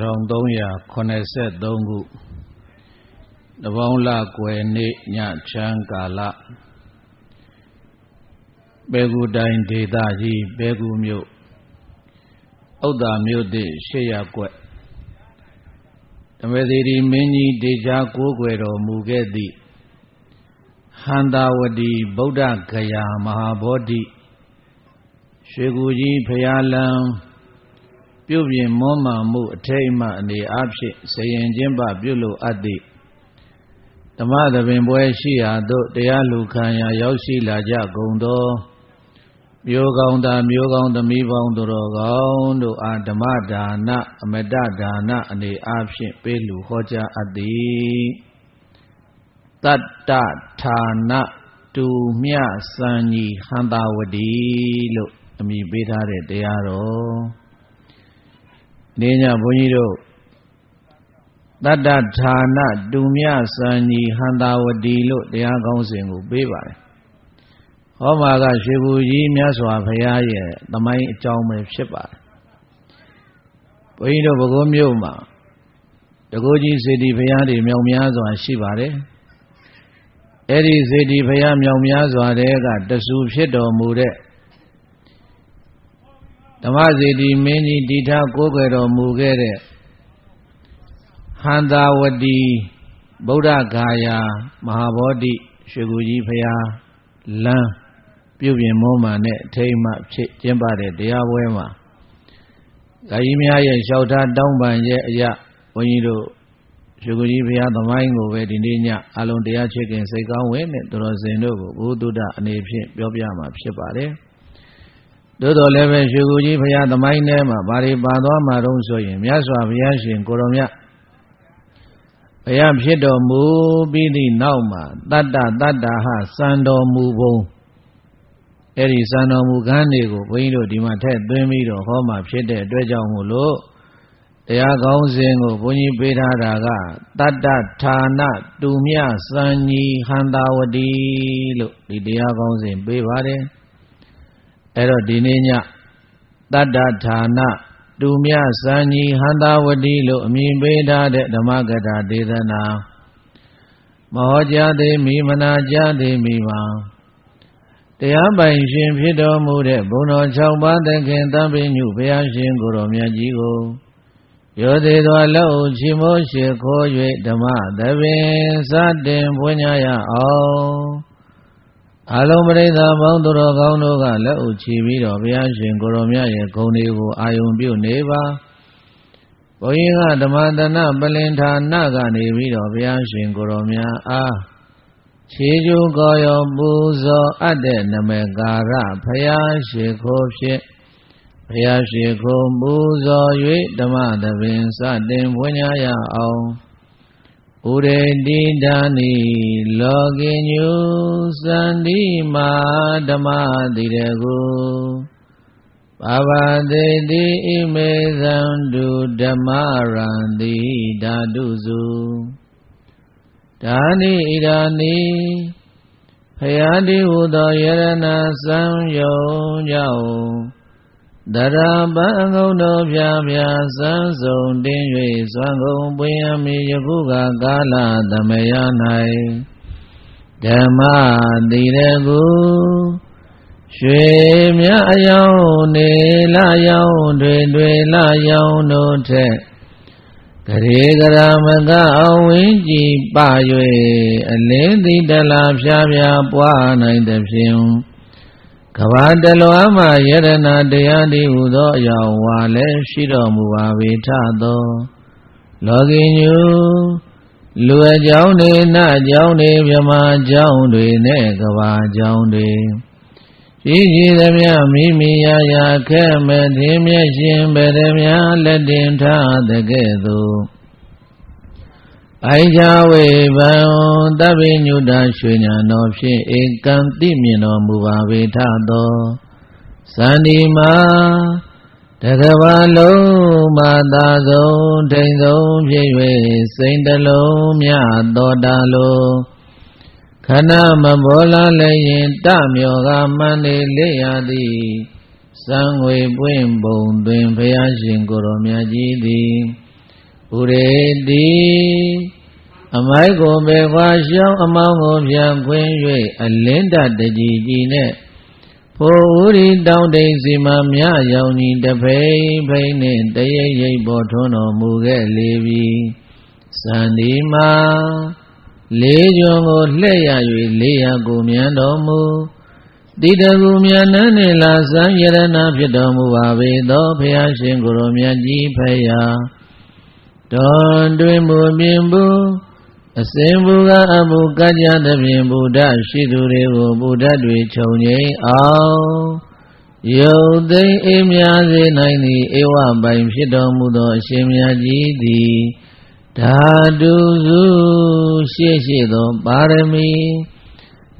1383ခုတပေါင်းလကွယ်နေ့ညချမ်းကာလပဲကူတိုင်းဒေသကြီးပဲကူမြို့ဥဒ္ဒါမြို့တည်ရှေ့ရကွက်ဓမ္မသီရိမင်းကြီးဒေချာကိုးကွယ်တော်မူခဲ့သည့်ဟန္တာဝတီဗုဒ္ဓဂယာမဟာဘောဓိရွှေကူကြီးဖရာလံ ပြုပြင်မောမှန်မှုအထိတ်မှအနေအဖြစ်စရင်ချင်းပပြုလို့အပ်သည့်ဓမ္မသဘင်ပွဲရှိရာသို့တရားလူခံရာရောက်ရှိလာကြကုန်သောမျိုးကောင်းသားမျိုးကောင်းသမီးပေါင်းတို့တော်ကောင်းတို့အားဓမ္မဒါနအမတဒါနအနေအဖြစ်ပေးလူဟောကြားအပ်သည်တတ္တဌာနတူမြစံကြီးဟန္တာဝတီလို့အမည်ပေးထားတဲ့တရားတော် နေညဘုန်းကြီးတို့တတ္တဌာနတူမြစံကြီးဟန္တာဝတီလို့တရားကောင်းစဉ်ကိုပေးပါတယ်ဟောမှာကရွှေဘူကြီးမြတ်စွာဘုရားရဲ့သမိုင်းအကြောင်းပဲဖြစ်ပါတယ်ဘုန်းကြီးတို့ဘဂုံမြို့မှာတကူကြီးစေတီဘုရားတွေမြောင်များစွာရှိပါတယ်အဲ့ဒီစေတီဘုရားမြောင်များစွာတဲ့ကတဆူဖြစ်တော်မူတဲ့ ဓမ္မစေတီမင်းကြီးတည်ထားကိုးကွယ်တော်မူခဲ့တဲ့ဟန္တာဝတီဗုဒ္ဓဂါယာမဟာဘောဓိရွှေကူကြီးဖရာလမ်းပြုပြင်မောမှန်တဲ့အထိမ်းမှဖြစ်ကျင်းပတဲ့တရားပွဲမှာဂါကြီးများရဲ့လျှောက်ထားတောင်းပန်ရဲ့အရာဘုန်းကြီးတို့ရွှေကူကြီးဘုရားသမိုင်းကိုပဲဒီနေ့ညအလုံးတရားချစ်ခင်စိတ်ကောင်းဝင်နဲ့သူတော်စင်တို့ကိုဘုဒ္ဓအနေဖြင့်ပြောပြမှာဖြစ်ပါတယ်။ သို့တော်လည်းပဲရွှေကူကြီးဘုရားသမိုင်းထဲမှာဘာတွေပါသွားမှာတုံးဆိုရင်မြတ်စွာဘုရားရှင်ကိုရောမြတ်ဘုရားဖြစ်တော်မူပြီးသည့်နောက်မှာတတ္တတတ္တဟစံတော်မူပုံအဲ့ဒီစံတော်မူခန်းတွေကိုဘုန်းကြီးတို့ဒီမှာထည့်သွင်းပြီးတော့ဟောမှာဖြစ်တဲ့အတွက်ကြောင့်မို့လို့တရားကောင်းစဉ်ကိုဘုန်းကြီးပေးထားတာကတတ္တဌာနတူမြစံကြီးဟန္တာဝတီလို့ဒီတရားကောင်းစဉ်ပေးပါတယ် အဲ့တော့ဒီနေ့ညတတ္တဌာနတူမြစံကြီးဟန္တာဝတိလို့အမည်ပေးထားတဲ့ဓမ္မဂတာဒေသနာမဟောကြားသေးမိမနာကြားသေးမိပါတရားပိုင်ရှင်ဖြစ်တော်မူတဲ့ဘုံတော်6ပါးသခင်သဗ္ဗညုဘုရားရှင်ကိုတော်မြတ်ကြီးကိုရောသေးသောလက်ဥချီမိုးရှိခိုး၍ဓမ္မသဘင်စတင်ပွင့်ရအောင် အလုံးပရိသတ်ပေါင်းသူတော်ကောင်းတို့ကလက်ဥချီပြီးတော့ဘုရားရှင်ကိုရောမြတ်ရဲ့ဂုဏ်တွေကိုအာယုံပြုနေပါဘုန်းကြီးကဓမ္မတနပလင်ဌာနကနေပြီးတော့ဘုရားရှင်ကိုရောမြတ်အားခြေကျူးကောရောပူဇော်အပ်တဲ့နမကာရဘုရားရှိခိုးဖြင့်ဘုရားရှိခိုးပူဇော်၍ဓမ္မသဘင်စတင်ဖွင့်ရအောင် ဥရေတိဒာနိလောကိညုသန္တိမာဓမ္မတိရကုပါပါတိတိဣမေသံတုဓမ္မရံတိဓာတုစုဒါနိဣဒာနိဖယာတိဟုသောယရဏစံယုံကြောင့် တရာပံငုံတော်ဖြာဖြာစံစုံတင်း၍သွမ်းကုန်ပွင့်ရမည်ယခုကကာလသမယ၌ဓမ္မတိရကုရွှေမြအယောင်နေလာယောင်တွေတွေလာယောင်တို့ထက်ကရေကရမကအဝင်းကြည်ပ၍အလင်းသီတလာဖြာဖြာပွားနိုင်သဖြင့် ကဘာတလွားမှယရနာတရားဒီဟုသောအယောင်ဝါလည်းရှိတော်မူပါပေထသောလောကီညူလူအကြောင်းတွေနအကြောင်းတွေမြမအကြောင်းတွေနဲ့ကဘာအကြောင်းတွေရှိရှိသမျှမိမိရာရာခဲမဲ့သည်မျက်ရှင်ဗရမလက်တင်ထားတဲ့ကဲ့သို့ အိုင်ချဝေဘံတဗ္ဗညုတရွှေညာတော်ဖြင့်ဧကံတိမြင်တော်မူပါပေထသောသန္ဒီမာတကဘာလုံးမာသာဆုံးထိန်ဆုံးဖြစ်၍စိန်တလုံးမြတော်တာလိုခဏမဘောလာလည်းရင်တမြော်ကမှန်လေလေးရသည်စံငွေပွင့်ပုံတွင်ဘုရားရှင်ကိုရောမြတ်ကြီးသည် ဥရေတိအမိုက်ကိုပေခွာရှောင်းအမောင်းကိုပြန်ခွင်း၍အလင်းတတကြီးကြီးနဲ့ဖိုဥရီတောင်းတိန်စီမမြရောင်ကြီးတဖိန်ဖိန်နှင့်တရိပ်ရိပ်ပေါ်ထွန်းတော်မူခဲ့လေပြီစန္ဒီမာလေးကျွန်းကိုလှည့်ရ၍လေးရကိုမြန်တော်မူတိတကူမြတ်နန်းနှင့်လာစံယရဏဖြစ်တော်မူပါပေသောဖျားရှင်ကိုရောမြတ်ကြီးဖယား တော်တွင်မူမြင်ဘူးအစဉ်ဘူကအမှုကကြသဖြင့်ဗုဒ္ဓရှိသူတွေကိုဗုဒ္ဓတွေခြုံငိမ့်အောင်ယုတ်သိမ့်အေးများစေနိုင်သည့်ဧဝပိုင်ဖြစ်တော်မူသောအရှင်မြတ်ကြီးသည်ဓာတုစုရှေ့ရှေ့သောပါရမီ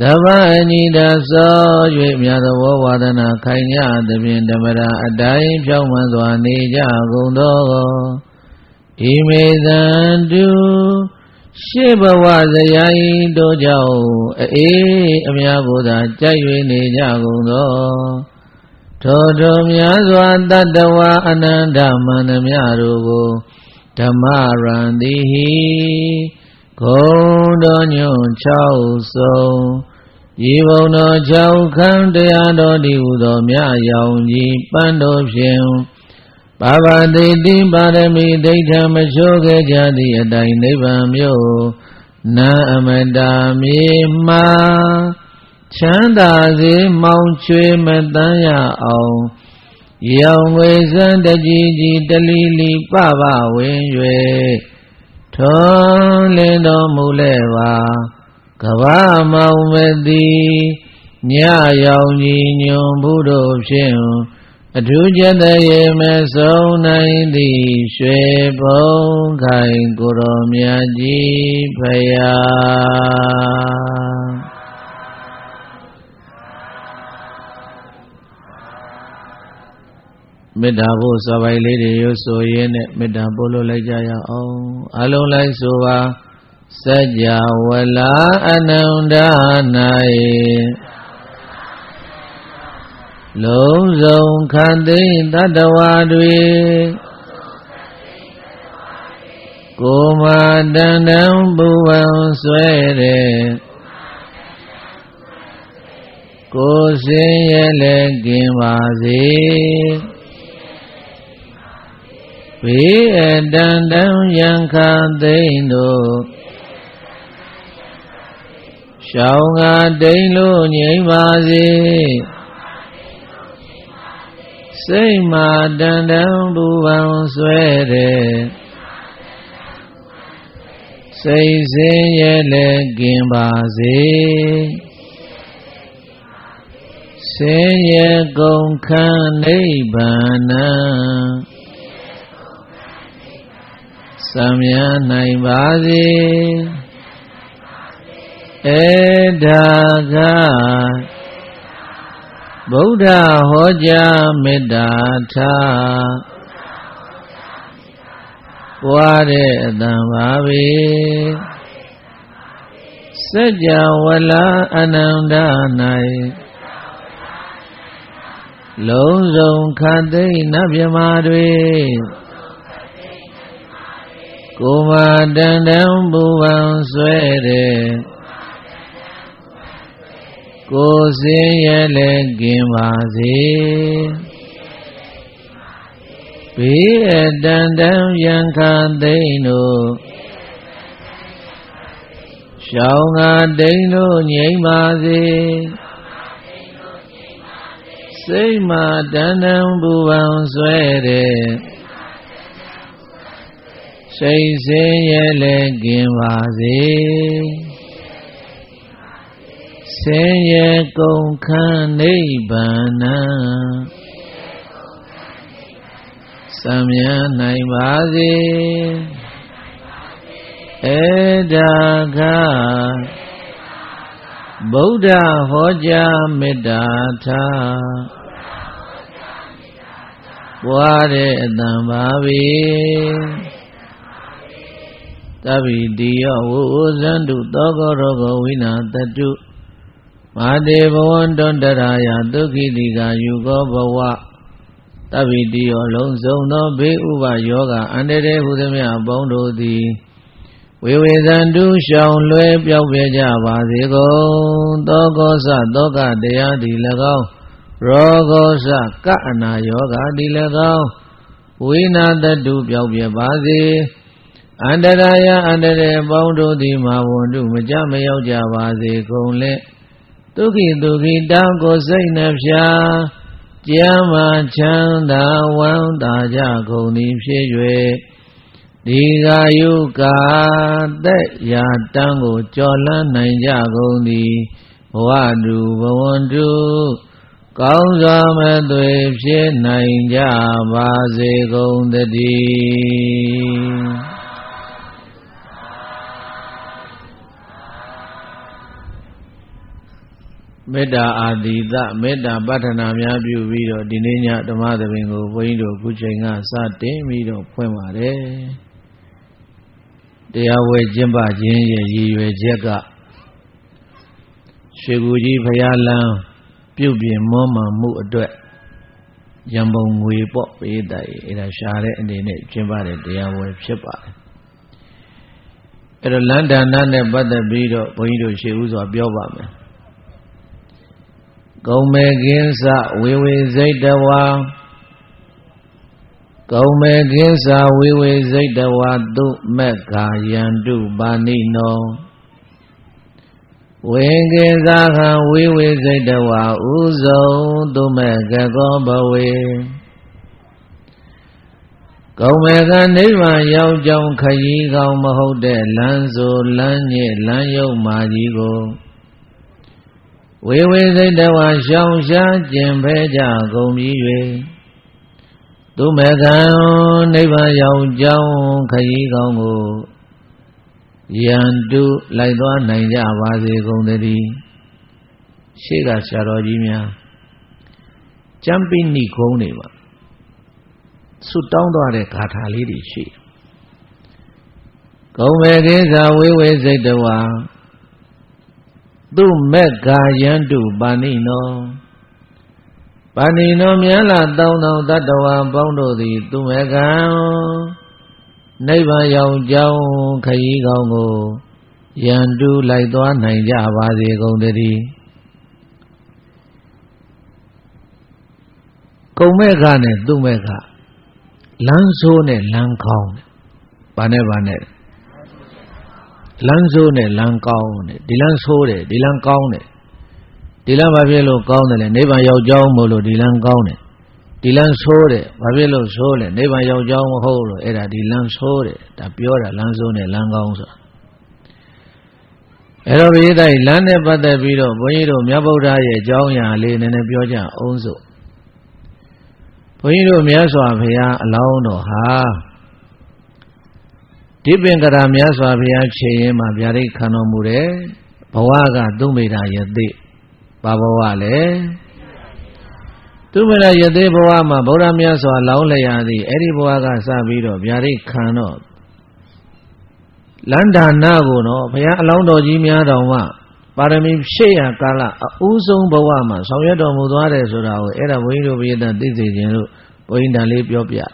တပ္ပအနိဒသော၍မြတ်သောဝါဒနာခိုင်ညသဖြင့်ဓမ္မရာအတိုင်းဖြောင်းမှန်စွာနေကြကုန်သော ဣမေသန္တုရှေ့ဘဝဇယိတို့ကြောင့်အေးအများကိုသာကြိုက်၍နေကြကုန်သောထိုထိုများစွာတတ္တဝအနန္တမန္တမြတို့ကိုဓမ္မရံတိဟိဂုံတော်ညွန့်၆ဆုံးဤဘုံတော်၆ခန်းတရားတော်ဒီဟုသောမြရောင်ကြီးပန်းတော်ဖြင့် ပါပါတိတိပါရမီဒိဋ္ဌမချိုးခဲ့ကြသည့်အတိုင်းနိဗ္ဗာန်မြို့နာအမတာမြေမှာချမ်းသာစေမောင်ချွေမတန်းရအောင်ရောင်ငွေစံတကြီးကြီးတလီလီပပဝင်၍ထွန်းလင်းတော်မူလဲပါကဘာမောင်မတိညရောင်ကြီးညွန်ဘုဒ္ဓဖြင့် အထူးကျက်တဲ့ရေမဆုံးနိုင်သည်ရွှေဘုံခိုင်ကိုရောမြတ်ကြီးဖယားမေတ္တာဖို့စပိုင်လေးတွေရွဆိုရင်းနဲ့မေတ္တာပို့လို့လိုက်ကြရအောင်အလုံးလိုက်ဆိုပါစัจ java လာအနန္တ၌ လုံးစုံခံသိတတ္တဝါတွေကိုမတန်တံပူပန်ဆွဲတဲ့ကိုစင်ရဲ့လည်းกินပါစေဘေးအတန်တံယံခသိမ့်တို့ရှောင်းကတိန်လို့ငြိမ့်ပါစေ စိတ်မာတန်တန်ဘူပန်ဆွဲတဲ့စိတ်စင်းရဲ့လည်းกินပါစေဆင်းရဲကုန်ခန်းနိဗ္ဗာန်စံမြနိုင်ပါစေဧဒါက ဗုဒ္ဓဟောကြားမေတ္တာထားပွားတဲ့အတန်ပါပဲစัจ java လာအနန္တ၌လုံးစုံခတ်သိမ့်နဗြမာတွေကိုမတန်တံပူပန်ဆွဲတဲ့ ကိုယ်စင်ရလဲကင်းပါစေဘေးအတန်တန်ရန်ခသိမ့်တို့ရှောင်းငါတိန်တို့ငြိမ့်ပါစေစိတ်မှတန်တန်ပူပန်ဆွဲတဲ့စိတ်စင်ရလဲကင်းပါစေ ဆင်းရဲကုန်ခန်းနိဗ္ဗာန်စံမြနိုင်ပါစေဧဒါကဗုဒ္ဓဟောကြားမေတ္တာထားပွားတဲ့အတန်ပါပဲတပိတိယောဝုဇန္တုသောကောရောဂဝိနာတတု မာတေဘဝန္တန္တရာယဒုက္ခိတိကယူကောဘဝတဗ္ဗိတိယောလုံးစုံသောဘေးဥပယောဂအန္တရေဟုသည်မြအပေါင်းတို့သည်ဝေဝေဇန္တုရှောင်လွဲပြောက်ပြကြပါစေကုန်သောကောသသောကတရားသည်၎င်းရောဂောသကအနာယောဂသည်၎င်းဝိနာတတုပြောက်ပြပါစေအန္တရာယအန္တရေပေါင်းတို့သည်မာဝန္တုမကြမရောက်ကြပါစေကုန်လေ ဒုက္ခိဒုက္ခိတောင်းကိုစိတ်နှဖျားကျမ်းမာချမ်းသာဝမ်းသာကြကုန်သည်ဖြစ်၍ဒီကာယုကာသက်ရာတန်းကိုကြော်လန်းနိုင်ကြကုန်သည်ဘဝတုဘဝန္တုကောင်းစွာမသွေဖြစ်နိုင်ကြပါစေကုန်တည်း မေတ္တာအာတိသမေတ္တာပဋ္ဌနာများပြုပြီးတော့ဒီနေ့ညဓမ္မသဘင်ကိုဘုန်းကြီးတို့ခုချိန်ကစတင်ပြီးတော့ဖွင့်ပါတယ်တရားဝဲကျင့်ပခြင်းရဲ့ရည်ရွယ်ချက်ကရွှေကူကြီးဖရာလန်းပြုတ်ပြင်မောမှန်မှုအတွက်ရံပုံငွေပေါ့ပေးတဲ့အဲ့ဒါရှာတဲ့အနေနဲ့ကျင့်ပတဲ့တရားဝဲဖြစ်ပါတယ်အဲ့တော့လန္ဒာနနဲ့ပတ်သက်ပြီးတော့ဘုန်းကြီးတို့ရှေ့ဥစွာပြောပါမယ် ကုံမေကင်းစဝေဝေစိတ်တဝါကုံမေကင်းစဝေဝေစိတ်တဝါသုမက္ခာယန္တုပါဏိနောဝေကေသခံဝေဝေစိတ်တဝါဥဇုံသုမက္ခကောဘဝေကုံမေကနိဗ္ဗာန်ရောက်ကြောင်းခရီးကောင်းမဟုတ်တဲ့လမ်းဆိုလမ်းညစ်လမ်းယုတ်မာကြီးကို ဝေဝေစိတ်တဝါရှောင်ရှားကျင်ဖဲကြကုန်ပြီ၍သူမကံနိဗ္ဗာန်ရောက်ကြောင်းခရီးကောင်းကိုယန္တုလိုက်သွားနိုင်ကြပါစေကုန်သတည်းရှေ့ကဆရာတော်ကြီးများကျမ်းပိနိခုံးနေပါဆုတောင်းသွားတဲ့ဂါထာလေးတွေရှိကုံမေကိစ္စဝေဝေစိတ်တဝါ သူမက်ကာယန္တုပါဏိနောပါဏိနောမြတ်လာတောင်းတောင်းတတ္တဝါပေါင်းတို့သည် သူမကံနိဗ္ဗာန်ရောက်ကြောင်းခရီးကောင်းကိုယန္တုလိုက်သွားနိုင်ကြပါစေကုန်တည်းကုံမဲ့ကနဲ့သူ့မဲ့ကလမ်းဆိုးနဲ့လမ်းကောင်းဘာနဲ့ဘာနဲ့ လမ်းဆိုးနဲ့လမ်းကောင်းတယ်ဒီလမ်းဆိုးတယ်ဒီလမ်းကောင်းတယ်ဒီလမ်းဘာဖြစ်လို့ကောင်းတယ်လဲနိဗ္ဗာန်ရောက်ကြောင်းမို့လို့ဒီလမ်းကောင်းတယ်ဒီလမ်းဆိုးတယ်ဘာဖြစ်လို့ဆိုးလဲနိဗ္ဗာန်ရောက်ကြောင်းမဟုတ်လို့အဲ့ဒါဒီလမ်းဆိုးတယ်ဒါပြောတာလမ်းဆိုးနဲ့လမ်းကောင်းဆိုတာအဲ့တော့ဘိသိက်လမ်းနဲ့ပတ်သက်ပြီးတော့ဘုန်းကြီးတို့မြတ်ဗုဒ္ဓရဲ့အကြောင်းအရာလေးနည်းနည်းပြောကြအောင်စို့ဘုန်းကြီးတို့မြတ်စွာဘုရားအလောင်းတော်ဟာ ဒီပင်ကရာမြတ်စွာဘုရားခြေရင်မှာဗျာဒိတ်ခံတော်မူတယ်ဘဝကသူမိတာယသိဘာဘဝလဲသူမိတာယသိဘဝမှာဗုဒ္ဓမြတ်စွာလောင်းလျာသည်အဲ့ဒီဘဝကစပြီးတော့ဗျာဒိတ်ခံတော့လန္ဒာနာကိုတော့ဘုရားအလောင်းတော်ကြီးများတော်မှာပါရမီဖြည့်ရကာလအဦးဆုံးဘဝမှာဆောင်ရွက်တော်မူသွားတယ်ဆိုတာကိုအဲ့ဒါဘုန်းကြီးတို့ဘုရားသိစေခြင်းလို့ဘုန်းကြီးတန်လေးပြောပြတယ်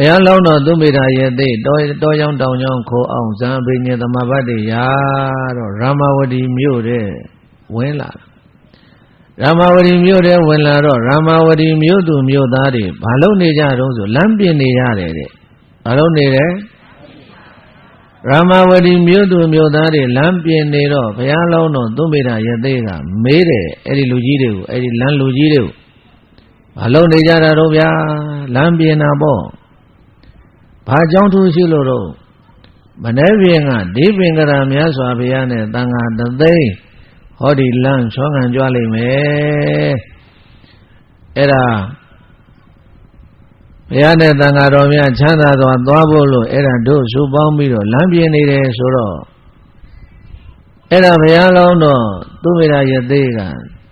ဘုရားလောင်းတော်သူမိတာရဲ့သိတောတောကြောင်တောင်ကြောင်ခိုးအောင်ဇံအဘိညာသမဘတ်တွေရာတော့ရာမဝတီမြို့တဲ့ဝင်လာရာမဝတီမြို့တဲ့ဝင်လာတော့ရာမဝတီမြို့သူမြို့သားတွေဘာလုပ်နေကြတုံးဆိုလမ်းပြင်နေရတယ်တဲ့ဘာလုပ်နေလဲရာမဝတီမြို့သူမြို့သားတွေလမ်းပြင်နေတော့ဘုရားလောင်းတော်သူမိတာရဲ့သိကမေးတယ်အဲ့ဒီလူကြီးတွေကိုအဲ့ဒီလမ်းလူကြီးတွေကိုဘာလုပ်နေကြတာတော့ဗျာလမ်းပြင်တာပေါ့ ဘာကြောင့်ထူးရှိလို့တော့မနေ့ပြင်ကဒီပင်ကရာမြတ်စွာဘုရားနဲ့တန်ခါတသိန်းဟောဒီလမ်းချောငံကြွလိမ့်မယ်အဲ့ဒါဘုရားနဲ့တန်ခါတော်များချမ်းသာစွာသွားဖို့လို့အဲ့ဒါတို့စုပေါင်းပြီးတော့လမ်းပြနေတယ်ဆိုတော့အဲ့ဒါဘုရားလောင်းတော့သူမိရာရသေးက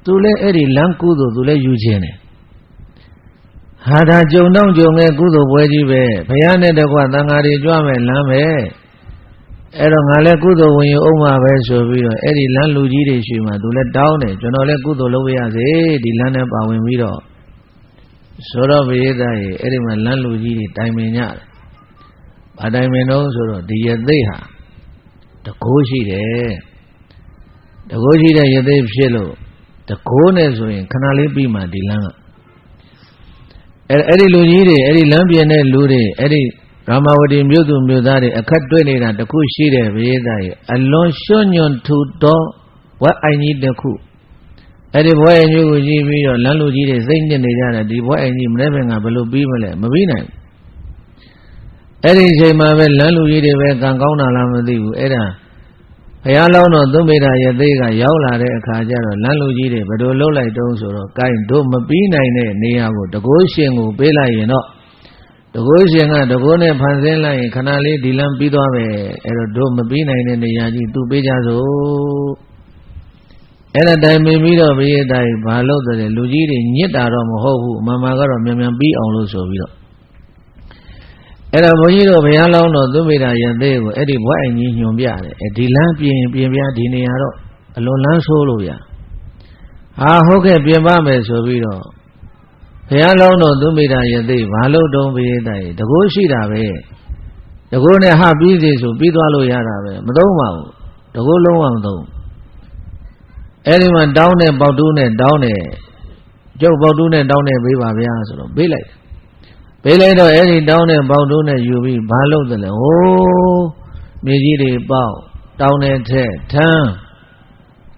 သူလည်းအဲ့ဒီလမ်းကုသိုလ်သူလည်းယူခြင်းတယ် ဟာဒါကြုံတော့ကြုံငယ်ကုသိုလ်ပွဲကြီးပဲဘုရားနဲ့တကွသံဃာတွေကြွမယ်လမ်းပဲအဲ့တော့ငါလည်းကုသိုလ်ဝင်ရအောင်ပါပဲဆိုပြီးတော့အဲ့ဒီလမ်းလူကြီးတွေရှိမှသူလည်းတောင်းတယ်ကျွန်တော်လည်းကုသိုလ်လုပ်ရစေဒီလမ်းနဲ့ပါဝင်ပြီးတော့ဆိုတော့ဘိယသားရေအဲ့ဒီမှာလမ်းလူကြီးတွေတိုင်ပင်ကြတယ်။ဘာတိုင်ပင်တော့ဆိုတော့ဒီယသိဟာတကိုးရှိတယ်။တကိုးရှိတဲ့ယသိဖြစ်လို့တကိုးနဲ့ဆိုရင်ခဏလေးပြီးမှဒီလမ်းက အဲ့အဲ့ဒီလူကြီးတွေအဲ့ဒီလမ်းပြင်တဲ့လူတွေအဲ့ဒီရာမဝတီမြို့သူမြို့သားတွေအခက်တွေ့နေတာတခုရှိတယ်ဘိယသားရေအလွန်ရွှွညွန်ထူတော့ဝက်အိုင်ကြီးတစ်ခုအဲ့ဒီဘွဲ့အညူကိုကြည့်ပြီးတော့လမ်းလူကြီးတွေစိတ်ညစ်နေကြတယ်ဒီဘွဲ့အကြီးမနေ့ကဘယ်လိုပြီးမလဲမပြီးနိုင်အဲ့ဒီအချိန်မှာပဲလမ်းလူကြီးတွေပဲကံကောင်းတာလားမသိဘူးအဲ့ဒါ ဘုရားလောင်းတော်သုံးမေတာရသေးကရောက်လာတဲ့အခါကျတော့လမ်းလူကြီးတွေဘယ်လိုလှုပ်လိုက်တုံးဆိုတော့ကိုင်းတို့မပြီးနိုင်တဲ့နေရာကိုတကိုးရှင်ကိုပေးလိုက်ရင်တော့တကိုးရှင်ကတကိုးနဲ့ဖန်ဆင်းလိုက်ရင်ခဏလေးဒီလမ်းပြီးသွားပဲအဲ့တော့တို့မပြီးနိုင်တဲ့နေရာကြီးသူပေးကြစို့အဲ့ဒါတိုင်ပင်ပြီးတော့ဘိယတာကြီးဘာလို့တည်းလူကြီးတွေညစ်တာတော့မဟုတ်ဘူးအမှန်မှန်ကတော့မြန်မြန်ပြီးအောင်လို့ဆိုပြီးတော့ အဲ့ဒါဘုန်းကြီးတို့ဘုရားလောင်းတော်သူမိတာရသေးကိုအဲ့ဒီဘွဲ့အင်ကြီးညွန်ပြတယ်အဲဒီလမ်းပြင်ပြင်ပြဒီနေရာတော့အလွန်လမ်းဆိုးလို့ရဟာဟုတ်ကဲ့ပြင်ပါမယ်ဆိုပြီးတော့ဘုရားလောင်းတော်သူမိတာရသေးဘာလို့တုံးဘိယတာကြီးတကိုးရှိတာပဲတကိုးနဲ့ဟပြီးစီဆိုပြီးသွားလို့ရတာပဲမသုံးပါဘူးတကိုးလုံးဝမသုံးအဲ့ဒီမှာတောင်းတဲ့ပေါတူးနဲ့တောင်းတဲ့ကျုပ်ပေါတူးနဲ့တောင်းတဲ့ပေးပါဗျာဆိုတော့ပေးလိုက် ပေးလိုက်တော့အဲ့ဒီတောင်းတဲ့ပေါတူးနဲ့ယူပြီးဘာလုပ်တယ်လဲဟိုးမြေကြီးတွေပေါက်တောင်းတဲ့ထက်ထမ်း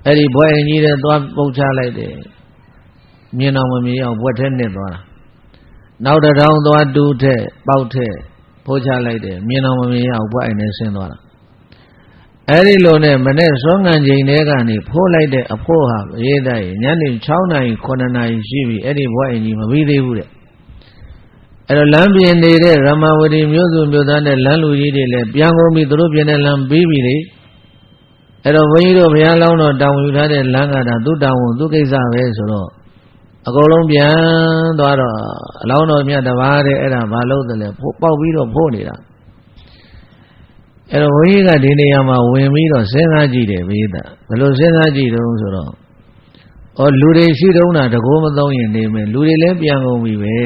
အဲ့ဒီဘွဲအကြီးတဲ့သွားပုတ်ချလိုက်တယ်မြင်အောင်မမြင်အောင်ဘွက်ထဲနဲ့သွားတာနောက်တစ်ထောင်သွားတူးထက်ပေါက်ထက်ပို့ချလိုက်တယ်မြင်အောင်မမြင်အောင်ဘွက်အိမ်နဲ့ဆင်းသွားတာအဲ့ဒီလိုနဲ့မနေ့စောငံချိန်တဲကနေဖိုးလိုက်တဲ့အဖိုးဟာရေးတဲ့ညနေ6နာရီ9နာရီရှိပြီအဲ့ဒီဘွားအင်ကြီးမပြီးသေးဘူးတဲ့ အဲ့တော့လမ်းပြင်နေတဲ့ရမဝတီမြို့စုမြို့သားနဲ့လမ်းလူကြီးတွေလည်းပြန်ကုန်ပြီသူတို့ပြင်တဲ့လမ်းပြီးပြီလေအဲ့တော့ဘုန်းကြီးတို့ဘုရားလောင်းတော်တောင်ယူထားတဲ့လမ်းကတာသူ့တောင်ဝန်သူ့ကိစ္စပဲဆိုတော့အကုန်လုံးပြန်သွားတော့အလောင်းတော်မြတ်တပါးတဲ့အဲ့ဒါမလုပ်တယ်လေပေါက်ပြီးတော့ဖို့နေတာအဲ့တော့ဘုန်းကြီးကဒီနေရာမှာဝင်ပြီးတော့စဉ်းစားကြည့်တယ်ဘိသဘယ်လိုစဉ်းစားကြည့်တုံးဆိုတော့ဩလူတွေရှိတုံးတာတကိုးမသုံးရင်နေမယ်လူတွေလည်းပြန်ကုန်ပြီပဲ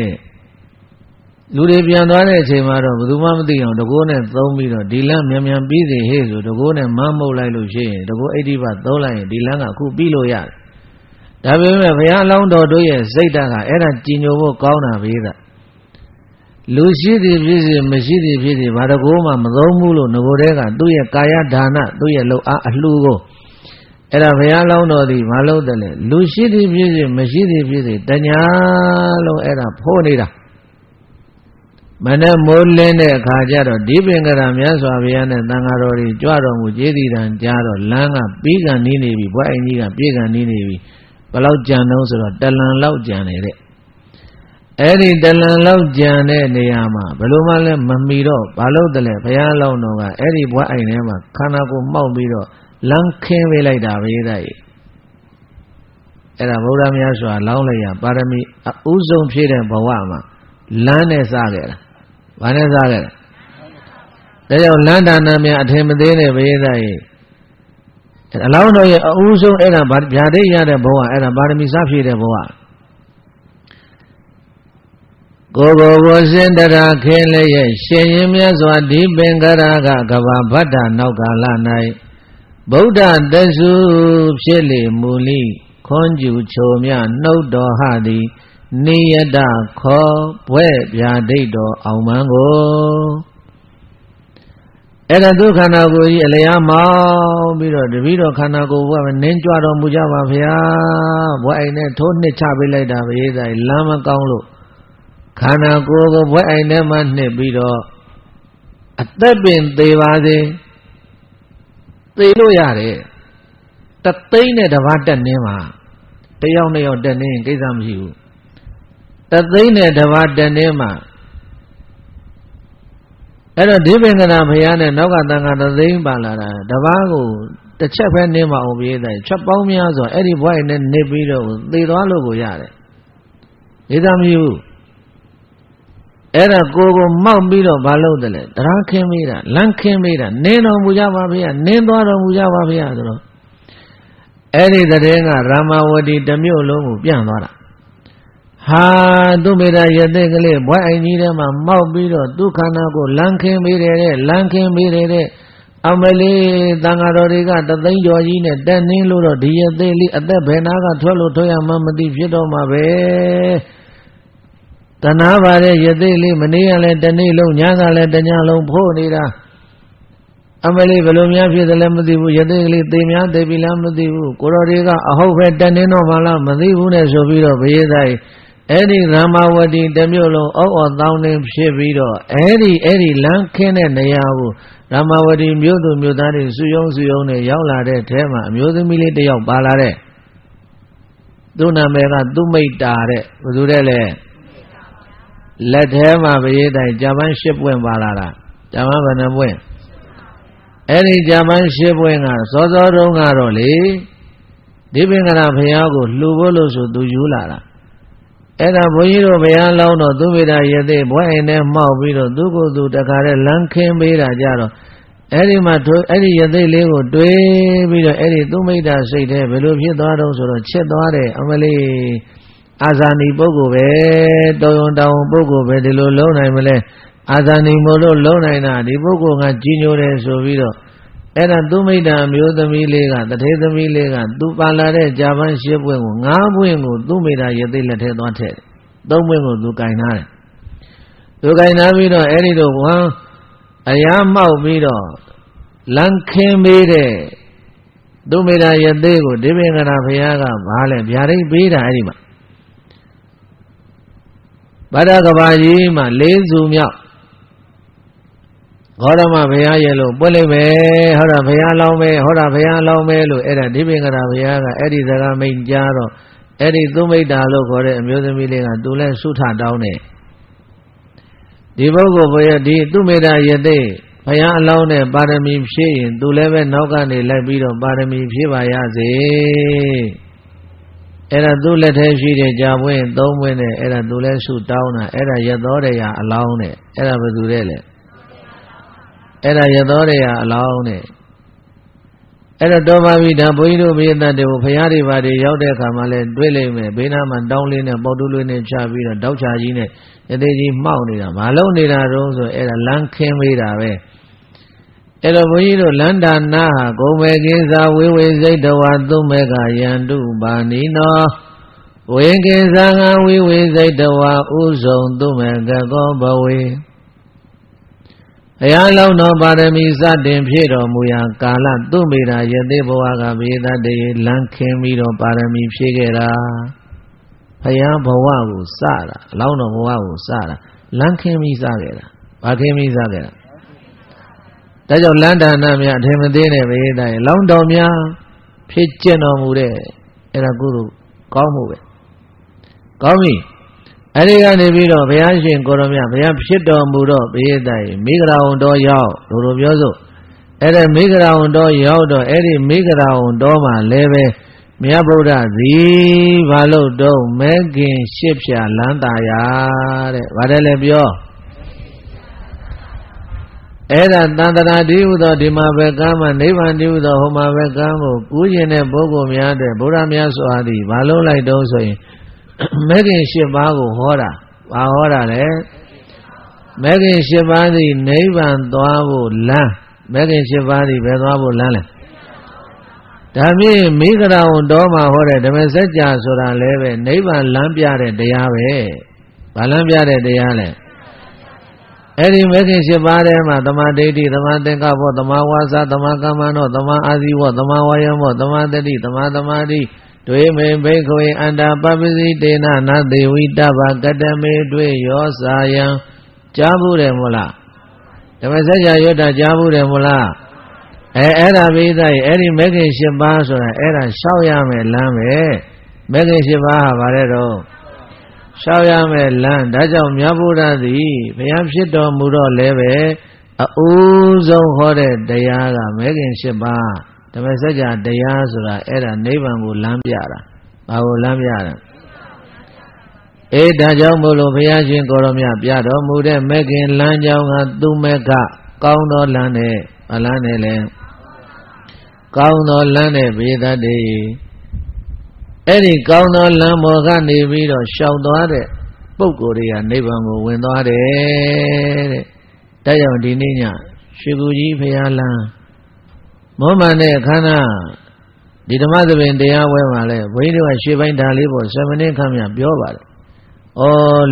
လူတွေပြန်သွားတဲ့အချိန်မှာတော့ဘယ်သူမှမသိအောင်တကိုးနဲ့သုံးပြီးတော့ဒီလမ်းမြန်မြန်ပြီးစေဟေ့ဆိုတကိုးနဲ့မမ်းမုတ်လိုက်လို့ရှိရင်တကိုးအိဋ္ဌိပသုံးလိုက်ရင်ဒီလမ်းကအခုပြီးလို့ရတယ်ဒါပေမဲ့ဘုရားအလောင်းတော်တို့ရဲ့စိတ်ဓာတ်ကအဲ့ဒါကြည်ညိုဖို့ကောင်းတာပဲသားလူရှိသည်ဖြစ်စေမရှိသည်ဖြစ်စေဘာတကောမှမသုံးဘူးလို့ငကိုတဲကသူ့ရဲ့ကာယဒါနသူ့ရဲ့လှုပ်အားအလှူကိုအဲ့ဒါဘုရားလောင်းတော်သည်မလုပ်တယ်လေလူရှိသည်ဖြစ်စေမရှိသည်ဖြစ်စေတညာလုံးအဲ့ဒါဖိုးနေတာ မနဲ့မိုးလင်းတဲ့အခါကျတော့ဒီပင်ကရာမြတ်စွာဘုရားနဲ့သံဃာတော်တွေကြွတော်မူကျေးဇူးတန်ကြားတော့လမ်းကပြီးကန်နီးနေပြီဘွားအင်ကြီးကပြေကန်နီးနေပြီဘယ်လောက်ကြံတော့ဆိုတော့တလန်လောက်ကြံနေတဲ့အဲ့ဒီတလန်လောက်ကြံတဲ့နေရာမှာဘယ်လိုမှလည်းမမီတော့ဘာလို့တလဲဘုရားလောင်းတော်ကအဲ့ဒီဘွားအိမ်ထဲမှာခန္ဓာကိုယ်မှောက်ပြီးတော့လမ်းခင်းပေးလိုက်တာပဲတဲ့အဲ့ဒါဗုဒ္ဓမြတ်စွာလောင်းလိုက်ရပါရမီအဥဆုံးဖြစ်တဲ့ဘဝမှာလမ်းနဲ့စခဲ့တာ ဘာနဲ့စခဲ့လဲဒါကြောင့်လမ်းဒါနမြအထင်မသေးတဲ့ဘေးသားကြီးအလောင်းတော်ရဲ့အဥဆုံးအဲ့ဒါဗျာဒိတ်ရတဲ့ဘဝအဲ့ဒါပါရမီစဖြစ်တဲ့ဘဝကိုကိုကိုစင်တရာခင်းလည်းရဲ့ရှင်ရင်မြတ်စွာဒီပင်ကရာကကဘာဗတ္တနောက်ကာလ၌ဗုဒ္ဓတဆုဖြစ်လေမူလိခွန်ကျူချိုမြနှုတ်တော်ဟသည် နိယတခောဘွဲ့ဗျာဒိတ်တော်အောင်မန်းကိုအဲ့ဒါသူခန္ဓာကိုယ်ကြီးအလျားမောင်းပြီးတော့တပည့်တော်ခန္ဓာကိုယ်ဘုရားနင်းကြွတော်မူကြပါဗျာဘွဲ့အိမ်နဲ့ထိုးနှစ်ချပေးလိုက်တာပဲဒါလမ်းမကောင်းလို့ခန္ဓာကိုယ်ကိုဘွဲ့အိမ်ထဲမှာနှစ်ပြီးတော့အသက်ပင်သေးပါစေသေလို့ရတယ်တသိန်းနဲ့တပါးတက်နေမှာတယောက်နဲ့ယောက်တက်နေရင်ကိစ္စမရှိဘူး တသိန်းနဲ့တပါးတက်နေမှာအဲ့တော့ဒီပင်ကနာဘုရားနဲ့နောက်ကတန်ခါတသိန်းပါလာတာတပားကိုတစ်ချက်ပဲနေမအောင်ပြေးတယ်ချက်ပေါင်းများဆိုအဲ့ဒီဘွိုင်းနဲ့နေပြီးတော့သေသွားလို့ကိုရတယ်ဒေသမမရှိဘူးအဲ့ဒါကိုကိုမောက်ပြီးတော့မလုပ်တယ်လေတရားခင်းမိတာလမ်းခင်းမိတာနင်းတော်မူကြပါဗျာနင်းသွားတော်မူကြပါဗျာဆိုတော့အဲ့ဒီတည်းကရာမဝတီတမျိုးလုံးကိုပြန့်သွားတာ ဟဟာသူမေတာယသိကလေးဘွိုင်းအိမ်ကြီးထဲမှာမောက်ပြီးတော့သူခန္ဓာကိုလန်းခင်းပေးတယ်တဲ့လန်းခင်းပေးတယ်တဲ့အမလေးတန်ဃာတော်တွေကတသိန်းကျော်ကြီးနဲ့တက်နှင်းလို့တော့ဒီယသိလေးအသက်ဘယ်နာကထွက်လို့ထွက်ရမှမသိဖြစ်တော့မှာပဲတဏှာပါတဲ့ယသိလေးမနေ့ကလည်းတနေ့လုံးညကလည်းတညလုံးဖို့နေတာအမလေးဘယ်လိုများဖြစ်တယ်လဲမသိဘူးယသိကလေးသေများသေပြီလားမသိဘူးကိုတော်တွေကအဟုတ်ပဲတက်နေတော့မှလားမသိဘူးနဲ့ဆိုပြီးတော့ဘုရားသား အဲ့ဒီရမဝတီတမျိုးလုံးအောက်အော်တောင်းနေဖြစ်ပြီးတော့အဲ့ဒီအဲ့ဒီလမ်းခင်းတဲ့နေရာကိုရမဝတီမြို့သူမြို့သားတွေစုယုံစုယုံနဲ့ရောက်လာတဲ့ထဲမှာအမျိုးသမီးလေးတယောက်ပါလာတဲ့သူ့နာမည်ကသူမိတ်တာတဲ့ဘယ်သူတဲ့လဲလက်ထဲမှာဘရေတိုင်ဂျပန်ရှစ်ပွင့်ပါလာတာဂျပန်ဘယ်နှပွင့်အဲ့ဒီဂျပန်ရှစ်ပွင့်ကစောစောတုန်းကတော့လေဒီပင်ကရာဘုရားကိုလှူဖို့လို့ဆိုသူယူလာတာ အဲ့ဒါဘုန်းကြီးတို့ဘုရားလောင်းတော့သူမိတာရသေးဘွဲ့အိမ်နဲ့မှောက်ပြီးတော့သူကိုယ်သူတခါတည်းလမ်းခင်းပေးတာကြတော့အဲ့ဒီမှာအဲ့ဒီရသေးလေးကိုတွေးပြီးတော့အဲ့ဒီသူမိတာစိတ်ထဲဘယ်လိုဖြစ်သွားတော့ဆိုတော့ချစ်သွားတယ်အမလေးအာဇာနည်ပုဂ္ဂိုလ်ပဲတော်ရုံတောင်ပုဂ္ဂိုလ်ပဲဒီလိုလုံးနိုင်မလဲအာဇာနည်မို့လို့လုံးနိုင်တာဒီပုဂ္ဂိုလ်ကကြီးညိုတယ်ဆိုပြီးတော့ အဲ့ဒါသူမိတ်တာမျိုးသမီးလေးကတထေသမီးလေးကသူပါလာတဲ့ဂျာပန်ရှစ်ပွင့်ကိုငါးပွင့်ကိုသူမိတ်တာရသိလက်ထဲသွားထည့်တယ်သုံးပွင့်ကိုသူကင်ထားတယ်သူကင်ထားပြီးတော့အဲ့ဒီတော့ဝမ်းအရာမောက်ပြီးတော့လန်ခင်းပေးတဲ့သူမိတ်တာရသိကိုဒီပင်ကရာဘုရားကဘာလဲဗျာဒိတ်ပေးတာအဲ့ဒီမှာဗဒ္ဒကဘာကြီးမှာလေးစုမြောက် ဂေါရမဘုရားရဲ့လို့ပွက်လိုက်ပဲဟောတာဘုရားလောင်းပဲဟောတာဘုရားလောင်းပဲလို့အဲ့ဒါဒီပင်ကရာဘုရားကအဲ့ဒီစကားမိန်ကြားတော့အဲ့ဒီသူမိတ်တာလို့ခေါ်တဲ့အမျိုးသမီးလေးကသူလဲဆုထတောင်းတယ်ဒီပုဂ္ဂိုလ်ဘုရားဒီသူမိတ်တာရတဲ့ဘုရားအလောင်းနဲ့ပါရမီဖြည့်ရင်သူလည်းပဲနောက်ကနေလိုက်ပြီးတော့ပါရမီဖြည့်ပါရစေအဲ့ဒါသူ့လက်ထဲရှိတဲ့ကြာပွင့်သုံးပွင့်နဲ့အဲ့ဒါသူလည်းဆုတောင်းတာအဲ့ဒါရသောတရားအလောင်းနဲ့အဲ့ဒါဘယ်သူလဲလဲ အဲ့ဒါရသောတရားအလောင်းနဲ့အဲ့တော့တော်ပါပြီဒါဘုန်းကြီးတို့ဘိသတ်တွေကိုဖရာတွေဘာတွေရောက်တဲ့အခါမှာလဲတွေ့လိမ့်မယ်ဘေးနားမှာတောင်းလေးနဲ့ပေါတူလေးနဲ့ချပြီးတော့တောက်ချကြီးနဲ့ရသေးကြီးမှောက်နေတာမလုံးနေတာတော့ဆိုအဲ့ဒါလမ်းခင်းပေးတာပဲအဲ့တော့ဘုန်းကြီးတို့လန္ဒာနာဟာဂုံမေကိသာဝေဝေစိတ်တဝါသုမေကယန္တုပါဏိနောဝေကိသာငဝေဝေစိတ်တဝါဥဆုံးသုမေကကောဘဝေ ဘုရားလောင်းတော်ပါရမီစတင်ဖြည့်တော်မူရာကာလသူ့မိတာယသိဘဝကဘေသတ္တေလမ်းခင်းပြီးတော့ပါရမီဖြည့်ခဲ့တာဘုရားဘဝကိုစတာအလောင်းတော်ဘဝကိုစတာလမ်းခင်းပြီးစခဲ့တာဘာခင်းပြီးစခဲ့တာဒါကြောင့်လန္ဒာနာများအထင်မသေးနဲ့ဘေသရဲ့လောင်းတော်များဖြစ်ကျင့်တော်မူတဲ့အဲ့ဒါကုသိုလ်ကောင်းမှုပဲကောင်းပြီ အဲဒီကနေပြီးတော့ဘုရားရှင်ကိုရမြဘုရားဖြစ်တော်မူတော့ဘေးတိုင်မိဂရာဝန်တော်ရောက်တို့လိုပြောစို့အဲ့ဒါမိဂရာဝန်တော်ရောက်တော့အဲ့ဒီမိဂရာဝန်တော်မှာလည်းပဲမြတ်ဗုဒ္ဓသည်ဘာလို့တော့မဲခင်ရှစ်ဖြာလန်းတာရတဲ့ဗါတယ်လည်းပြောအဲ့ဒါတန်တရာတိဟုသောဒီမှာပဲကမ်းမှာနိဗ္ဗာန်တိဟုသောဟိုမှာပဲကမ်းကိုကူးကျင်တဲ့ပုဂ္ဂိုလ်များတဲ့ဗုဒ္ဓမြတ်စွာသည်ဘာလို့လိုက်တော့ဆိုရင် မဲခင်၈ပါးကိုဟောတာဘာဟောတာလဲမဲခင်၈ပါးသည်နိဗ္ဗာန်သွားဖို့လမ်းမဲခင်၈ပါးသည်ဘယ်သွားဖို့လမ်းလဲဒါဖြင့်မိဂရာဝန်တော်မှာဟောတဲ့ဓမ္မစကြာဆိုတာလည်းပဲနိဗ္ဗာန်လမ်းပြတဲ့တရားပဲဘာလမ်းပြတဲ့တရားလဲအဲ့ဒီမဲခင်၈ပါးထဲမှာသမာဓိဋ္ဌိသမာသင်္ကပ္ပသမာဝါစာသမာကမ္မနောသမာအာဇီဝသမာဝါယမောသမာတတိသမာသမာဓိ တွေမေဘိခွေအန္တာပပစီတေနနာသေဝိတဗကတမေတွေရောစာယံကြားဘူးတယ်မို့လားဓမ္မစကြာရွတ်တာကြားဘူးတယ်မို့လားအဲအဲ့ဒါပြီးသားအဲ့ဒီမဂ္ဂင်၈ပါးဆိုတာအဲ့ဒါရှောက်ရမယ်လမ်းပဲမဂ္ဂင်၈ပါးဟာဗါတဲ့တော့ရှောက်ရမယ်လမ်းဒါကြောင့်မြတ်ဗုဒ္ဓသည်ဘုရားဖြစ်တော်မူတော့လည်းပဲအဦးဆုံးဟောတဲ့တရားကမဂ္ဂင်၈ပါး ဓမ္မစကြာတရားဆိုတာအဲ့ဒါနိဗ္ဗာန်ကိုလမ်းပြတာဘာကိုလမ်းပြတာအေးဒါကြောင့်မို့လို့ဘုရားရှင်ကိုရောမြပြတော်မူတဲ့မဂ်ခင်လမ်းကြောင်းကသူမကကောင်းသောလမ်းနဲ့ဗလမ်းနဲ့လဲကောင်းသောလမ်းနဲ့ဘေးသတ္တေအဲ့ဒီကောင်းသောလမ်းပေါ်ကနေပြီးတော့ရှောင်သွားတဲ့ပုဂ္ဂိုလ်တွေကနိဗ္ဗာန်ကိုဝင်သွားတယ်တဲ့။ဒါကြောင့်ဒီနေ့ညရွှေကူကြီးဖရာလမ်း မောမှန်တဲ့ခန္ဓာဒီဓမ္မသဘင်တရားဝဲမှာလဲဘုန်းကြီးတို့ကရွှေပိုင်းဓာလေးပေါ်7မိနစ်ခန့်မြပြောပါတယ်။ဩ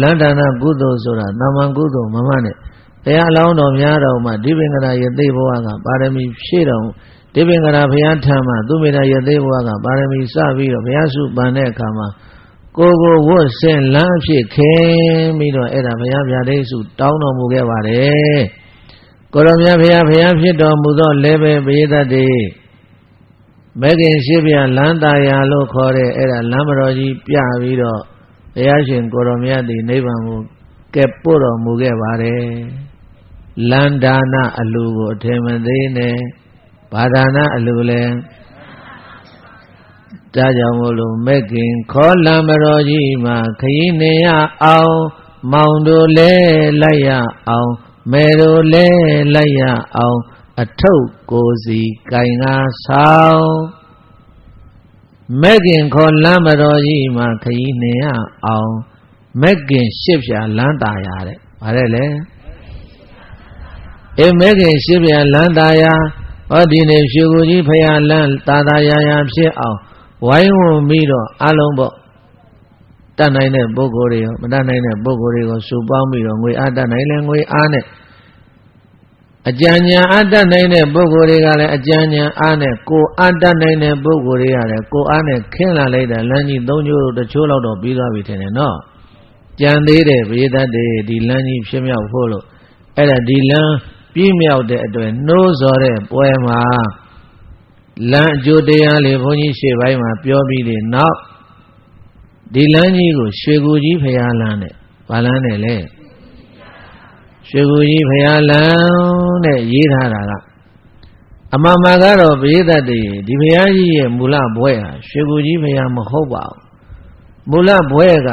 လန္ဒနာကုသိုလ်ဆိုတာတာမန်ကုသိုလ်မမနဲ့တရားအလောင်းတော်များတော်မှာဒီပင်္ဂရာယသိဘဝကပါရမီဖြည့်တော်ဒီပင်္ဂရာဘုရားထံမှာသူမေတ္တာယသိဘဝကပါရမီစပြီးတော့ဘုရားစုပန်တဲ့အခါမှာကိုကိုဝတ်ဆင်လမ်းဖြစ်ခင်ပြီးတော့အဲ့ဒါဘုရားဗျာဒိတ်စုတောင်းတော်မူခဲ့ပါတယ် ကိုရောမြတ်ဘုရားဘုရားဖြစ်တော်မူသောလဲပဲပရိသတ်တွေမဂ္ဂင်ရှိပြလမ်းတာယာလို့ခေါ်တဲ့အဲ့ဒါလမ်းမတော်ကြီးပြပြီးတော့ဘုရားရှင်ကိုရောမြတ်ဒီနိဗ္ဗာန်ကိုကဲပို့တော်မူခဲ့ပါတယ်လန္ဒာနာအလူကိုအထင်မသေးနဲ့ဘာဒါနာအလူလည်းဒါကြောင့်မို့လို့မက်ကင်ခေါ်လံမတော်ကြီးမှာခရီးနေရအောင် မောင်တို့လဲလိုက်ရအောင် မေတို့လဲလိုက်ရအောင် အထုပ်ကိုစီကင်ငါဆောင်မက်ကင်ခေါ်လမ်းမတော်ကြီးမှာခရီးနေရအောင်မက်ကင်ရှစ်ဖြာလမ်းตาရတဲ့ဗါတဲ့လေအေမက်ကင်ရှစ်ဖြာလမ်းตาရဟောဒီနေ့ဖြူကိုကြီးဖရာလမ်းတာတာယာယာဖြစ်အောင်ဝိုင်းဝန်းပြီးတော့အလုံးပေါ့ တတ်နိုင်တဲ့ပုဂ္ဂိုလ်တွေရောမတတ်နိုင်တဲ့ပုဂ္ဂိုလ်တွေကိုစုပေါင်းပြီးတော့ငွေအားတတ်နိုင်လဲငွေအားနဲ့အကြံဉာဏ်အားတတ်နိုင်တဲ့ပုဂ္ဂိုလ်တွေကလည်းအကြံဉာဏ်အားနဲ့ကိုအားတတ်နိုင်တဲ့ပုဂ္ဂိုလ်တွေကလည်းကိုအားနဲ့ခင်းလာလိုက်တဲ့လမ်းကြီးသုံးချိုးတချို့လောက်တော့ပြီးသွားပြီထင်တယ်နော်ကြံသေးတယ်ဘေးသတ်တွေဒီလမ်းကြီးဖြစ်မြောက်ဖို့လို့အဲ့ဒါဒီလမ်းပြည့်မြောက်တဲ့အတွက်နှိုးစော်တဲ့ပွဲမှာလမ်းအကျိုးတရားလေးဘုန်းကြီးရှေ့ပိုင်းမှာပြောပြီးတဲ့နောက် ဒီလမ်းကြီးကိုရွှေကူကြီးဖရာလမ်းနဲ့ဘာလမ်းနဲ့လဲရွှေကူကြီးဖရာလမ်းနဲ့ရေးထားတာကအမှန်မှန်ကတော့ပရိသတ်တွေဒီဘုရားကြီးရဲ့မူလဘွဲဟာရွှေကူကြီးဘုရားမဟုတ်ပါဘူးမူလဘွဲက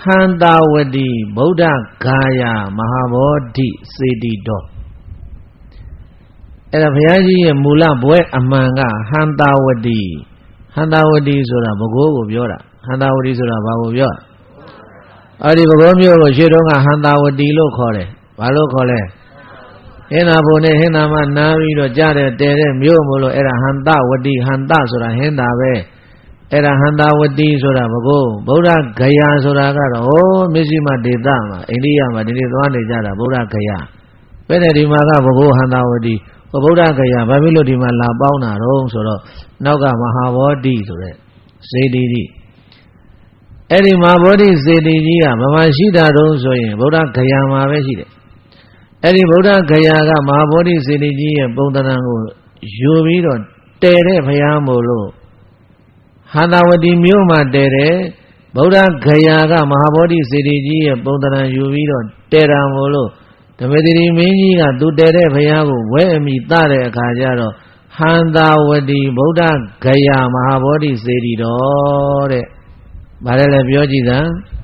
ဟန္တာဝတိဗုဒ္ဓဂါယမဟာဘောဓိစေတီတော်အဲ့ဒါဘုရားကြီးရဲ့မူလဘွဲအမှန်ကဟန္တာဝတိဟန္တာဝတိဆိုတာဘဂိုးကိုပြောတာ ဟန္တာဝတိဆိုတာဘာကိုပြောအဲ့ဒီဘဂိုးမျိုးကိုရှေ့တုန်းကဟန္တာဝတိလို့ခေါ်တယ်ဘာလို့ခေါ်လဲဟင်္သာဘုံနဲ့ဟင်္သာမနားပြီးတော့ကြားတဲ့တဲတဲ့မြို့မို့လို့အဲ့ဒါဟန္တဝတိဟန္တဆိုတာဟင်္သာပဲအဲ့ဒါဟန္တာဝတိဆိုတာဘကိုဗုဒ္ဓဂယာဆိုတာကတော့ဟိုမစ္စည်းမဒေသမှာအိန္ဒိယမှာဒီနေ့သွားနေကြတာဗုဒ္ဓဂယာပဲတဲ့ဒီမှာကဘကိုဟန္တာဝတိဟိုဗုဒ္ဓဂယာဘာဖြစ်လို့ဒီမှာလာပေါင်းတာတော့ဆိုတော့နောက်ကမဟာဘောဓိဆိုတဲ့စေတီကြီး အဲ့ဒီမဟာဘောဓိစေတီကြီးကမမရှိတာတော့ဆိုရင်ဗုဒ္ဓဂယာမှာပဲရှိတယ်အဲ့ဒီဗုဒ္ဓဂယာကမဟာဗောဓိစေတီကြီးရဲ့ပုံသဏ္ဍာန်ကိုယူပြီးတော့တဲတဲ့ဘုရားမို့လို့ဟာသဝတီမြို့မှာတဲတဲ့ဗုဒ္ဓဂယာကမဟာဗောဓိစေတီကြီးရဲ့ပုံသဏ္ဍာန်ယူပြီးတော့တဲတာမို့လို့ဓမ္မတိမင်းကြီးကသူတဲတဲ့ဘုရားကိုဝဲအမိတတဲ့အခါကျတော့ဟန္တာဝတိဗုဒ္ဓဂယာမဟာဗောဓိစေတီတော်တဲ့။ ဗါတယ်လေပြောကြည့်သံ။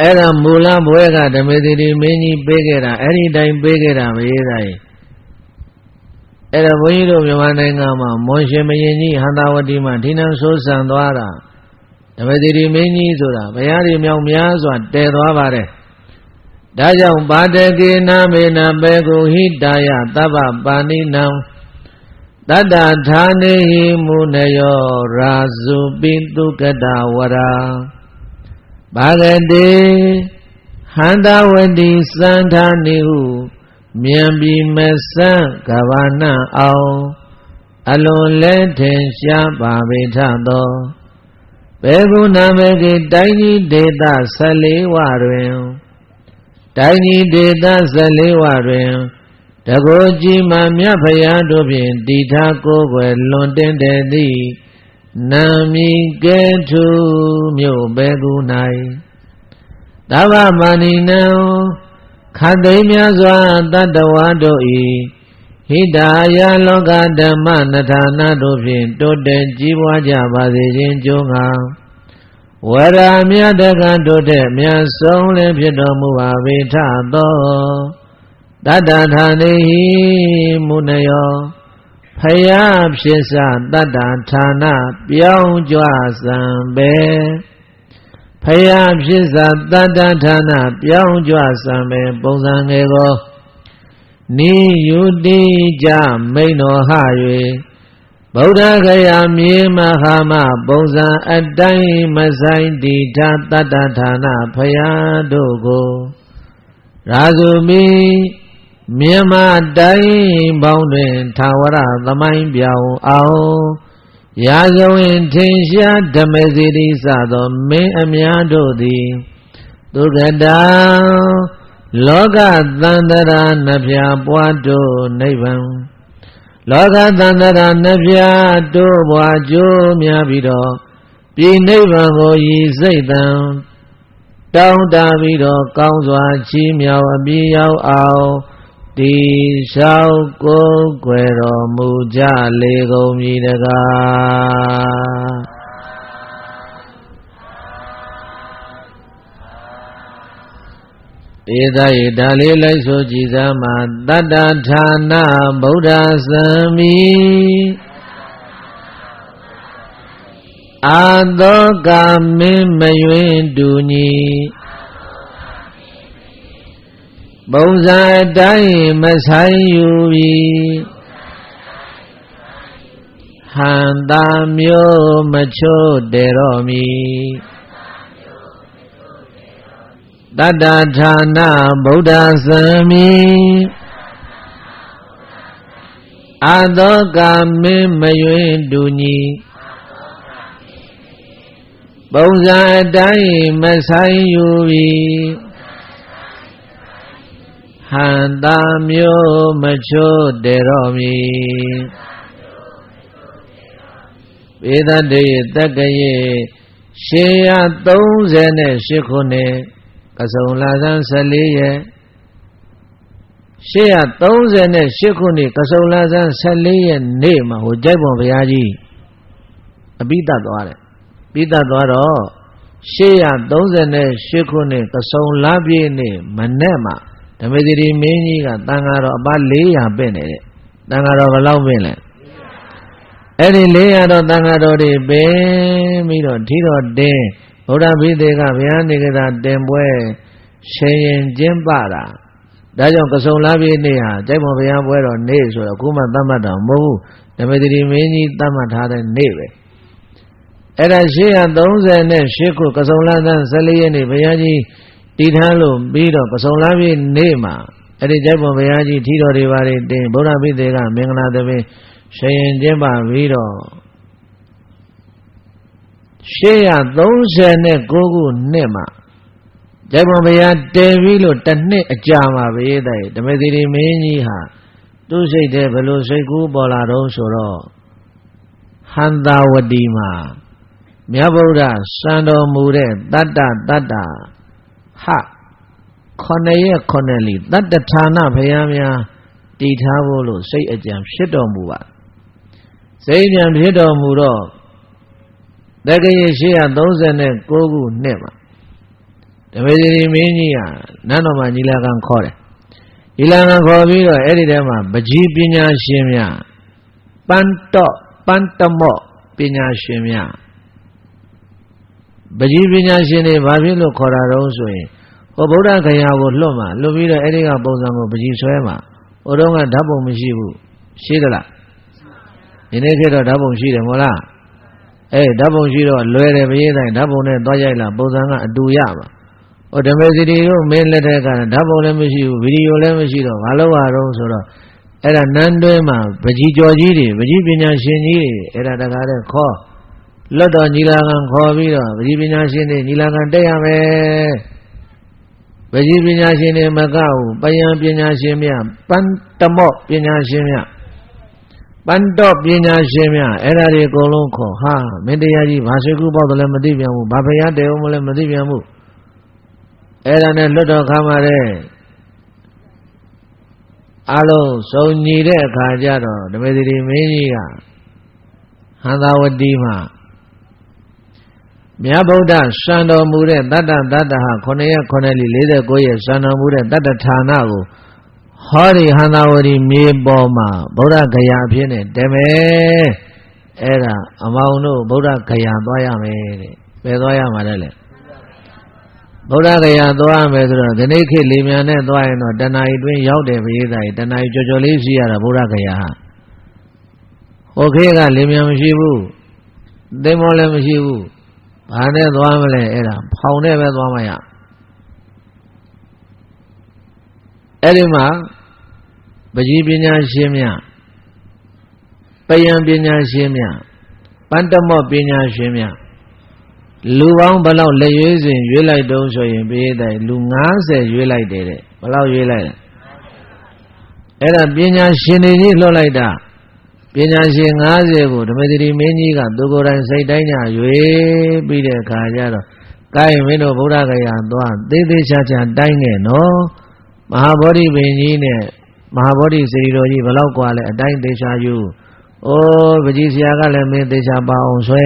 အဲ့ဒါမူလဘွဲကဓမ္မတိတိမင်းကြီးပေးခဲ့တာအဲ့ဒီတိုင်းပေးခဲ့တာမရေးတာရင်အဲ့ဒါဘုန်းကြီးတို့မြန်မာနိုင်ငံမှာမွန်ရှင်မယင်ကြီးဟန္တာဝတိမှာဒီနံဆိုးဆန်သွားတာဓမ္မတိတိမင်းကြီးဆိုတာဘုရားတွေမြောင်များစွာတည်သွားပါတယ်ဒါကြောင့်ပါတကေနာမေနဘေကုဟိတာယသဗ္ဗပါဏိနံ တတ္တဌာနေဟိမုနယောရာဇုပိတုကတဝရာဘာဂတိဟန္တာဝတိစံထာနေဟုမြန်ပြီးမဆန်းကဘာနာအောင်အလွန်လဲထင်ရှားပါပေထသောဘေကုနာမေကိတိုင်းကြီးဒေသ14ဝတွင်တိုင်းကြီးဒေသ14ဝတွင် တကောကြီးမှမြတ်ဖရာတို့ဖြင့်တည်ထားကိုယ်ွယ်လွန်တင်တဲ့သည်နာမီကဲထုမြို့ပဲကူ၌တဗ္ဗမာနိနံခတ်သိမ်းများစွာတတ္တဝါတို့ဤဟိတာယလောကဓမ္မနထာနာတို့ဖြင့်တိုးတက်ကြီးပွားကြပါစေခြင်းကြိုးငါဝရမြတ်တကတို့တဲ့မြတ်ဆုံးလည်းဖြစ်တော်မူပါပေထသော တတ္တထာနေဟိမုနယောဖဖယားဖြစ်စတတ္တဌာနပြောင်းကြွစံပဲဖယားဖြစ်စတတ္တဌာနပြောင်းကြွစံပဲပုံစံငယ်ကိုနိယုတိကြမိန်တော်ဟ၍ဗုဒ္ဓဂယာမြေမဟာမပုံစံအတိုင်းမဆိုင်တိထတတ္တဌာနဖယားတို့ကိုရာဇုမိ မြမတိုင်းပေါင်းတွင်သာဝရသမိုင်းပြောင်းအောင်ရာဇဝင်ထင်ရှားဓမ္မစီရိစသောမင်းအများတို့သည်ဒုက္ကတာလောကသန္တရာနှဖျားပွားတို့နိဗ္ဗာန်လောကသန္တရာနှဖျားတို့ဘွားကျိုးများပြီးတော့ပြည်နိဗ္ဗာန်ကိုရည်စိတ်တံတောင်းတပြီးတော့ကောင်းစွာချီးမြှောက်အပြည့်ရောက်အောင် တိလျှောက်ကိုယ်ွယ်တော်မူကြလေကုန်မည်တကားဧသယေဒါလေးလိုက်ဆိုကြည်စားမှာတတ္တဌာနဗုဒ္ဓသံမီအာသောကမင်းမယွင်တူညီ ပုံစံအတိုင်းမဆိုင်ယူပြီးဟန်တာမျိုးမချို့တယ်တော့မီတတ္တဌာနဗုဒ္ဓသံမီအာသောကမင်းမယွင်တူညီပုံစံအတိုင်းမဆိုင်ယူပြီး ဟန်တာမျိုးမချို့တေတော်မီပေဒတေတက္ကရေရှေရ38ခုနှစ်ကစုံလာဇန်14ရက်ရှေ့ရ38ခုနှစ်ကစုံလာဇန်14ရက်နေ့မှာဟိုကြိုက်ပွန်ဘုရားကြီးအပိတတ်သွားတယ်ပိတတ်သွားတော့ရှေ့ရ38ခုနှစ်ကစုံလာပြည့်နေ့မနေ့မှာ ဓမ္မသီရိမင်းကြီးကတန်ဃာတော်အပါ400ပဲ့နေတဲ့တန်ဃာတော်ဘယ်လောက်ပဲ့လဲအဲ့ဒီ400တော့တန်ဃာတော်တွေပဲပြီးတော့ထီတော်တင်းဗုဒ္ဓဘိသေကဘုရားနေကတာတင်ပွဲရှင်ရင်ကျင်းပတာဒါကြောင့်ကစုံလာပြည့်နေ့ဟာကြိုက်မောဘုရားပွဲတော်နေ့ဆိုတော့ခုမှသတ်မှတ်တာမဟုတ်ဘူးဓမ္မသီရိမင်းကြီးသတ်မှတ်ထားတဲ့နေ့ပဲအဲ့ဒါ838ခုကစုံလာသန်း14ရက်နေ့ဘုရားကြီး တည်ထမ်းလို့ပြီးတော့ပစုံလာပြီနေ့မှာအဲ့ဒီကြိုက်ပွန်ဘုရားကြီးထီတော်တွေပါတွေတင်ဗုဒ္ဓဘိသေကမင်္ဂလာသဘင်ရှင်ရင်ကျင်းပပြီးတော့839ခုနှစ်မှာကြိုက်ပွန်ဘုရားတည်ပြီးလို့တစ်နှစ်အကြာမှာပဲတဲ့ဓမ္မသီရိမင်းကြီးဟာသူ့စိတ်ထဲဘယ်လိုစိတ်ကူးပေါ်လာတော့ဆိုတော့ဟန္တာဝတီမှာမြတ်ဗုဒ္ဓစံတော်မူတဲ့တတ္တတတ္တ ဟခொနရက်ခொနလီတတ္တဌာနဘုရားများတည်ထားဖို့လို့စိတ်အကြံဖြစ်တော်မူပါစိတ်ကြံဖြစ်တော်မူတော့တက္ကရာ839ခုနှစ်မှာဓမ္မစီရီမင်းကြီးဟာနန်းတော်မှာညီလာခံခေါ်တယ်ညီလာခံခေါ်ပြီးတော့အဲ့ဒီထဲမှာပကြီးပညာရှင်များပန်တော့ပန်တမော့ပညာရှင်များ ပကြီးပညာရှင်တွေဘာဖြစ်လို့ခေါ်တာတော့ဆိုရင်ဟိုဗုဒ္ဓဂယာကိုလွတ်မှာလွတ်ပြီးတော့အဲ့ဒီကပုံစံကိုပကြီးဆွဲမှာဟိုတော့ကဓာတ်ပုံမရှိဘူးရှိသလားဒီနေ့ခေတ်တော့ဓာတ်ပုံရှိတယ်မဟုတ်လားအေးဓာတ်ပုံရှိတော့လွယ်တယ်ပရိသတ်ဓာတ်ပုံနဲ့သွားရိုက်လာပုံစံကအတူရမှာဟိုဓမ္မစီတီတို့မင်းလက်ထက်ကဓာတ်ပုံလည်းမရှိဘူးဗီဒီယိုလည်းမရှိတော့ဘာလို့ရတော့ဆိုတော့အဲ့ဒါနန်းတွဲမှာပကြီးကျော်ကြီးတွေပကြီးပညာရှင်ကြီးတွေအဲ့ဒါတကားတဲ့ခေါ် လွတ်တော်ညီလာခံခေါ်ပြီးတော့ပကြီးပညာရှင်တွေညီလာခံတက်ရမယ်ပကြီးပညာရှင်တွေမကဘူးပယံပညာရှင်များပန်တမော့ပညာရှင်များပန်တော့ပညာရှင်များအဲ့ဒါတွေအကုန်လုံးခေါ်ဟာမင်းတရားကြီးဘာဆွေကူပေါက်တယ်လဲမသိပြန်ဘူးဘာဖရားတယ်ဦးမလဲမသိပြန်ဘူးအဲ့ဒါနဲ့လွတ်တော်ခါမှာတဲ့အလုံးစုံညီတဲ့အခါကျတော့ဓမ္မသတိမင်းကြီးကဟန္တာဝတီမှာ မြတ်ဗုဒ္ဓစံတော်မူတဲ့တတ္တတတ္တဟာ9ရက်9လီ49ရက်စံတော်မူတဲ့တတ္တဌာနကိုဟဟောဒီဟန္တာဝရီမြေပေါ်မှာဗုဒ္ဓဂယာဖြစ်နေတယ်မယ်အဲ့ဒါအမောင်တို့ဗုဒ္ဓဂယာသွားရမယ်တဲ့ဘယ်သွားရမှာလဲလဲဗုဒ္ဓဂယာသွားမယ်ဆိုတော့ဒီနေ့ခေတ်လေမြန်နဲ့သွားရင်တော့တဏှာကြီးတွင်းရောက်တယ်ပရိသတ်ကြီးတဏှာကြီးကြော်ကြော်လေးရှိရတာဗုဒ္ဓဂယာဟာဟိုခေတ်ကလေမြန်မရှိဘူးသိမောလည်းမရှိဘူး ဘာနဲ့သွားမလဲအဲ့ဒါဖောင်နဲ့ပဲသွားမှရအဲ့ဒီမှာပကြီးပညာရှင်များပယံပညာရှင်များပန္တမောပညာရှင်များလူပေါင်းဘလောက်လက်ရွေးစဉ်ရွေးလိုက်တုံးဆိုရင်ပြေးတယ်လူ90ရွေးလိုက်တယ်တဲ့ဘလောက်ရွေးလိုက်လဲအဲ့ဒါပညာရှင်တွေကြီးလွှတ်လိုက်တာ ပညာရှင်90ကိုဓမ္မတိမင်းကြီးကသူကိုယ်တိုင်စိတ်တိုင်းညာရွေးပြီးတဲ့အခါကျတော့ကိုင်းမင်းတို့ဗုဒ္ဓဂယာသွားသေးသေးချာချာတိုင်းခဲ့နော်မဟာဗောဓိပင်ကြီးနဲ့မဟာဗောဓိစေတီတော်ကြီးဘလောက်กว่าလဲအတိုင်းသေးချာယူအိုးပကြီးဆရာကလည်းမင်းသေးချာပါအောင်ဆွဲ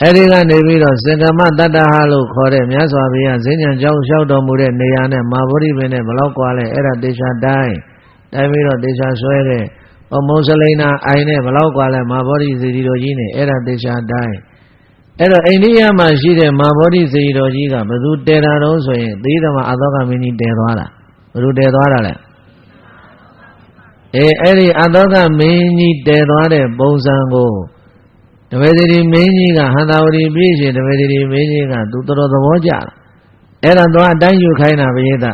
အဲ့ဒီကနေပြီးတော့စင်ကမတတ္တဟလို့ခေါ်တဲ့မြတ်စွာဘုရားဈဉ္ဉံကြောင်းလျှောက်တော်မူတဲ့နေရာနဲ့မဟာဗောဓိပင်နဲ့ဘလောက်กว่าလဲအဲ့ဒါသေချာတိုင်းတိုင်းပြီးတော့သေချာဆွဲတဲ့ ဟောမုံစလိန်နာအိုင်နဲ့ဘလောက်กว่าလဲမဟာဗောဓိစေတီတော်ကြီးနဲ့အဲ့ဒါသေချာတိုင်းအဲ့တော့အိန္ဒိယမှာရှိတဲ့မဟာဗောဓိစေတီတော်ကြီးကဘယ်သူတဲတာတော့ဆိုရင်သီသမအသောကမင်းကြီးတဲသွားတာဘယ်သူတဲသွားတာလဲအေးအဲ့ဒီအသောကမင်းကြီးတဲသွားတဲ့ပုံစံကိုတပည့်တိမင်းကြီးကဟန္တာဝတီပြည့်ရှင်တပည့်တိမင်းကြီးကသူတော်တော်သဘောကျတာအဲ့ဒါတော့အတိုင်းယူခိုင်းတာပိယသ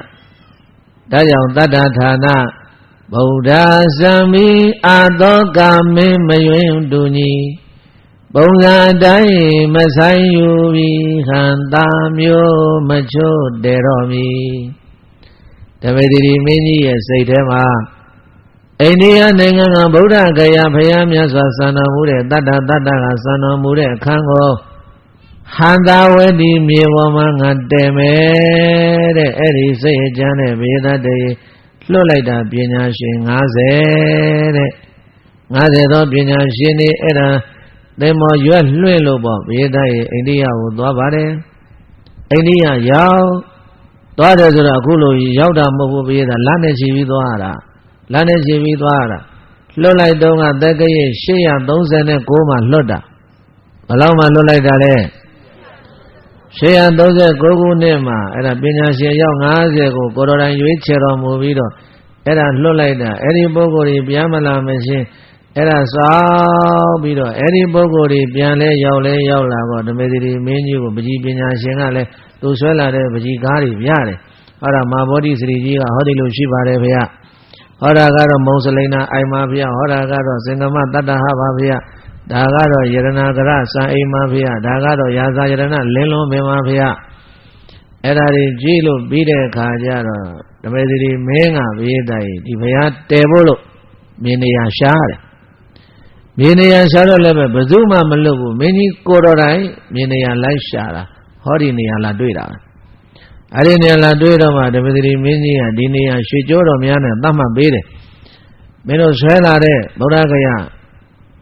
ဒါကြောင့်တတ္တဌာန ဗုဒ္ဓသံမိအာသောကမင်းမယွင်တူညီပုံစံတိုင်းမဆိုင်ယူပြီးဟန်တာမျိုးမချို့တယ်တော်မီတပည့်တိမင်းကြီးရဲ့စိတ်ထဲမှာအိန္ဒိယနိုင်ငံကဗုဒ္ဓဂယာဘုရားမြတ်စွာစံတော်မူတဲ့တတ္တတတ္တကစံတော်မူတဲ့အခန်းကိုဟန္တာဝတိမြေပေါ်မှာငါတည်မယ်တဲ့အဲ့ဒီစိတ်အကျမ်းနဲ့ဘေဒတည်း လွတ်လိုက်တာပညာရှင်90တဲ့90သောပညာရှင်တွေအဲ့ဒါသင်္မောရွက်လွှင့်လို့ပေါ့ဘေဒရဲ့အိန္ဒိယကိုသွားပါတယ်အိန္ဒိယရောက်သွားတယ်ဆိုတော့အခုလိုရောက်တာမဟုတ်ဘူးဘေဒလမ်းနဲ့ချီပြီးသွားတာလမ်းနဲ့ခြေပြီးသွားတာလွတ်လိုက်တော့ကတက္ကရဲ့839မှာလွတ်တာဘယ်လောက်မှလွတ်လိုက်တာလဲ 839ခုနှစ်မှာအဲ့ဒါပညာရှင်ရောက်90ကိုကိုတော်တိုင်ရွေးချယ်တော်မူပြီးတော့အဲ့ဒါလွတ်လိုက်တာအဲ့ဒီပုဂ္ဂိုလ်ကြီးပြန်မလာမရှင်အဲ့ဒါစောက်ပြီးတော့အဲ့ဒီပုဂ္ဂိုလ်ကြီးပြန်လဲရောက်လဲရောက်လာတော့ဓမေသတိမင်းကြီးကိုပကြီးပညာရှင်ကလည်းသူဆွဲလာတဲ့ပကြီးကားတွေပြတယ်ဟောတာမာဘောဓိစရိကြီးကဟောဒီလိုရှိပါတယ်ဗျာဟောတာကတော့မုံစလိန်နာအိုင်မာဖျားဟောတာကတော့စင်္ကမတတ္တဟပါဖျား ဒါကတော့ယရနာကရစံအိမ်မာဖျားဒါကတော့ရာဇာယရနာလင်းလုံးပင်မာဖျားအဲ့ဒါတွေကြည့်လို့ပြီးတဲ့အခါကျတော့ဓမေသတိမင်းကဘေးတိုင်ဒီဘုရားတဲဖို့လို့မြင်နေရရှားတယ်မြင်နေရရှားတော့လည်းပဲဘယ်သူမှမလွတ်ဘူးမင်းကြီးကိုတော်တိုင်မြင်နေရလိုက်ရှာတာဟောဒီနေရာလာတွေ့တာအဲ့ဒီနေရာလာတွေ့တော့မှဓမ္မသတိမင်းကြီးကဒီနေရာရွှေကြောတော်များနဲ့သတ်မှတ်ပေးတယ်မင်းတို့ဆွဲလာတဲ့ဗုဒ္ဓဂယ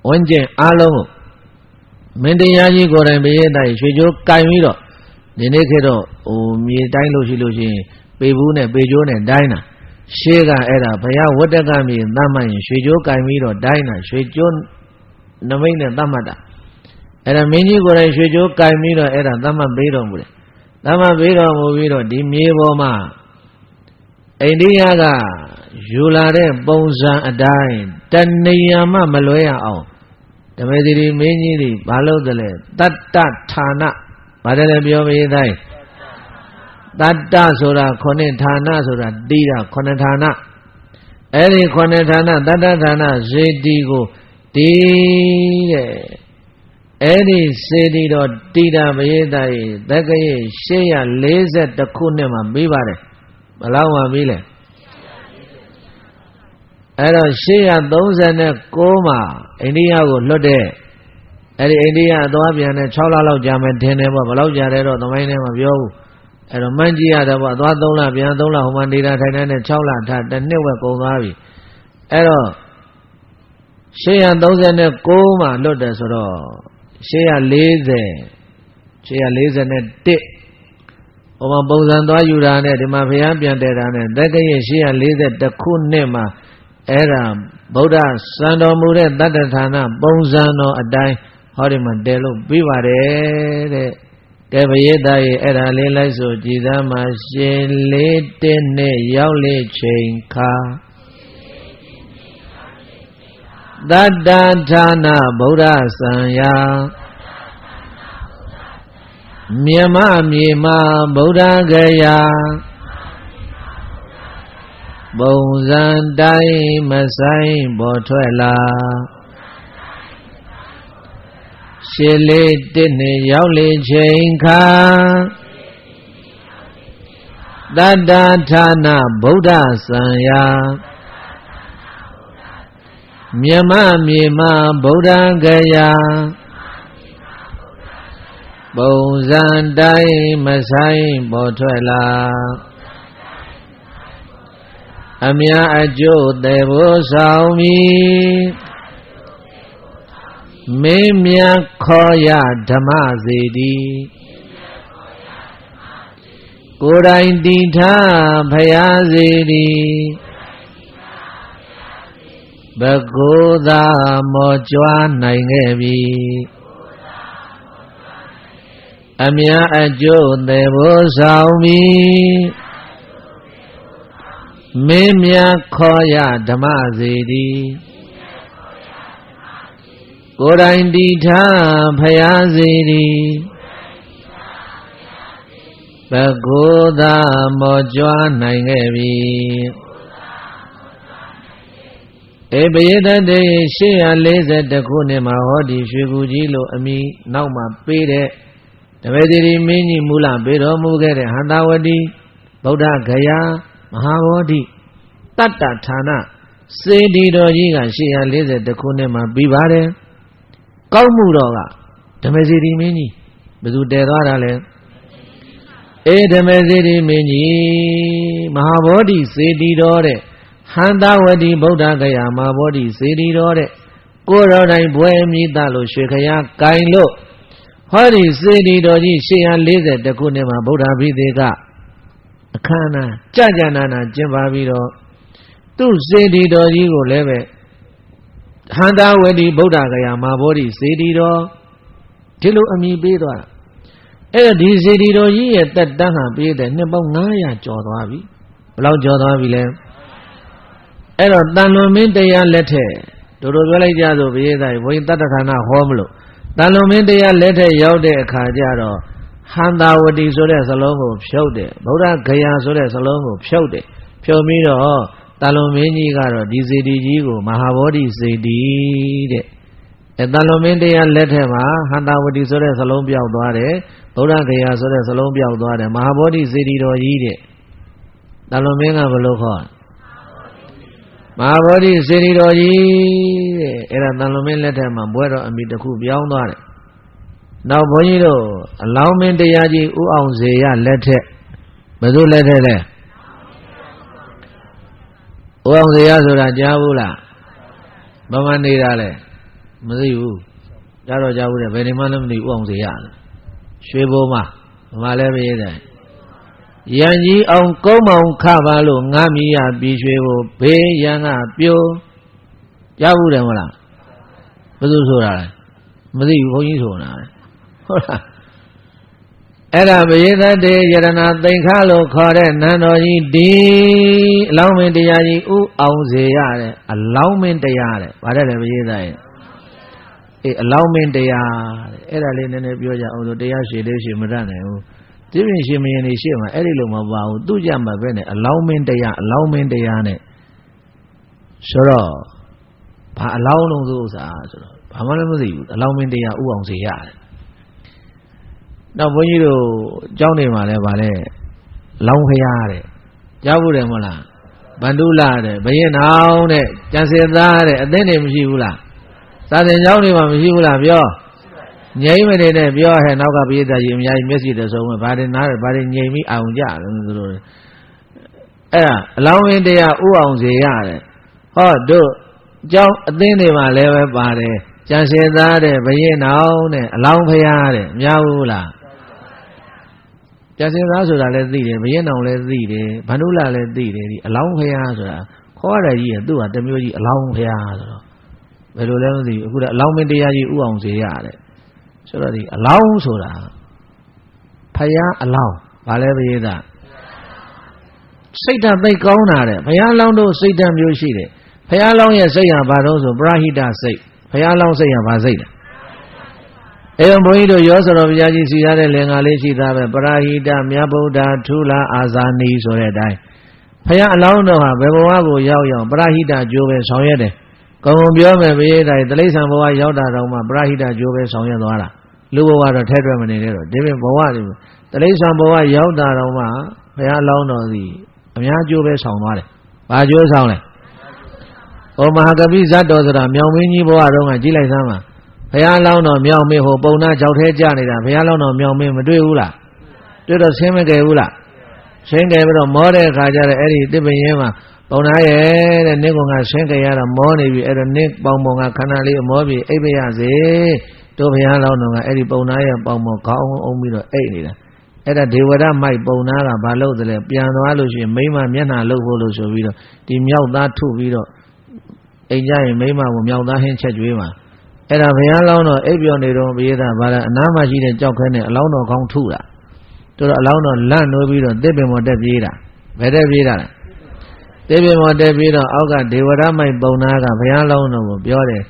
ဝန်းကျင်အားလုံးကိုမင်းတရားကြီးကိုယ်တိုင်ဘေးတိုင်ရွှေကြောကင်ပြီးတော့ဒီနေ့ခေတ်တော့ဟိုမြေတိုင်းလို့ရှိလို့ရှိရင်ပေဘူးနဲ့ပေကျိုးနဲ့တိုင်းတာရှေးကအဲ့ဒါဘုရားဝတ္တကမြေသတ်မှတ်ရင်ရွှေကြိုးကင်ပြီးတော့တိုင်းတာရွှေကြိုးနမိတ်နဲ့သတ်မှတ်တာအဲ့ဒါမင်းကြီးကိုယ်တိုင်ရွှေကြိုးကင်ပြီးတော့အဲ့ဒါသတ်မှတ်ပေးတော်မူတယ်သတ်မှတ်ပေးတော်မူပြီးတော့ဒီမြေပေါ်မှာအိန္ဒိယကယူလာတဲ့ပုံစံအတိုင်းတဏှာမှမလွဲရအောင် ဓမ္မသီရိမင်းကြီးတွေဘာလို့တလဲတတ္တဌာနဘာတယ်လဲပြောမေးတိုင်းတတ္တဆိုတာခုနှစ်ဌာနဆိုတာတီးတာခုနှစ်ဌာနအဲ့ဒီခုနှစ်ဌာနတတ္တဌာနဇေတီကိုတီးတဲ့အဲ့ဒီစေတီတော်တိတာပရိသတ်ရဲ့တက္ကရေ840ခုနှစ်မှာပြီးပါတယ်ဘယ်လောက်မှပြီးလဲ အဲ့တော့839မှာအိန္ဒိယကိုလွတ်တဲ့အဲ့ဒီအိန္ဒိယအသွားပြန်တဲ့6လလောက်ကြာမယ်ထင်တယ်ပေါ့ဘယ်လောက်ကြာတယ်တော့သမိုင်းထဲမှာပြောဘူးအဲ့တော့မှန်းကြည့်ရတော့ပေါ့သွား3လပြန်3လဟိုမှာနေတာထိုင်နေတဲ့6လထတစ်နှစ်ဝက်ကုန်သွားပြီအဲ့တော့839မှာလွတ်တယ်ရှေ့ရ40ရှေ့ရ41ဟိုမှာပုံစံသွားယူတာနဲ့ဒီမှာဘုရားပြန်တယ်တာနဲ့တက္ကရာ840ခုနှစ်မှာ အဲ့ဒါဗုဒ္ဓစံတော်မူတဲ့တတ္တဌာနပုံစံတော်အတိုင်းဟောဒီမှာတည်လို့ပြီးပါတယ်တဲ့ကဲပရိသတ်ရဲ့အဲ့ဒါလေးလိုက်ဆိုကြည်သားမှာရှင်လေးတဲ့နဲ့ရောက်လေချိန်ခါတတ္တဌာနဗုဒ္ဓဆံယာမြမမြေမှာဗုဒ္ဓဂယာ ပုံစံတိုင်းမဆိုင်ပေါ်ထွက်လာရှေလေးတစ်နှစ်ရောက်လေချိန်ခါတတ္တဌာနဗုဒ္ဓဆံယာမြမမြေမှာဗုဒ္ဓဂယာပုံစံတိုင်းမဆိုင်ပေါ်ထွက်လာ အမြအကျိုးတေဖို့ဆောင်မီမင်းမြတ်ခေါ်ရဓမ္မစေတီကိုယ်တိုင်တည်ထားဖရာစေတီဘကိုးသာမောကြွားနိုင်ခဲ့ပြီအမြအကျိုးသေဖို့ဆောင်ပြီမင်း မြတ်ခေါ်ရဓမ္မစေတီကိုယ်တိုင်တည်ထားဖရာစေတီဘကိုးသာမောကြွားနိုင်ခဲ့ပြီအေပယေတတေ840ခုနှစ်မှာဟောဒီရွှေကူကြီးလို့အမိနောက်မှာပေးတဲ့တပည့်တိမင်းကြီးမူလပေးတော်မူခဲ့တဲ့ဟန္တာဝတိဗုဒ္ဓဂယာ မဟာဘောဓိတတ္တဌာနစေတီတော်ကြီးက840ခုနှစ်မှာပြီးပါတယ်ကောက်မှုတော်ကဓမ္မစီတိမင်းကြီးဘယ်သူတည်သွားတာလဲအေဓမ္မစီတိမင်းကြီးမဟာဘောဓိစေတီတော်တဲ့ဟန္တာဝတိဗုဒ္ဓဂယာမဟာဘောဓိစေတီတော်တဲ့ကိုယ်တော်တိုင်ဘွယ်မြည်တလို့ရွှေခရကင်လို့ဟောဒီစေတီတော်ကြီး840ခုနှစ်မှာဗုဒ္ဓဘိသေက အခမ်းအနားကြကြနာနာကျင်းပပြီးတော့သူ့စေတီတော်ကြီးကိုလည်းပဲဟန္တာဝတိဗုဒ္ဓဂယာမာဘောဓိစေတီတော်ဒီလိုအမိပေးသွားတာအဲ့ဒီစေတီတော်ကြီးရဲ့တက်တန်းဟာပြည့်တဲ့နှစ်ပေါင်း900ကျော်သွားပြီဘယ်လောက်ကျော်သွားပြီလဲအဲ့တော့တန်လွန်မင်းတရားလက်ထက်တို့တို့ပြောလိုက်ကြဆိုဘုရားသားဘုရင်တတ္တခဏဟောမလို့တန်လွန်မင်းတရားလက်ထက်ရောက်တဲ့အခါကျတော့ ဟန္တာဝတိဆိုတဲ့ဇလုံးကိုဖြုတ်တယ်ဗုဒ္ဓဂယာဆိုတဲ့ဇလုံးကိုဖြုတ်တယ်ဖြုတ်ပြီးတော့တန်လွန်မင်းကြီးကတော့ဒီစေတီကြီးကိုမဟာဘောဓိစေတီတဲ့အဲတန်လွန်မင်းတရားလက်ထက်မှာဟန္တာဝတိဆိုတဲ့ဇလုံးပြောက်သွားတယ်ဗုဒ္ဓဂယာဆိုတဲ့ဇလုံးပြောက်သွားတယ်မဟာဘောဓိစေတီတော်ကြီးတဲ့တန်လွန်မင်းကဘယ်လိုခေါ်မဟာဗောဓိစေတီတော်ကြီးတဲ့အဲ့ဒါတန်လွန်မင်းလက်ထက်မှာဘွဲတော်အမိတစ်ခုပြောင်းသွားတယ် နောက်ဘုန်းကြီးတို့အလောင်းမင်းတရားကြီးဥအောင်စေရလက်ထက်ဘယ်သူလက်ထက်လဲဥအောင်စေရဆိုတာကြားဘူးလားဘမနေတာလဲမသိဘူးကြားတော့ကြားဘူးတဲ့ဘယ်နေမှလည်းမသိဥအောင်စေရရွှေဘုံမှာဘမလည်းမရေးတယ်ရန်ကြီးအောင်ကုန်းမောင်ခပါလို့ငါမိရပြီးရွှေကိုဘေးရန်ကပြိုးရဘူးတယ်မဟုတ်လားဘယ်သူဆိုတာလဲမသိဘူးဘုန်းကြီးဆိုတာလဲ ဟုတ်လားအဲ့ဒါဘယေသတေယရဏသိင်္ခလို့ခေါ်တဲ့နန္တော်ကြီးဒီအလောင်းမင်းတရားကြီးဥအောင်စေရတဲ့အလောင်းမင်းတရားတဲ့ဗါတဲ့လေဘယေသရဲ့အေးအလောင်းမင်းတရားတဲ့အဲ့ဒါလေးနည်းနည်းပြောကြအောင်ဆိုတရားရှည်လေးရှည်မတတ်နိုင်ဘူးဒီပြင်ရှင်မင်းနေရှေ့မှာအဲ့ဒီလိုမပါဘူးသူကြမှာပဲနဲ့အလောင်းမင်းတရားအလောင်းမင်းတရားနဲ့ဆိုတော့ဘာအလောင်းလုံးသို့ဥစ္စာဆိုတော့ဘာမှလည်းမသိဘူးအလောင်းမင်းတရားဥအောင်စေရတယ် နောက်ဘုန်းကြီးတို့ကျောင်းနေမှာလဲဗာလဲလောင်းခရတဲ့ကြားဘူးတယ်မဟုတ်လားဗန္ဓုလတဲ့ဘယင်းအောင်တဲ့ကျန်စေသားတဲ့အသိနေမရှိဘူးလားစာသင်ကျောင်းတွေမှာမရှိဘူးလားပြောငြိမ့်မနေတဲ့ပြောဟဲ့နောက်ကပိဋကကြီးအများကြီးမျက်စိတဆုံးပဲဘာတွေနားဘာတွေငြိမ့်ပြီးအောင်ကြတယ်သူတို့အဲ့ဒါအလောင်းဝင်းတရားဥအောင်စေရတယ်ဟောတို့ကျောင်းအသင်းတွေမှာလည်းပဲပါတယ်ကျန်စေသားတဲ့ဘယင်းအောင်တဲ့အလောင်းဖရားတဲ့များဘူးလား ပြစင်သားဆိုတာလည်းသိတယ်ဘရင်အောင်လည်းသိတယ်ဗန္ဓုလလည်းသိတယ်ဒီအလောင်းဖရာဆိုတာခေါ်ရတဲ့ကြီးကသူ့ဟာတမျိုးကြီးအလောင်းဖရာဆိုတော့ဘယ်လိုလဲမသိဘူးအခုတော့အလောင်းမင်းတရားကြီးဥအောင်စေရတယ်ဆိုတော့ဒီအလောင်းဆိုတာဖရာအလောင်းဘာလဲပရိသတ်စိတ်ဓာတ်သိကောင်းတာတဲ့ဘုရားလောင်းတို့စိတ်ဓာတ်မျိုးရှိတယ်ဘုရားလောင်းရဲ့စိတ်ဟာဘာလို့ဆိုပရဟိတစိတ်ဘုရားလောင်းစိတ်ဟာဘာစိတ်လဲ အဲဘုန်းကြီးတို့ရောစတော်ဘုရားကြီးစီရတဲ့လင်္ကာလေးရှိသားပဲပရဟိတမြတ်ဗုဒ္ဓထူလာအာဇာနီဆိုတဲ့အတိုင်းဘုရားအလောင်းတော်ဟာဘယ်ဘဝကိုရောက်ရောက်ပရဟိတကြိုးပဲဆောင်ရွက်တယ်ကုံပြောမယ်ဘေးတိုင်းတလိ္ဆံဘဝရောက်တာတော့မှပရဟိတကြိုးပဲဆောင်ရွက်သွားတာလူဘဝတော့ထဲထွက်မနေနဲ့တော့ဒီပြင်ဘဝတွေတလိ္ဆံဘဝရောက်တာတော့မှဘုရားလောင်းတော်စီအများကျိုးပဲဆောင်သွားတယ်။ဘာကျိုးဆောင်လဲ။ဩမဟာကပိဇတ်တော်ဆိုတာမြောင်မင်းကြီးဘဝတုန်းကကြီးလိုက်စမ်းပါ။ ဘုရားလောင်းတော်မြောင်မင်းဟိုပုံနာကြောက်ထဲကြနေတာဘုရားလောင်းတော်မြောင်မင်းမတွေ့ဘူးလား။တွေ့တော့ဆင်းမကြယ်ဘူးလား။ဆင်းကြယ်ပြီးတော့မောတဲ့အခါကျတော့အဲ့ဒီတစ်ပင်ရင်မှာပုံနာရဲ့တဲ့နင့်ကောင်ကဆင်းကြယ်ရတော့မောနေပြီအဲ့တော့နင့်ပေါင်ပေါင်ကခန္ဓာလေးအမောပြီအိပ်ပရစေ။တို့ဘုရားလောင်းတော်ကအဲ့ဒီပုံနာရဲ့ပေါင်ပေါင်ခေါင်းအောင်ပြီးတော့အိပ်နေတာ။အဲ့ဒါဒေဝရမိုက်ပုံနာကဘာလို့သလဲပြန်သွားလို့ရှိရင်မိမမျက်နှာလှုပ်ဖို့လို့ဆိုပြီးတော့ဒီမြောက်သားထုပြီးတော့အိမ်ကြရင်မိမကိုမြောက်သားဟင်းချက်ကျွေးမှာ အဲ့ဒါဘုရားလောင်းတော်အိပ်ပျော်နေတော့ဘုရားသားဘာလဲအနားမှာရှိတဲ့ကြောက်ခဲနဲ့အလောင်းတော်ကောင်းထုတာတို့တော့အလောင်းတော်လန့်နိုးပြီးတော့တစ်ပင်ပေါ်တက်ပြေးတာဘယ်တက်ပြေးတာလဲတစ်ပင်ပေါ်တက်ပြေးတော့အောက်ကဒေဝရမိုက်ပုံနာကဘုရားလောင်းတော်ကိုပြောတယ်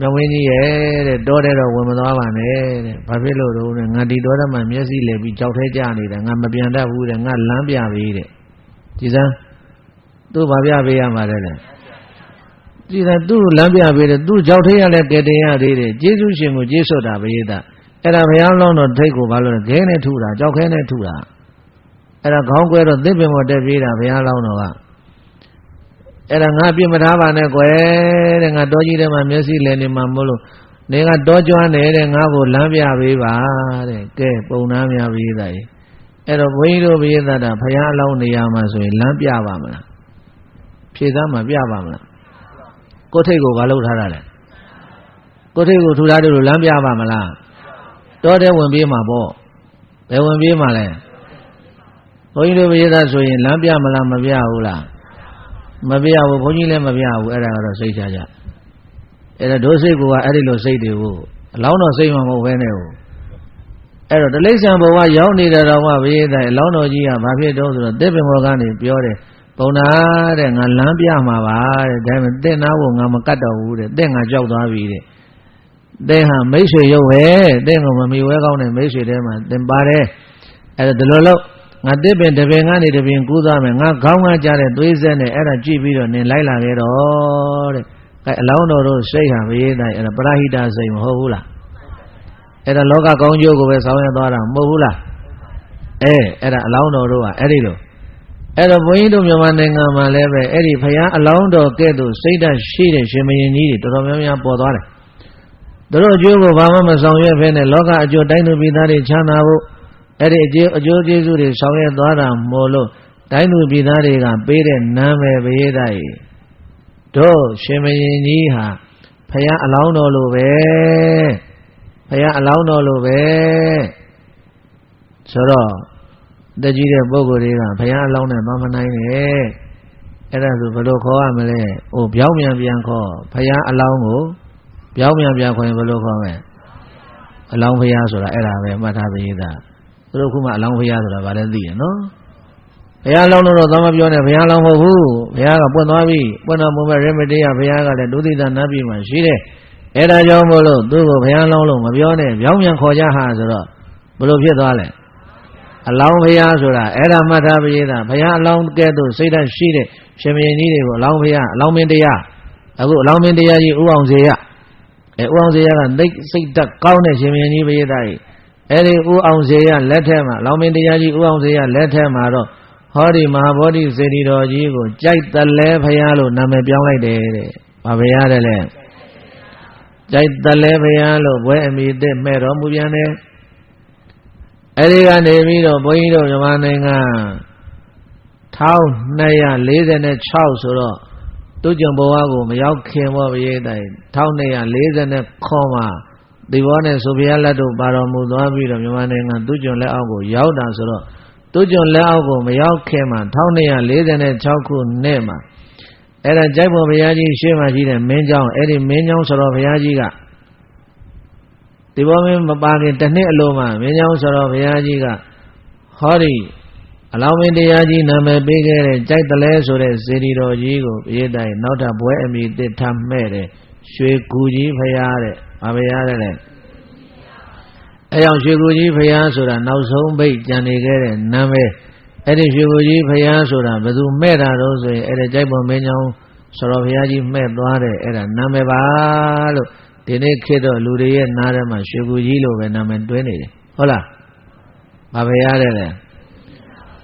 မြဝင်းကြီးရဲ့တဲ့တောထဲတော့ဝင်မသွားပါနဲ့တဲ့ဘာဖြစ်လို့တော့ငါဒီတောထဲမှာမျက်စိလဲပြီးကြောက်ထဲကြနေတာငါမပြန်တတ်ဘူးတဲ့ငါလမ်းပြပေးတဲ့ဒီစမ်းသူ့ဘာပြပေးရမှာလဲလေ ဒီစမ်းသူ့လမ်းပြပေးတယ်သူ့ကြောက်ထဲရလဲကဲတင်ရသေးတယ်ကျေးဇူးရှင်ကိုကျေးဇူးတာပရိသတ်အဲ့ဒါဘုရားလောင်းတော်ထိတ်ကိုဘာလို့လဲခဲနဲ့ထုတာကြောက်ခဲနဲ့ထုတာအဲ့ဒါခေါင်းကွဲတော့သစ်ပင်ပေါ်တက်ပြေးတာဘုရားလောင်းတော်ကအဲ့ဒါငါပြစ်မထားပါနဲ့ကွယ်တဲ့ငါတောကြီးထဲမှာမျက်စိလည်နေမှာမလို့နေကတောကျွမ်းနေတဲ့ငါ့ကိုလမ်းပြပေးပါတဲ့ကဲပုံနာများပေးတာကြီးအဲ့တော့ဘုန်းကြီးတို့ဘုရားတာဖရာလောင်းနေရမှာဆိုရင်လမ်းပြပါမလားဖြေသားမှာပြပါမလား ကိုထိတ်ကိုဘာလုပ်ထားတာလဲကိုထိတ်ကိုထူထားတယ်လို့လမ်းပြပါမလားတောထဲဝင်ပြေးမှာပေါ့ဘယ်ဝင်ပြေးမှာလဲဘုန်းကြီးတို့ဘုရားတာဆိုရင်လမ်းပြမလားမပြဘူးလားမပြဘူးဘုန်းကြီးလည်းမပြဘူးအဲ့ဒါကတော့စိတ်ချကြအဲ့ဒါဒုစိတ်ကအဲ့ဒီလိုစိတ်တွေကိုအလောင်းတော်စိတ်မှမဟုတ်ဘဲနဲ့ဟုတ်အဲ့တော့တလိ္ဆံဘဝရောက်နေတဲ့တော်မှဘိသေအလောင်းတော်ကြီးကဘာဖြစ်တော့ဆိုတော့တစ်ပင်ဘောကနေပြောတယ် ပုံနာတဲ့ငါလမ်းပြမှာပါတဲ့ဒါပေမဲ့တဲ့နာဖို့ငါမကတ်တော့ဘူးတဲ့တဲ့ငါကြောက်သွားပြီတဲ့တဲ့ဟာမိတ်ဆွေရုပ်ပဲတဲ့ကမမီဝဲကောင်းတဲ့မိတ်ဆွေတဲမှာသင်ပါတယ်အဲ့ဒါဒီလိုလို့ငါတစ်ပင်တပင်ကနေတပင်ကူးသွားမယ်ငါခေါင်းကကြတဲ့သွေးဆက်နဲ့အဲ့ဒါကြည့်ပြီးတော့နင်လိုက်လာခဲ့တော့တဲ့အဲအလောင်းတော်တို့စိတ်ဟာမရေးတိုင်းအဲ့ဒါပရဟိတစိတ်မဟုတ်ဘူးလားအဲ့ဒါလောကကောင်းကျိုးကိုပဲဆောင်ရွက်သွားတာမဟုတ်ဘူးလားအဲအဲ့ဒါအလောင်းတော်တို့ကအဲ့ဒီလို အဲ့တော့ဘုန်းကြီးတို့မြန်မာနိုင်ငံမှာလည်းပဲအဲ့ဒီဘုရားအလောင်းတော်ကဲ့သို့စိတ်ဓာတ်ရှိတဲ့ရှင်မင်းကြီးတွေတော်တော်များများပေါ်သွားတယ်တို့အကျိုးကိုဘာမှမဆောင်ရွက်ဖဲနဲ့လောကအကျိုးတိုင်းသူပြည်သားတွေချမ်းသာဖို့အဲ့ဒီအကျိုးအကျိုးကျေးဇူးတွေဆောင်ရွက်သွားတာမို့လို့တိုင်းသူပြည်သားတွေကပေးတဲ့နာမည်ပရိသတ်ကြီးတို့ရှင်မင်းကြီးဟာဖယားအလောင်းတော်လိုပဲဖယားအလောင်းတော်လိုပဲဆိုတော့ တကြီးတဲ့ပုဂ္ဂိုလ်တွေကဘုရားအလောင်းနဲ့မမနိုင်နဲ့အဲ့ဒါဆိုဘယ်လိုခေါ်ရမလဲဟိုပြောင်းပြန်ပြန်ခေါ်ဘုရားအလောင်းကိုပြောင်းပြန်ပြန်ခေါ်ရင်ဘယ်လိုခေါ်မလဲအလောင်းဘုရားဆိုတာအဲ့ဒါပဲမှတ်ထားသေးတာသူတို့ခုမှအလောင်းဘုရားဆိုတာဗာလဲသိရနော်ဘုရားလောင်းလို့တော့သမပြောနဲ့ဘုရားလောင်းမဟုတ်ဘူးဘုရားကပွင့်သွားပြီပွင့်တော်မူမဲ့ရမတေယဘုရားကလည်းဒုတိယနတ်ပြည်မှာရှိတယ်အဲ့ဒါကြောင့်မို့လို့သူ့ကိုဘုရားလောင်းလို့မပြောနဲ့ပြောင်းပြန်ခေါ်ကြဟာဆိုတော့ဘယ်လိုဖြစ်သွားလဲ အလောင်းဘုရားဆိုတာအဲ့ဒါမှတ်ထားပြီးသားဘုရားအလောင်းကဲ့သို့စိတ်ဓာတ်ရှိတဲ့ရှင်မင်းကြီးတွေကိုအလောင်းဘုရားအလောင်းမင်းတရားအခုအလောင်းမင်းတရားကြီးဥအောင်စေရအဲဥအောင်စေရကသိစိတ်ဓာတ်ကောင်းတဲ့ရှင်မင်းကြီးဘုရားသားကြီးအဲ့ဒီဥအောင်စေရလက်ထက်မှာအလောင်းမင်းတရားကြီးဥအောင်စေရလက်ထက်မှာတော့ဟောဒီမဟာဗောဓိစေတီတော်ကြီးကိုကြိုက်တလဲဘုရားလို့နာမည်ပြောင်းလိုက်တယ်တဲ့ဘာဘုရားတဲ့လဲကြိုက်တလဲဘုရားလို့ဘွဲအမိသစ်မဲ့တော်မူပြန်တယ် အဲဒီကနေပြီးတော့ဘုန်းကြီးတို့မြန်မာနိုင်ငံ1246ဆိုတော့တုကြုံဘဝကိုမရောက်ခင်ဘောပရိသတ်1240ခွန်မှာ သေဘောနဲ့ဆိုဖျားလက်တို့ပါတော်မူသွားပြီးတော့မြန်မာနိုင်ငံသူကျွန်လက်အောက်ကိုရောက်တာဆိုတော့သူကျွန်လက်အောက်ကိုမရောက်ခင်မှာ1246ခုနှစ်မှာအဲ့ဒါကြိုက်ဖို့ဘုရားကြီးရှေ့မှာရှိတဲ့မင်းเจ้าအဲ့ဒီမင်းเจ้าဆိုတော့ဘုရားကြီးက ဒီဘောမင်းမပါခင်တစ်နှစ်အလိုမှာမင်းကြောင့်ဆိုတော့ဘုရားကြီးကဟောဒီအလောင်းမင်းတရားကြီးနာမည်ပေးခဲ့တဲ့ကြိုက်တလဲဆိုတဲ့စေတီတော်ကြီးကိုဘုရားတိုင်နောက်ထပ်ဘွဲအမိတစ်ထမဲ့တဲ့ရွှေကူကြီးဖရားတဲ့ဘာဖရားတဲ့လဲအဲကြောင့်ရွှေကူကြီးဖရားဆိုတာနောက်ဆုံးဘိတ်ကြံနေခဲ့တဲ့နာမည်အဲ့ဒီရွှေကူကြီးဖရားဆိုတာဘယ်သူမဲ့တာတော့ဆိုရင်အဲ့ဒီကြိုက်ပေါ်မင်းကြောင့်ဆိုတော့ဘုရားကြီးမဲ့သွားတဲ့အဲ့ဒါနာမည်ပါလို့ ဒီနေ့ခေတ်တော့လူတွေရဲ့နားထဲမှာရွှေကူကြီးလို့ပဲနာမည်တွဲနေတယ်ဟုတ်လားဘာဖရာတဲ့လဲ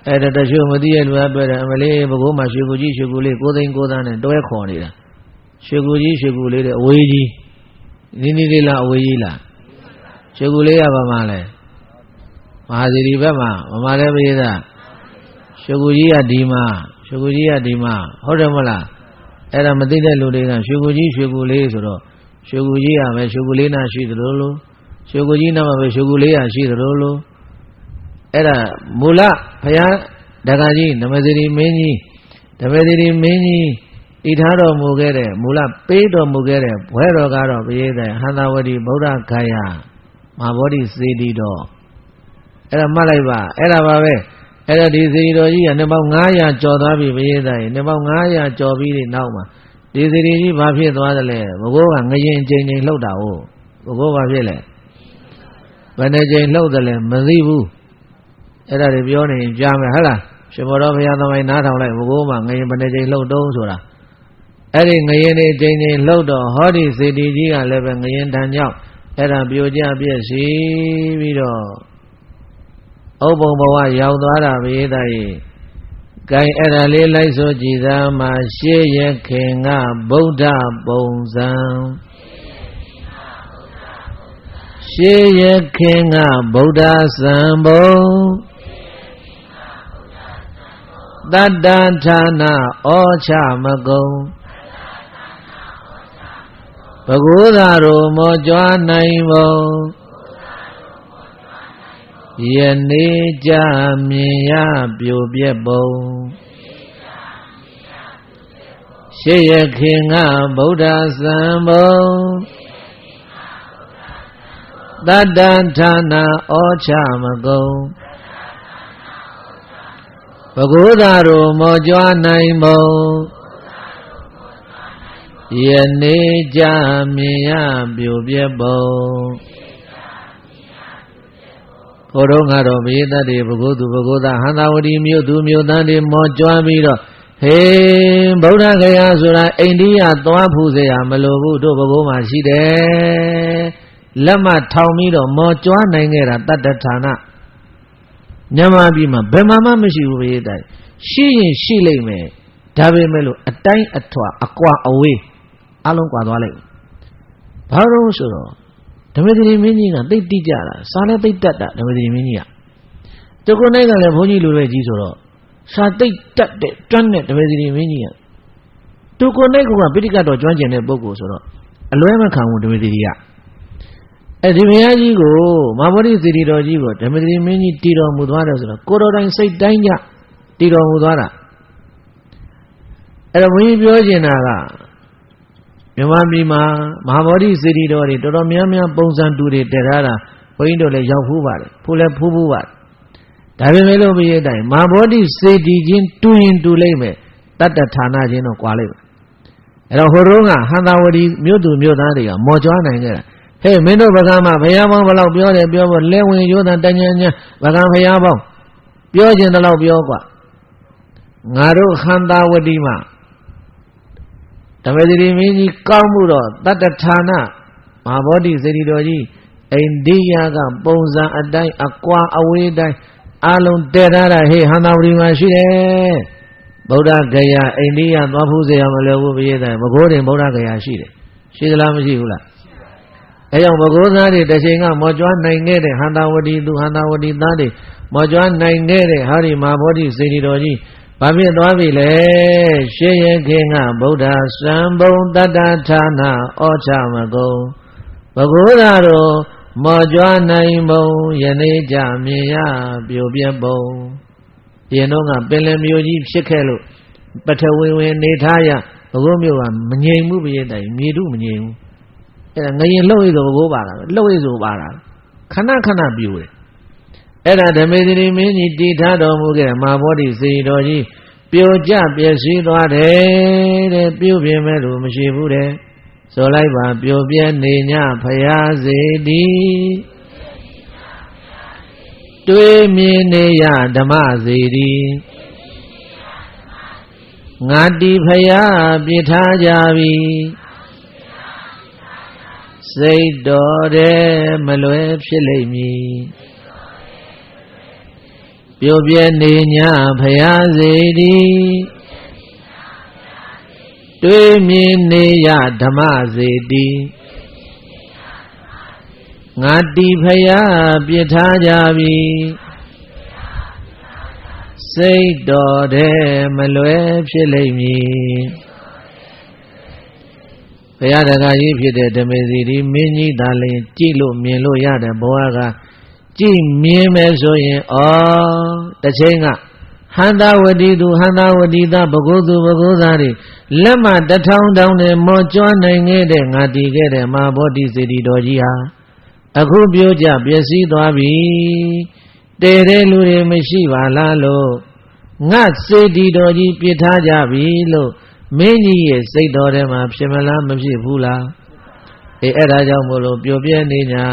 အဲ့ဒါတချို့မသိရလူကပြောတယ်အမလေးဘကိုးမှာရွှေကူကြီးရွှေကူလေးကိုသိန်းကိုသားနဲ့တွဲခေါ်နေတာရွှေကူကြီးရွှေကူလေးတဲ့အဝေးကြီးနီးနီးလေးလားအဝေးကြီးလားရွှေကူလေးကဘာမှလဲမဟာစီရီဘက်မှာဘာမှလဲပြေးတာရွှေကူကြီးကဒီမှာရွှေကူကြီးကဒီမှာဟုတ်တယ်မလားအဲ့ဒါမသိတဲ့လူတွေကရွှေကူကြီးရွှေကူလေးဆိုတော့ ရွှေကူကြီးကပဲရွှေကူလေးနာရှိသလိုလိုရွှေကူကြီးနာမှာပဲရွှေကူလေးရရှိသလိုလိုအဲ့ဒါမူလဘုရားတက္ကကြီးနမသရီမင်းကြီးဓမ္မသရီမင်းကြီးတည်ထားတော်မူခဲ့တဲ့မူလပေးတော်မူခဲ့တဲ့ဘွဲတော်ကတော့ပရိသေဟန္တာဝတိဗုဒ္ဓဂါယမဟာဗောဓိစေတီတော်အဲ့ဒါမှတ်လိုက်ပါအဲ့ဒါပါပဲအဲ့ဒါဒီစေတီတော်ကြီးကနှစ်ပေါင်း900ကျော်သွားပြီပရိသေနှစ်ပေါင်း900ကျော်ပြီးတဲ့နောက်မှာ ဒီစေတီကြီးဘာဖြစ်သွားသလဲဘကိုးကငရင်ချိန်ချိန်လှုပ်တာဟုတ်ဘကိုးဘာဖြစ်လဲဘယ်နှချိန်လှုပ်တယ်လဲမသိဘူးအဲ့ဒါတွေပြောနေရင်ကြားမယ်ဟုတ်လားရှင်ဘောတော်ဘုရားသမိုင်းနားထောင်လိုက်ဘကိုးမှာငရင်ဘယ်နှချိန်လှုပ်တုံးဆိုတာအဲ့ဒီငရင်တွေချိန်ချိန်လှုပ်တော့ဟောဒီစေတီကြီးကလည်းပဲငရင်တန်ကြောင့်အဲ့ဒါပြိုကျပြည့်စီပြီးတော့ဥပုံဘဝရောက်သွားတာဘေးသားကြီး ကဲအဲ့ဒါလေးလိုက်ဆိုကြည်သာမှာရှေးရခင်ကဗုဒ္ဓပုံစံရှေးရခင်ကဗုဒ္ဓစံပုံတတ္တဌာနဩချမကုံဘဂုသာတို့မောကြွားနိုင်ပုံ ယနေ့ကြမြင်ရပြိုပြက်ပုံရှေးရခင်ကဗုဒ္ဓဇံပုံတတ္တဌာနဩချမကုံဘဂုသာတို့မောကြွားနိုင်ပုံယနေ့ကြမြင်ရပြိုပြက်ပုံ ဘုရောကတော့မေတ္တတွေဘဂုသူဘဂုသာဟန္တာဝတီမြို့သူမြို့သားတွေမောကြွားပြီးတော့ဟေးဗုဒ္ဓဂယာဆိုတာအိန္ဒိယသွားဖူးเสียမလိုဘူးတို့ဘဂုမှာရှိတယ်လက်မထောင်ပြီးတော့မောကြွားနိုင်ခဲ့တာတတ္တဌာနမြန်မာပြည်မှာဘယ်မှမှမရှိဘူးဘေးတိုင်ရှိရင်ရှိလိမ့်မယ်ဒါပေမဲ့လို့အတိုင်းအထွာအကွာအဝေးအလုံးကွာသွားလိုက်ဘာလို့ဆိုတော့ ဓမ္မတိမင်းကြီးကသိတိကြတာစားလဲသိတတ်တာဓမ္မတိမင်းကြီးကသူကိုယ်နိုင်ကလည်းဘုန်းကြီးလူပဲကြီးဆိုတော့စာသိတတ်တဲ့ကျွမ်းတဲ့ဓမ္မတိမင်းကြီးကသူကိုယ်နိုင်ကပိဋကတော်ကျွမ်းကျင်တဲ့ပုဂ္ဂိုလ်ဆိုတော့အလွဲမခံဘူးဓမ္မတိကအဲဒီဘုရားကြီးကိုမဟာဗောဓိသီရိတော်ကြီးကိုဓမ္မတိမင်းကြီးတည်တော်မူသွားတယ်ဆိုတော့ကိုတော်တိုင်းစိတ်တိုင်းကြတည်တော်မူသွားတာအဲ့တော့ဘုန်းကြီးပြောချင်တာက မြန်မာပြည်မှာမဟာဗောဓိစေတီတော်တွေတော်တော်များများပုံစံတူတွေတည်ထားတာဘုန်းကြီးတို့လည်းရောက်ဖူးပါတယ်ဖူးလည်းဖူးဖူးပါတယ်ဒါပေမဲ့လို့ပြည့်တိုင်းမဟာဗောဓိစေတီချင်းတူရင်တူလိမ့်မယ်တတ္တဌာနချင်းတော့ကွာလိမ့်မယ်အဲ့တော့ဟိုတုန်းကဟန္တာဝတီမြို့သူမြို့သားတွေကမော်ကြွားနိုင်ကြတာဟေးမင်းတို့ဗကံမှာဘုရားပေါင်းဘလောက်ပြောတယ်ပြောဖို့လဲဝင်ရိုးတန်တញ្ញညာဗကံဘုရားပေါင်းပြောခြင်းတလောက်ပြောกว่าငါတို့ဟန္တာဝတီမှာ ဓမ္မသတိမင်းကြီးကောင်းမှုတော့တတ္တဌာနမဟာဗောဓိစေတီတော်ကြီးအိန္ဒိယကပုံစံအတိုင်းအကွာအဝေးတိုင်းအလုံးတည်ထားတာဟေးဟန္တာဝတီမှာရှိတယ်ဗုဒ္ဓဂယာအိန္ဒိယသွားဖူးစေရမလို့ဘူးပြည့်တယ်မကိုးတင်ဗုဒ္ဓဂယာရှိတယ်ရှိသလားမရှိဘူးလားအဲကြောင့်ဘဂိုးသားတွေတစ်ချိန်ကမော်ကြွားနိုင်ခဲ့တဲ့ဟန္တာဝတီသူဟန္တာဝတီသားတွေမော်ကြွားနိုင်ခဲ့တဲ့ဟာဒီမဟာဗောဓိစေတီတော်ကြီး ဘာဖြစ်သွားပြီလဲရှေးရခင်ကဗုဒ္ဓစံဘုံတတ္တဌာနဩချမကုံဘဂဝရတော်မော်ကြွားနိုင်ပုံယနေ့ကြမြင်ရပြိုပြက်ပုံပြင်တော့ကပင်လယ်မျိုးကြီးဖြစ်ခဲ့လို့ပထဝီဝင်နေထားရဘဂဝမျိုးကမငြိမ်ဘူးပြည့်တိုင်မြေတုမငြိမ်ဘူးအဲ့ဒါငရင်လှုပ်ရဆိုဘဂဝပါတာလှုပ်ရဆိုပါတာခဏခဏပြိုတယ် အဲ့ဒါဓမေသရီမင်းကြီးတည်ထားတော်မူခဲ့မာဘောဓိစေတော်ကြီးပြိုကျပျက်စီးသွားတယ်တဲ့ပြုတ်ပြင်းမဲ့လို့မရှိဘူးတဲ့ဆိုလိုက်ပါပြိုပြဲနေညဖရာစေတီတွေးမြင်နေရဓမ္မစေတီငါတီဖရာပြထားကြပြီစိတ်တော်တဲ့မလွယ်ဖြစ်လိမ့်မည် ပြိုပြဲနေညဖရာစေတီတွေးမြင်နေရဓမ္မစေတီငါတီဖယားပြထားကြပြီစိတ်တော်တဲ့မလွယ်ဖြစ်လိမ့်မည်ဘုရားတကာကြီးဖြစ်တဲ့ဓမေစီဒီမင်းကြီးသာလင်ကြည့်လို့မြင်လို့ရတဲ့ဘဝက ကြည့်မြင်မယ်ဆိုရင်ဩတစ်ချိန်ကဟန္တာဝတိသူဟန္တာဝတိသဘဂုသူဘဂုသားတွေလက်မတထောင်တောင်းနဲ့မောကျွမ်းနိုင်ခဲ့တဲ့ငါတည်ခဲ့တဲ့မဟာဗောဓိစေတီတော်ကြီးဟာအခုပြိုးကြပျက်စီးသွားပြီတဲတဲ့လူတွေမရှိပါလားလို့ငါစေတီတော်ကြီးပြစ်ထားကြပြီလို့မင်းကြီးရဲ့စိတ်တော်ထဲမှာဖြစ်မလားမဖြစ်ဘူးလားအေးအဲ့ဒါကြောင့်မို့လို့ပြိုပြဲနေညာ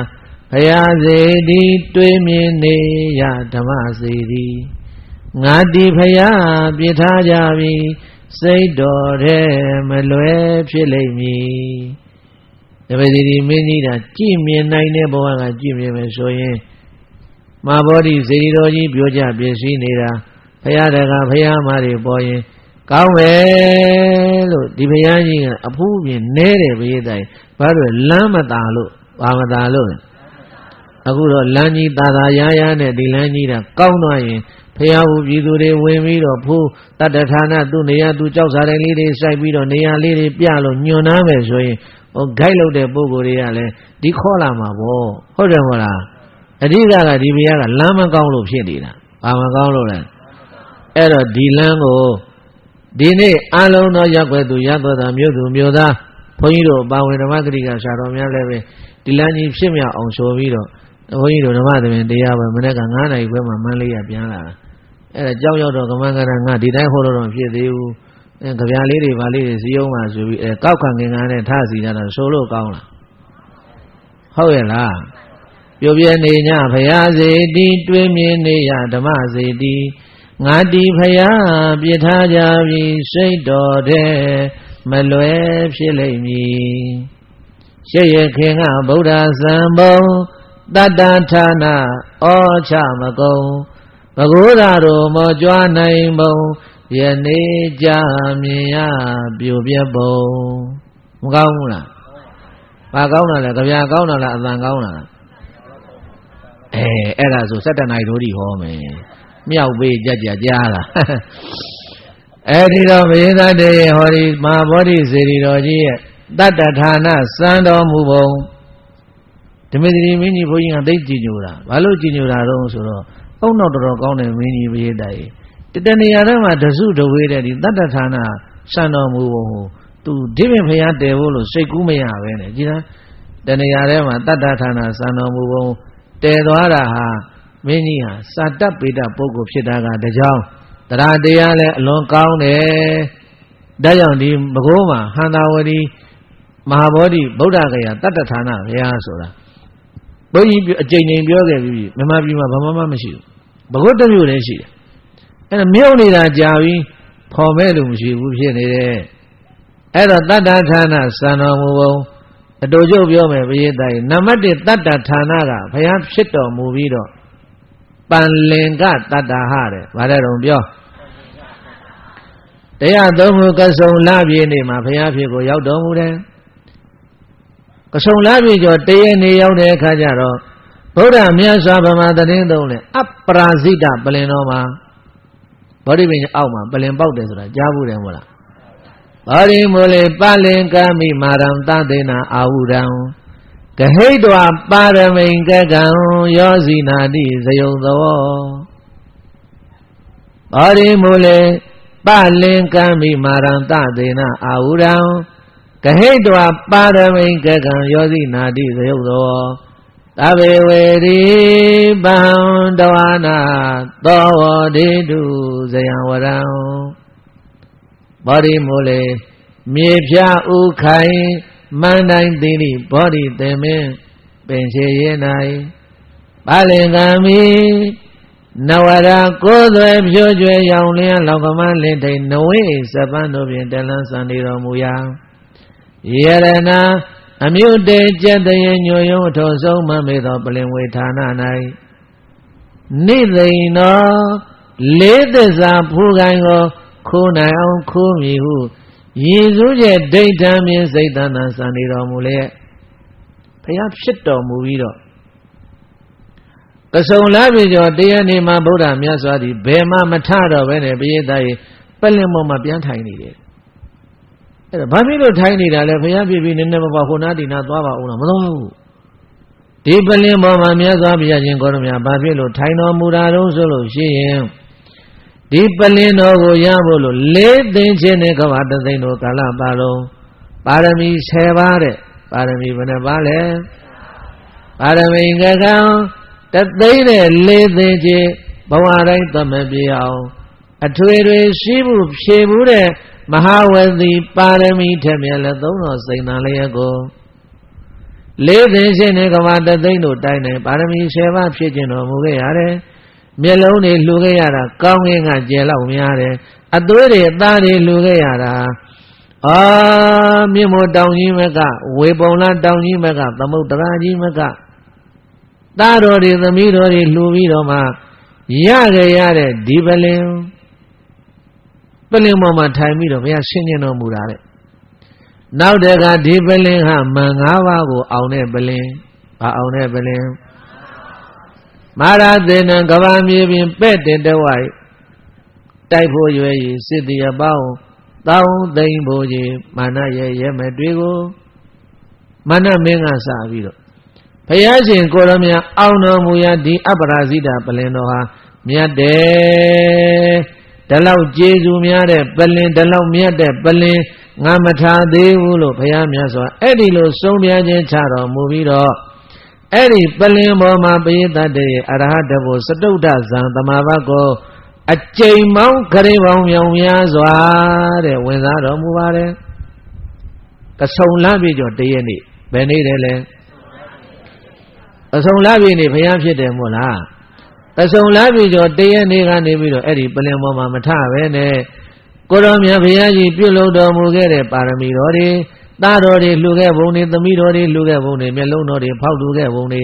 ဘုရားစေတီတွေးမြင်နေရဓမ္မစေတီငါတီဖယားပြစ်ထားကြပြီစိတ်တော်တဲ့မလွယ်ဖြစ်လိမ့်မည်တပည့်ဒီမင်းကြီးတာကြည်မြင်နိုင်တဲ့ဘဝကကြည်မြင်မယ်ဆိုရင်မာဘောဓိစေတီတော်ကြီးပြောကြပြည့်စည်နေတာဖယားတကဖယားမတွေပေါ်ရင်ကောင်းပဲလို့ဒီဘုရားကြီးကအဖူးပြင်နဲတယ်ဘုရားတိုင်ဘာလို့လမ်းမတာလို့ဘာမတာလို့ အခုတော့လမ်းကြီးတာတာရရနဲ့ဒီလမ်းကြီးတာကောင်းသွားရင်ဖះဘူးပြည်သူတွေဝင်ပြီးတော့ဖိုးတတ္တဌာနသူ့နေရာသူကြောက်စားတဲ့လေးတွေစိုက်ပြီးတော့နေရာလေးတွေပြလို့ညွန်နှမ်းမယ်ဆိုရင်ဟိုဂိုက်လုပ်တဲ့ပုံကိုယ်တွေကလည်းဒီခေါ်လာမှာပေါ့ဟုတ်တယ်မဟုတ်လားအဓိကကဒီဘုရားကလမ်းမကောင်းလို့ဖြစ်နေတာဘာမကောင်းလို့လဲအဲ့တော့ဒီလမ်းကိုဒီနေ့အလုံးသောရက်ွယ်သူရသောတာမြို့သူမြို့သားဘုန်းကြီးတို့ပါဝင်ဓမ္မဂရိကဆရာတော်များလည်းပဲဒီလမ်းကြီးဖြစ်မြောက်အောင်ဆိုပြီးတော့ ဘုန်းကြီးတို့ဓမ္မသမင်တရားပဲမနေ့က9နာရီခွဲမှမန်းလေးရပြန်လာတာအဲ့ဒါကြောက်ရောက်တော့ကမန်းကရငါဒီတိုင်းဟောလို့တော့ဖြစ်သေးဘူးအဲကြပြလေးတွေဗာလေးတွေစီယုံမှာဆိုပြီးအဲကောက်ခံငင်ငါနဲ့ထစီကြတာဆိုလို့ကောင်းလားဟုတ်ရဲ့လားပြုပြနေညဖရာစေတီတွေးမြင်နေရဓမ္မစေတီငါတီဖရာပြထားကြပြီစိတ်တော်တဲ့မလွယ်ဖြစ်လိမ့်မည်ရှေ့ရခင်ကဗုဒ္ဓဇံဘုံ တတ္တဌာနဩချမကုံဘဂုရာတို့မောကြွားနိုင်ပုံယနေ့ကြမြင်ရပြိုပြပုံမကောင်းဘူးလားဘာကောင်းတာလဲကြပြကောင်းတာလားအတန်ကောင်းတာလားအဲအဲ့ဒါဆို7နိုင်တို့ဒီဟောမယ်မြောက်ပေးကြကြကြားလားအဲ့ဒီတော့မေသတေဟောဒီမဟာဗောဓိစေတီတော်ကြီးရဲ့တတ္တဌာနစံတော်မူပုံ ဓမေတိမင်းကြီးဘုန်းကြီးကသိကြည်ညိုတာဘာလို့ကြည်ညိုတာတော့ဆိုတော့အုံနောက်တော်တော်ကောင်းတဲ့မင်းကြီးပရိသတ်ကြီးတတနေရာထဲမှာတစုတဝေးတဲ့ဒီတတ္တဌာနစံတော်မူပုံကိုသူဒီပင်ဖျားတယ်ဖို့လို့စိတ်ကူးမရပဲနဲ့ကြည်လားတနေရာထဲမှာတတ္တဌာနစံတော်မူပုံတည်သွားတာဟာမင်းကြီးဟာစာတတ်ပေတပုဂ္ဂိုလ်ဖြစ်တာကတကြောင်တရားတရားလည်းအလွန်ကောင်းတယ်ဒါကြောင့်ဒီဘဂိုးမှာဟန္တာဝတီမဟာဗောဓိဗုဒ္ဓဂယာတတ္တဌာနဘုရားဆိုတာ ဘုန်းကြီးအကြိမ်ကြိမ်ပြောခဲ့ပြီးမြန်မာပြည်မှာဘာမှမရှိဘူးဘဂုတ်တမျိုးလည်းရှိတယ်အဲ့ဒါမြုပ်နေတာကြာပြီးဖော်မဲ့လို့မရှိဘူးဖြစ်နေတယ်အဲ့တော့တတ္တဌာနစံတော်မူပုံအတူချုပ်ပြောမယ်ဘုရားတိုင်နံပါတ်1တတ္တဌာနကဘုရားဖြစ်တော်မူပြီးတော့ပန်လင်ကတတ္တဟတဲ့ဗါတဲ့တော့ပြောတရားသုံးခုကဆုံလပြည့်နေမှာဘုရားဖြစ်ကိုရောက်တော်မူတယ် ကဆုံလားပြီကျော်တရေနေရောက်တဲ့အခါကျတော့ဗုဒ္ဓမြတ်စွာဘုရားတရင်သုံးလဲအပရာဇိတပလင်တော်မှာဗောဓိပင်အောက်မှာပလင်ပေါက်တယ်ဆိုတာကြားဘူးတယ်မို့လားဗောဓိမိုလေပလင်ကမိမာရံသသေနာအာဟုရံ ကဟိတဝပါရမိန်ကကံယောဇိနာတိဇယုံသောသောရိမူလေပလင်ကံမိမာရံတသေနအာဟုရံ ကဟိတဝပါရမိန်ကကံယောဇိနာတိဇယုံသောတဘေဝေရိပံတဝနာသောဝတိတုဇယံဝရံဘောရိမူလေမြေဖြာဥခိုင်မန္တိုင်းတိရိဘောဓိတေမင်းပင်ချေရ၌ပါလင်ကံမီနဝရကိုယ်သွဲဖြိုးကျွဲရောင်လျံလောကမလင်းထိန်နဝိစပန်းတို့ဖြင့်တလန်းစံနေတော်မူရာ ယရဏအမြုတေကျက်တရေညိုယုံအထောဆုံးမမေသောပလင်ဝေဌာန၌နိသိန်သောလေးသစ္စာဖူကိုင်ကိုခိုးနိုင်အောင်ခိုးမိဟုရည်စူးချက်ဒိဋ္ဌံမြင်စိတ်တဏ္ဍစံနေတော်မူလျက်ဘုရားဖြစ်တော်မူပြီးတော့ကဆုံလားပြီကျော်တရားနေမှာဗုဒ္ဓမြတ်စွာဘုရားဘယ်မှမထတော့ပဲနဲ့ပိယသားရေပလင်ပေါ်မှာပြန်ထိုင်နေတယ် အဲ့ဒါဘာဖြစ်လို့ထိုင်နေတာလဲဘုရားပြပြနည်းနည်းမပေါ့ဟိုနာဒီနာသွားပါဦးလားမသွားဘူးဒီပလင်ပေါ်မှာမြတ်စွာဘုရားရှင်ကိုရမြဘာဖြစ်လို့ထိုင်တော်မူတာတော့ဆိုလို့ရှိရင်ဒီပလင်တော်ကိုရဖို့လို့လေးသိန်းချင်းနဲ့ကဘာတသိန်းတို့ကာလပါလုံးပါရမီ10ပါးတဲ့ပါရမီဘယ်နှပါလဲပါရမီငကံတသိန်းနဲ့လေးသိန်းချင်းဘဝတိုင်းသမပြေအောင်အထွေတွေရှိမှုဖြေမှုတဲ့ မဟာဝတိပါရမီထက်မြက်လည်းသုံးတော်စိန်တန်လျက်ကိုလေးသိန်းချင်းနဲ့ကဘာတသိန်းတို့တိုင်းနဲ့ပါရမီ10ပါးဖြစ်ကျင်တော်မူခဲ့ရတယ်မျက်လုံးတွေလှူခဲ့ရတာကောင်းကင်ကကျယ်လောက်များတယ်အသွေးတွေအသားတွေလှူခဲ့ရတာအာမြင့်မို့တောင်ကြီးမကဝေပုံလားတောင်ကြီးမကသမုတ်တရာကြီးမကသားတော်တွေသမီးတော်တွေလှူပြီးတော့မှရခဲ့ရတဲ့ဒီပလင် ပလင်ပေါ်မှာထိုင်ပြီးတော့ဘုရားရှင်းကျင်တော်မူတာတဲ့နောက်တကဒီပလင်ဟာမန်၅ပါးကို အောင်တဲ့ပလင်ဘာအောင်တဲ့ပလင်မာရသေနံကဘာမြေပြင်ပဲ့တင်တဝိုက်တိုက်ဖို့ရွယ်ရည်စစ်တီအပေါင်းတောင်းသိမ့်ဖို့ကြီးမာနရဲ့ရဲမဲ့တွေကိုမာနမင်းကစပြီးတော့ဘုရားရှင်ကိုရမြအောင်တော်မူရာဒီအပရာဇိတာပလင်တော်ဟာမြတ်တယ် ဒီလောက်ကျေးဇူးများတဲ့ပလင်ဒီလောက်မြတ်တဲ့ပလင်ငါမထားသေးဘူးလို့ဘုရားမြတ်စွာအဲ့ဒီလိုဆုံးဖြတ်ခြင်းချတော်မူပြီးတော့အဲ့ဒီပလင်ပေါ်မှာပရိသတ်တွေအရဟတဘုစတုဒ္ဒဇံသမာဘကိုအကျိန်မောင်းခရိပေါင်းမြောင်များစွာတဲ့ဝင်စားတော်မူပါတယ်ကဆုံလပြည့်ကျော်တရက်နေ့ဘယ်နေ့တည်းလဲကဆုံလပြည့်နေ့ဘုရားဖြစ်တယ်မို့လား ကဆုံလပြည့်ကျော်တရက်နေ့ကနေပြီးတော့အဲ့ဒီပလင်ပေါ်မှာမထပဲနဲ့ကိုတော်မြတ်ဘုရားကြီးပြုလုပ်တော်မူခဲ့တဲ့ပါရမီတော်တွေသားတော်တွေလှူခဲ့ဘုံတွေသမီးတော်တွေလှူခဲ့ဘုံတွေမျက်လုံးတော်တွေဖောက်လှူခဲ့ဘုံတွေ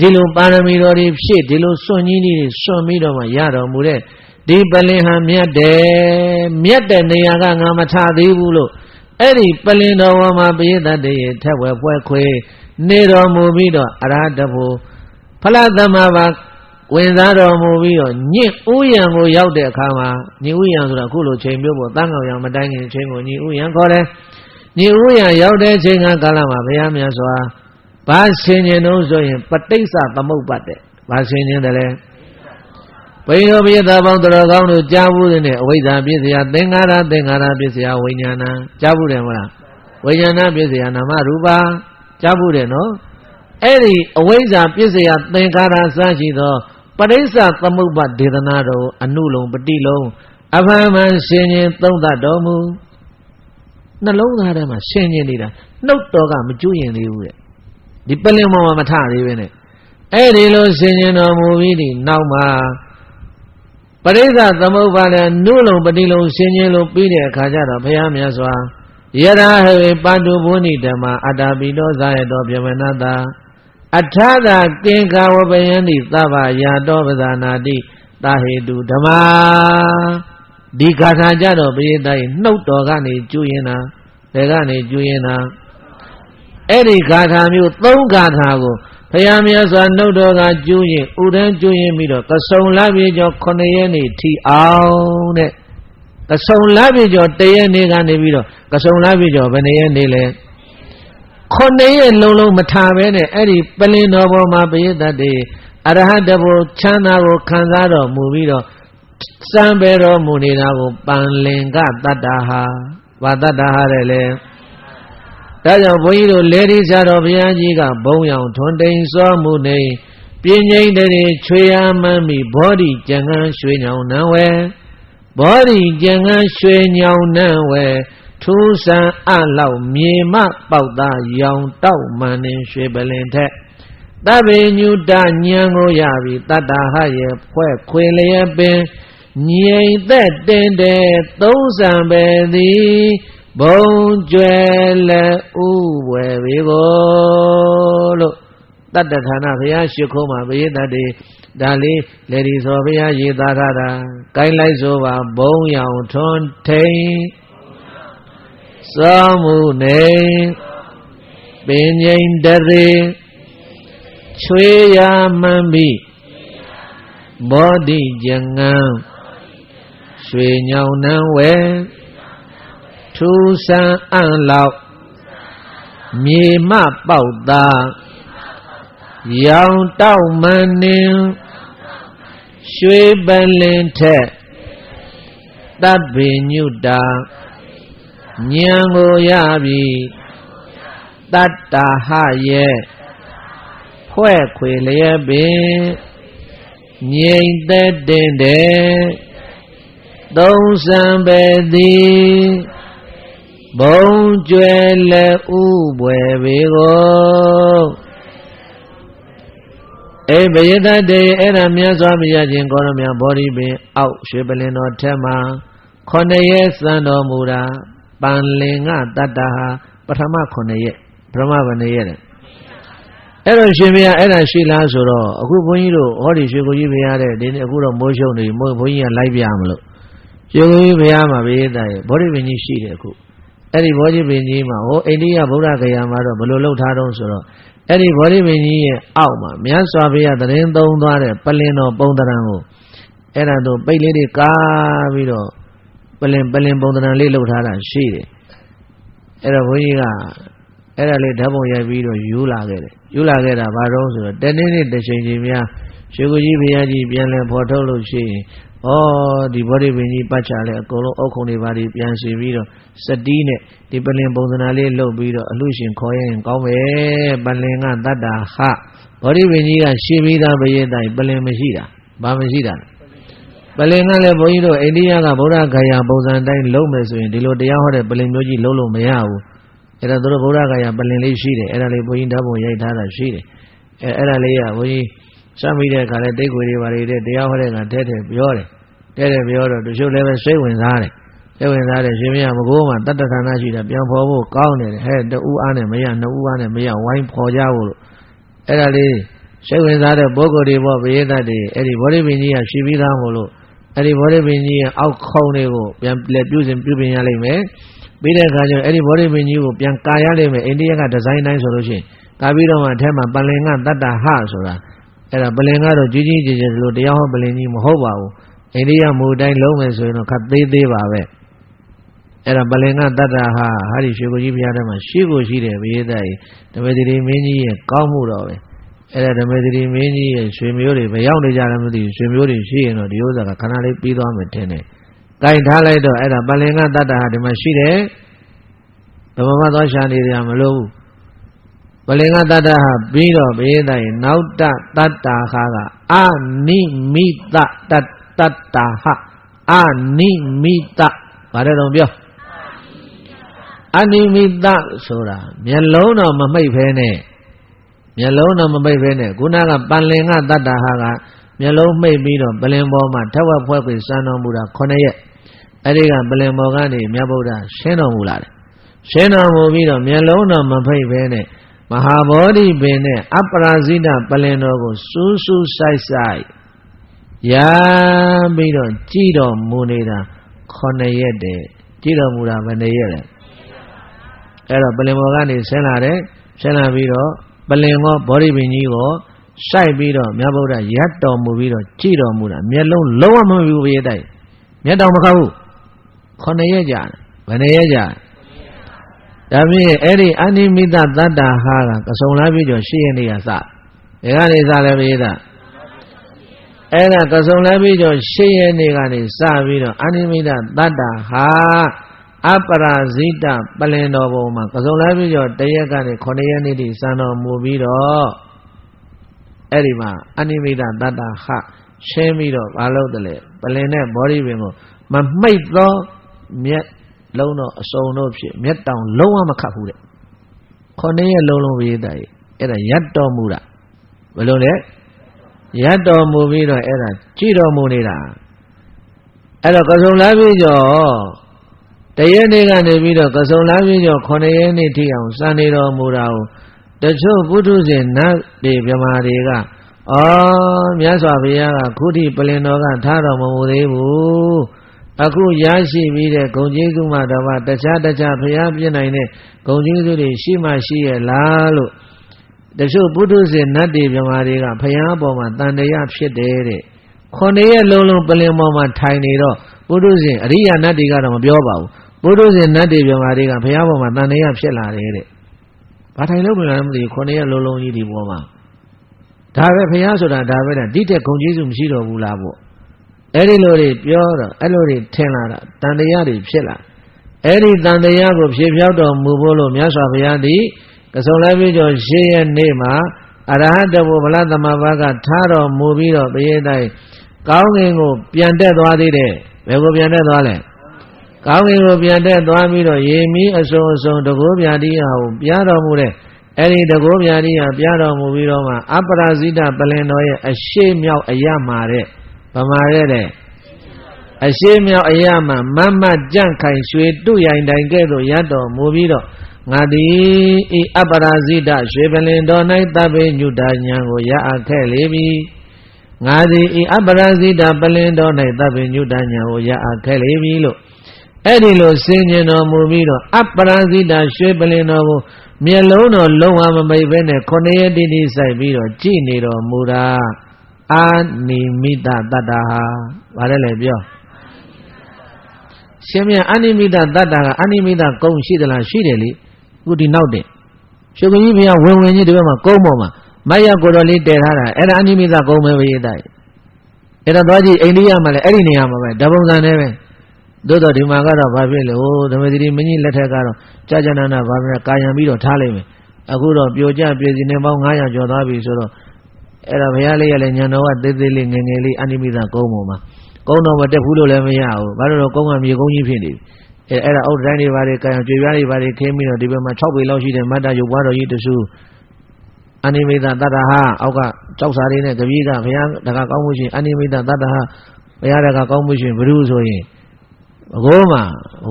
ဒီလိုပါရမီတော်တွေဖြည့်ဒီလိုစွန့်ကြီးတွေစွန့်ပြီးတော့မှရတော်မူတဲ့ဒီပလင်ဟံမြတ်တယ်မြတ်တဲ့နေရာကငါမထသေးဘူးလို့အဲ့ဒီပလင်တော်ဝမှာပိယတတေထက်ဝဲဖွဲခွေနေတော်မူပြီးတော့အရဟတဖို့ဖလသမဘာ ဝင်စားတော်မူပြီးတော့ညင့်ဥယံကိုရောက်တဲ့အခါမှာညင့်ဥယံဆိုတာအခုလိုချိန်မျိုးပေါ့တန်းကောင်ရံမတိုင်းခင်ချိန်ကိုညင့်ဥယံခေါ်တယ်ညီဥယျာရောက်တဲ့ချိန်ကကာလမှာဘုရားမြတ်စွာဘာဆင်ញင်တော့ဆိုရင်ပဋိစ္စသမုပ္ပတ်တဲ့ဘာဆင်ញင်တယ်လဲဘိယောပိယတာပေါင်းတော်ကောင်းတို့ကြားဘူးတဲ့အဝိဇ္ဇာပြည့်စရာသင်္ခါရသင်္ခါရပြည့်စရာဝိညာဏကြားဘူးတယ်မလားဝိညာဏပြည့်စရာနာမရူပါကြားဘူးတယ်နော်အဲ့ဒီအဝိဇ္ဇာပြည့်စရာသင်္ခါရစရှိသော ပဋိစ္စသမုပ္ပတ်ဒေသနာတော်အနုလုံးပฏิလုံးအဖမ်းမှန်ရှင်ရင်သုံးသတ်တော်မူနှလုံးသားထဲမှာရှင်းကျင်နေတာနှုတ်တော်ကမကျွရင်သေးဘူးတဲ့ဒီပလင်ပေါ်မှာမထသေးပဲနဲ့အဲ့ဒီလိုရှင်းကျင်တော်မူပြီးဒီနောက်မှာပရိသသမုပ္ပါဒနုလုံပတိလုံရှင်းကျင်လို့ပြီးတဲ့အခါကျတော့ဘုရားမြတ်စွာယရဟေပတုဘုဏိဓမ္မအတ္တပိတောဇာယတောပြမနတာ အထာသာကင်္ကာဝပယံတိသဗ္ဗယာတောပဇာနာတိတာဟေတုဓမ္မာဒီဂါထာကြတော့ပရိသတ်ရဲ့နှုတ်တော်ကနေကျွရင်တာဘယ်ကနေကျွရင်တာအဲ့ဒီဂါထာမျိုးသုံးဂါထာကိုဘုရားမြတ်စွာနှုတ်တော်ကကျွရင်ဥဒန်းကျွရင်ပြီးတော့ကဆုံလပြေကျော်9ရက်နေထီအောင်တဲ့ကဆုံလပြေကျော်1ရက်နေကနေပြီးတော့ကဆုံလပြေကျော်ဘယ်နှရက်နေလဲ ခုနှစ်ရက်လုံးလုံးမထားပဲနဲ့အဲ့ဒီပလင်တော်ပေါ်မှာပရိသတ်တွေအရဟတဘုချမ်းသာကိုခံစားတော်မူပြီးတော့စံပေတော်မူနေတာကိုပန်လင်ကတတ္တဟာဘာတတ္တဟာတဲ့လေဒါကြောင့်ဘုန်းကြီးတို့လေဒီဆရာတော်ဘုရားကြီးကဘုံရောင်ထွန်းတိန်စောမှုနေပြင်းငိမ့်တဲ့ချွေရမှန်းမိဘောဓိကြံကန်းရွှေညောင်နံဝဲဘောဓိကြံကန်းရွှေညောင်နံဝဲ ထူးဆန်းအလောက်မြေမပေါက်သားရောင်တောက်မှန်နေရွှေပလင်ထက်တဗ္ဗညုတညံကိုရပြီတတ္တဟရဲ့ဖွဲ့ခွေလျက်ပင်ငြိမ်သက်တင်တဲ့သုံးဆံပဲသည်ဘုံကျွယ်လက်ဥဝယ်ပြီကိုလို့တတ္တဌာနဘုရားရှိခိုးမှာဘယိတတ်တွေဒါလေးလေဒီစောဘုရားရေးသားထားတာကိုင်းလိုက်ဆိုပါဘုံရောင်ထွန်းထိန် စောမှုနေပင်ငိမ့်တရေချွေရမှန်ပြီဘောဓိကျင်ငန်းရွှေညောင်နှံဝဲထူဆန်းအံ့လောက်မြေမပေါက်သားရောင်တောက်မန်းနှင်ရွှေပလင်ထက်တပ်ပင်ညုတာ ဉာဏ်ကိုရပြီတတ္တဟရဲ့ဖွဲ့ခွေလျက်ပင်ငြိမ်သက်တင်တဲ့သုံးဆံပဲသည်ဘုံကျွယ်လက်ဥပွယ်ပေကိုအေဘယတတေအဲ့ဒါမြတ်စွာဘုရားရှင်ကောရမြဘောဓိပင် အောက်ရွှေပလင်တော်ထက်မှာခொနရဲ့စံတော်မူတာ ပန်လင်ကတတ္တဟာပထမခொနရဲ့ပထမဘယ်နှရဲ့လဲအဲ့တော့ရှင်ဘုရားအဲ့ဒါရှိလားဆိုတော့အခုဘုန်းကြီးတို့ဟောဒီရွှေကိုကြီးဘုရားတဲ့ဒီနေ့အခုတော့မိုးရှုံနေမိုးဘုန်းကြီးကလိုက်ပြမလို့ရွှေကိုကြီးဘုရားမှာဘေးတိုင်ဘောဓိပင်ကြီးရှိတယ်အခုအဲ့ဒီဘောဓိပင်ကြီးမှာဟိုအိန္ဒိယဗုဒ္ဓဂယာမှာတော့ဘယ်လိုလုပ်ထားတုံးဆိုတော့အဲ့ဒီဘောဓိပင်ကြီးရဲ့အောက်မှာမြတ်စွာဘုရားတရင်သုံးသွားတဲ့ပလင်တော်ပုံတရံကိုအဲ့ဒါတို့ပိတ်လေးတွေကားပြီးတော့ ပလင်ပလင်ပုံတရံလေးလှုပ်ထားတာရှိတယ်အဲ့တော့ဘုန်းကြီးကအဲ့ဒါလေးဓာတ်ပုံရိုက်ပြီးတော့ယူလာခဲ့တယ်ယူလာခဲ့တာဘာတော့ဆိုတော့တနေ့နေ့တစ်ချိန်ချိန်များရွှေကိုကြီးဘုရားကြီးပြန်လဲဖော်ထုတ်လို့ရှိရင်ဩဒီဘောဓိပင်ကြီးပတ်ချလဲအကုန်လုံးအုတ်ခုံတွေပါဒီပြန်စီပြီးတော့စတီးနဲ့ဒီပလင်ပုံစံလေးလှုပ်ပြီးတော့အလူရှင်ခေါ်ရင်ကောင်းမယ်ပလင်ကတတ္တာဟဘောဓိပင်ကြီးကရှင်းပြီးသားဘယေတိုင်ပလင်မရှိတာဘာမရှိတာ ပလင်ကလည်းဘုန်းကြီးတို့အိန္ဒိယကဗုဒ္ဓဂယာပုံစံတိုင်းလုံးမယ်ဆိုရင်ဒီလိုတရားဟောတဲ့ပလင်မျိုးကြီးလုံးလို့မရဘူးအဲ့ဒါတို့ဗုဒ္ဓဂယာပလင်လေးရှိတယ်အဲ့ဒါလေးဘုန်းကြီးဓာတ်ပုံရိုက်ထားတာရှိတယ်အဲအဲ့ဒါလေးကဘုန်းကြီးစမ်းမိတဲ့အခါလဲတိတ်ခွေတွေပါလေတဲ့တရားဟောတဲ့ကတဲ့တဲ့ပြောတယ်တဲ့တဲ့ပြောတော့တချို့လည်းပဲစိတ်ဝင်စားတယ်စိတ်ဝင်စားတယ်ရှင်မရမကိုးမှတတ္တဌာနရှိတာပြန်ဖော်ဖို့ကောင်းတယ်ဟဲ့တူအားနဲ့မရနှစ်ဦးအားနဲ့မရဝိုင်းဖော်ကြဖို့လို့အဲ့ဒါလေးစိတ်ဝင်စားတဲ့ပုဂ္ဂိုလ်တွေပေါ့ဘိယသတ်တွေအဲ့ဒီဘောဓိပင်ကြီးကရှိပြီးသားမို့လို့ အဲ့ဒီဘောဓိပင်ကြီးရဲ့အောက်ခုံတွေကိုပြန်လက်ပြုစဉ်ပြုပြင်ရလိမ့်မယ်ပြီးတဲ့အခါကျတော့အဲ့ဒီဘောဓိပင်ကြီးကိုပြန်ကာရလိမ့်မယ်အိန္ဒိယကဒီဇိုင်းတိုင်းဆိုလို့ရှိရင်ကာပြီးတော့မှအထက်မှာပလင်ကတတ္တဟဆိုတာအဲ့ဒါပလင်ကတော့ကြီးကြီးကျယ်ကျယ်လို့တရားဟောပလင်ကြီးမဟုတ်ပါဘူးအိန္ဒိယမူတိုင်းလုံးမယ်ဆိုရင်တော့ခတ်သေးသေးပါပဲအဲ့ဒါပလင်ကတတ္တဟာဟာဒီရွှေကိုကြီးဘုရားထဲမှာရှိကိုရှိတယ်ဘိယသက်ဓမ္မတိမင်းကြီးရဲ့ကောင်းမှုတော့ပဲ အဲ့ဒါဓမ္မတိမင်းကြီးရဲ့ရွှေမျိုးတွေဘယ်ရောက်နေကြလဲမသိဘူးရွှေမျိုးတွေရှိရင်တော့ဒီဥစ္စာကခဏလေးပြီးသွားမယ်ထင်တယ်။ကြိုက်ထားလိုက်တော့အဲ့ဒါပလင်ကတတ္တဟာဒီမှာရှိတယ်။ဘယ်မှာသွားရှာနေကြမလို့ပလင်္ဂတတ္တဟပြီးတော့ဘေးတိုင်နောက်တတတ္တာခါကအနိမိတတတ္တတ္တာဟအနိမိတဘာလဲတော့ပြောအနိမိတဆိုတာမျက်လုံးတော့မမိတ်ဖဲနဲ့ မျက်လုံးတော့မမိတ်ဖဲနဲ့ခုနကပန်လင်္ဂတတ္တာဟကမျက်လုံးမိတ်ပြီးတော့ပလင်ပေါ်မှာထက်ဝက်ဖွဲ့ပြီးစံတော်မူတာ9ရက်အဲ့ဒီကပလင်ပေါ်ကနေမြတ်ဗုဒ္ဓရှင်းတော်မူလာတယ်ရှင်းတော်မူပြီးတော့မျက်လုံးတော့မဖိတ်ဖဲနဲ့မဟာဗောဓိပင်နဲ့အပရာဇိတပလင်တော်ကိုစူးစူးဆိုင်ဆိုင်ရပြီးတော့ကြည်တော်မူနေတာ9ရက်တည်းကြည်တော်မူတာဘယ်နှရက်လဲအဲ့တော့ပလင်ဘော်ကနေဆင်းလာတယ်ဆင်းလာပြီးတော့ ပလင်ကောဗောဓိပင်ကြီးကိုစိုက်ပြီးတော့မြတ်ဗုဒ္ဓရတ်တော်မူပြီးတော့ကြည်တော်မူတာမျက်လုံးလုံးဝမမြူဘူးရဲ့တိုက်မျက်တော်မခောက်ဘူး9ရက်ကြာဘယ်နှရက်ကြာဒါဖြင့်အဲ့ဒီအနိမိတတတ္တာဟာကကစုံလာပြီးတော့ရှင်းရနေရစဘယ်ကနေစလဲပြေးတာအဲ့ဒါကစုံလာပြီးတော့ရှင်းရနေကနေစပြီးတော့အနိမိတတတ္တာဟာ အပရာဇိတပလင်တော်ဘုံမှာကစုံလာပြီးတော့တရက်ကနေ9ရက်နေ့ထိစံတော်မူပြီးတော့အဲ့ဒီမှာအနိမိတတတ္တာဟရှင်းပြီးတော့မလုပ်တယ်လေပလင်နဲ့ဘောဓိပင်ကိုမမိတ်သောမြက်လုံးတော့အစုံတို့ဖြစ်မြက်တောင်လုံးဝမခတ်ဘူးတဲ့ခုနှစ်ရက်လုံးလုံးဝေးတာအဲ့ဒါရတ်တော်မူတာဘယ်လိုလဲရတ်တော်မူပြီးတော့အဲ့ဒါကြည်တော်မူနေတာအဲ့တော့ကစုံလာပြီးကျော် တရက်နေ့ကနေပြီးတော့ကစုံလာပြီးကျော်ခုနှစ်ရက်နေ့ထိအောင်စံနေတော်မူတာကိုတချို့ပုထုဇဉ်နတ်တွေမြမာတွေကအော်မြတ်စွာဘုရားကခုထိပလင်တော်ကထားတော်မမူသေးဘူးအခုရရှိပြီးတဲ့ဂုံကျေးဇူးမှတော့တခြားတခြားဘုရားပြည့်နိုင်တဲ့ဂုံကျေးဇူးတွေရှိမှရှိရဲ့လားလို့တချို့ပုထုဇဉ်နတ်တွေမြမာတွေကဘုရားပေါ်မှာတန်တရားဖြစ်တယ်တဲ့ခုနှစ်ရက်လုံးလုံးပလင်ပေါ်မှာထိုင်နေတော့ပုထုဇဉ်အရိယာနတ်တွေကတော့မပြောပါဘူး ပုထုဇဉ်နတ်တွေမြမာတွေကဘုရားပေါ်မှာတန်တရားဖြစ်လာတယ်တဲ့ဘာထိုင်လို့မလဲမသိဘူးခုနှစ်ရက်လုံးလုံးကြီးဒီပေါ်မှာဒါပဲဘုရားဆိုတာဒါပဲလားတိတဲ့ဂုံကျေးဇူးမရှိတော်ဘူးလားပေါ့အဲ့ဒီလိုတွေပြောတော့အဲ့လိုတွေထင်လာတာတန်တရားတွေဖြစ်လာအဲ့ဒီတန်တရားကိုဖြေဖြောက်တော်မူဖို့လို့မြတ်စွာဘုရားသည်ကစုံလိုက်ပြီးကျော်ရှေ့ရဲ့နေ့မှာအရဟတဘုဗလသမဘာကထားတော်မူပြီးတော့တရေတိုင်းကောင်းငင်ကိုပြန်တက်သွားသေးတယ်ဘယ်ကိုပြန်တက်သွားလဲ ကောင်းငင်ကိုပြန်တက်သွားပြီးတော့ရေမီးအစုံအစုံတကိုးပြာတိဟာကိုပြားတော်မူတဲ့အဲ့ဒီတကိုးပြာတိဟာပြားတော်မူပြီးတော့မှအပရာဇိတပလင်တော်ရဲ့အရှိမြောက်အရမှာတဲ့ဗမာရဲ့တဲ့အရှိမြောက်အရမှာမမကြန့်ခိုင်ရွှေတုရိုင်တိုင်ကဲ့သို့ရတ်တော်မူပြီးတော့ငါသည်ဤအပရာဇိတရွှေပလင်တော်၌တပ်ပေညုတာညာကိုရအပ်ခဲ့လေပြီငါသည်ဤအပရာဇိတပလင်တော်၌တပ်ပေညုတာညာကိုရအပ်ခဲ့လေပြီလို့ အဲ့ဒီလိုစင်ញင်တော်မူပြီးတော့အပရာဇိတရွှေပလင်တော်ကိုမျက်လုံးတော်လုံးဝမမိတ်ဘဲနဲ့ခொနည်းတိတိစိုက်ပြီးတော့ကြည်နေတော်မူတာအာနိမိတတတ္တာဟာဗါတယ်လေပြောရှင်မြတ်အာနိမိတတတ္တာကအနိမိတကုံရှိသလားရှိတယ်လေခုဒီနောက်တဲ့ရှင်ကကြီးဘုရားဝင်ဝင်ကြီးဒီဘက်မှာကုန်းပေါ်မှာမရကိုတော်လေးတည်ထားတာအဲ့ဒါအနိမိတကုံပဲဝေးတိုက်အဲ့ဒါသွားကြည့်အိန္ဒိယမှာလည်းအဲ့ဒီနေရာမှာပဲဓပုံစံနဲ့ပဲ သို့တော့ဒီမှာကတော့ဘာဖြစ်လဲဟိုဓမ္မသတိမင်းကြီးလက်ထက်ကတော့ကြာကြာနာနာဘာဖြစ်လဲကာယံပြီးတော့ထားလိုက်မယ်အခုတော့ပြိုကျပြည့်စည်နေပေါင်း900ကျော်သွားပြီဆိုတော့အဲ့ဒါဘုရားလေးရလည်းညံတော်ကသေးသေးလေးငယ်ငယ်လေးအနိမိတကုန်းပေါ်မှာကုန်းတော်မတက်ဘူးလို့လည်းမရဘူးဘာလို့လဲကုန်းကမြေကုန်းကြီးဖြစ်နေပြီအဲအဲ့ဒါအောက်တိုင်းတွေဘာတွေကာယံကြွေပြားတွေဘာတွေခင်းပြီးတော့ဒီဘက်မှာ6ပေလောက်ရှိတဲ့မတ္တရုပ်ဘွားတော်ကြီးတဆူအနိမိတတတ္တဟအောက်ကကြောက်စာလေးနဲ့တပည့်ကဘုရားတကကောင်းမှုရှင်အနိမိတတတ္တဟဘုရားတကကောင်းမှုရှင်ဘ ᱹ ဆိုရင် ဘကိုးမှာ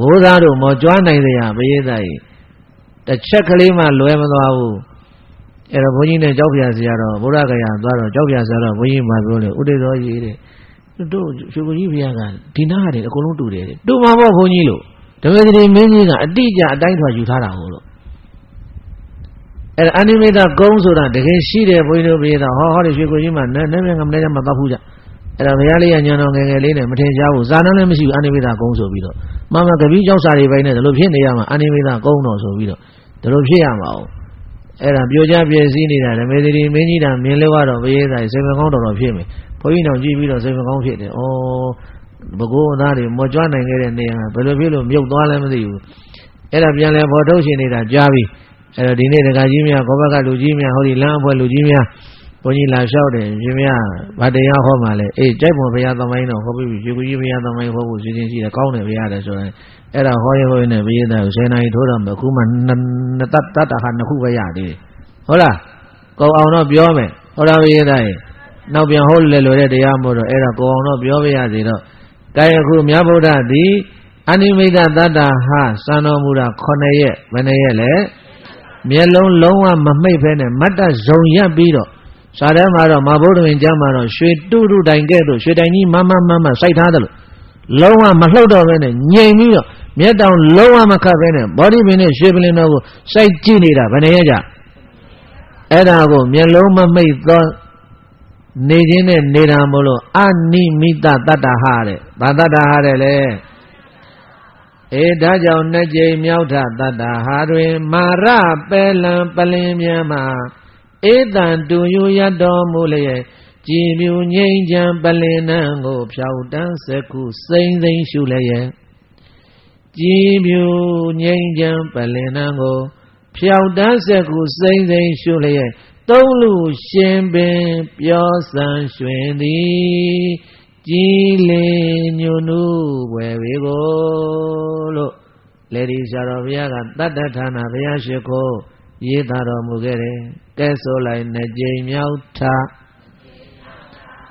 ဘိုးသားတို့မော်ကြွားနိုင်စရာဘယေသားကြီးတစ်ချက်ကလေးမှလွယ်မသွားဘူးအဲ့တော့ဘုန်းကြီးနဲ့ကြောက်ပြဆရာတော်ဘုရားကရာသွားတော့ကြောက်ပြဆရာတော်ဘုန်းကြီးမှပြောလေဥဒေတော်ကြီးတဲ့တို့ရွှေကိုကြီးဘုရားကဒီနာရတယ်အကုန်လုံးတူတယ်တဲ့တူမှာပေါ့ဘုန်းကြီးလို့ဓမ္မတိမင်းကြီးကအတိအကျအတိုင်းထွာယူထားတာဟုတ်လို့အဲ့ဒါအနိမိတကုံးဆိုတာတကယ်ရှိတယ်ဘုန်းကြီးတို့ပြေးတော့ဟောဟောဒီရွှေကိုကြီးမှနည်းနည်းငမလဲမတော့ဘူးကြ အဲ့ဒါဘုရားလေးကညံတော်ငယ်ငယ်လေးနဲ့မထင်ရှားဘူးဇာနလည်းမရှိဘူးအနိမိတကုံးဆိုပြီးတော့မမကပီးကြောက်စာတွေပိုင်းနဲ့ဒီလိုဖြစ်နေရမှာအနိမိတကုံးတော်ဆိုပြီးတော့ဒီလိုဖြစ်ရမှာအောင်အဲ့ဒါပြိုကျပြည့်စည်နေတာဓမေသတိမင်းကြီးတာမြင်လဲတော့ဘယေသားစိတ်မကောင်းတော်တော်ဖြစ်မယ်ဘုန်းကြီးတော်ကြည့်ပြီးတော့စိတ်မကောင်းဖြစ်တယ်ဩဘကိုးသားတွေမော်ကြွနိုင်ခဲ့တဲ့နေရာဘယ်လိုဖြစ်လို့မြုပ်သွားလဲမသိဘူးအဲ့ဒါပြန်လဲဘောထုတ်ရှင်နေတာကြားပြီးအဲ့တော့ဒီနေ့တခါကြီးများကောဘကလူကြီးများဟောဒီလမ်းအဖွဲလူကြီးများ ဘုန်းကြီးလာလျှောက်တယ်ရှင်မဗတ်တရားဟောမှလဲအေးကြိုက်ပေါ်ဘုရားသမိုင်းတော်ဟောပြီးပြီရှင်ကြီးဘုရားသမိုင်းဟောဖို့စီစဉ်ရှိတယ်ကောင်းတယ်ဘုရားတယ်ဆိုရင်အဲ့ဒါဟောရဟောရနဲ့ဘုရားသားကို10နာရီထိုးတော့မယ်အခုမှနှစ်တတ်တတ်တာဟာနှစ်ခုပဲရသေးတယ်ဟုတ်လားကောင်းအောင်တော့ပြောမယ်ဟုတ်လားဘုရားသားရေနောက်ပြန်ဟောလဲလွယ်တဲ့တရားမို့တော့အဲ့ဒါကောင်းအောင်တော့ပြောပြရစီတော့ကာယခုမြတ်ဗုဒ္ဓသည်အနိမိတ်တတ္တာဟာစံတော်မူတာ9ရက်ဘယ်နှရက်လဲမျက်လုံးလုံးဝမမိတ်ဖဲနဲ့မတ်တဇုံရက်ပြီးတော့ စာထဲမှာတော့မဘုဒ္ဓဝင်ကျမ်းမှာတော့ရွှေတုတုတိုင်ကဲ့သို့ရွှေတိုင်ကြီးမမမမစိုက်ထားတယ်လို့လုံးဝမလှုပ်တော့ဘဲနဲ့ငြိမ်ပြီးတော့မျက်တောင်လုံးဝမခတ်ဘဲနဲ့ဘောဓိပင်နဲ့ရွှေပလင်တော်ကိုစိုက်ကြည့်နေတာဘယ်နှရကြအဲ့ဒါကိုမျက်လုံးမမိတ်သောနေခြင်းနဲ့နေတာမလို့အနိမိတတတ္တဟတဲ့ဘာတတ္တဟတဲ့လဲအေဒါကြောင့်နှစ်ကြိမ်မြောက်ထတတ္တဟာတွင်မာရပဲလံပလင်မြံမှာ ဧတံတူယူရတော်မူလျက်ကြည်မြူငိမ့်ချံပလင်နံကိုဖြောက်တန်းစကုစိမ့်စိမ့်ရှုလျက်ကြည်မြူငိမ့်ချံပလင်နံကိုဖြောက်တန်းစကုစိမ့်စိမ့်ရှုလျက်သုံးလူရှင်ပင်ပြောဆန်ရွှင်သည်ကြည်လင်ညွနုဘွယ်ဝေကိုလို့လေဒီဆရာတော်ဘုရားကတတ္တဌာနဘုရားရှိခိုးရေးသားတော်မူခဲ့တယ်။ ကဲဆိုလိုက်နှစ်ကြိမ်မြောက်ထ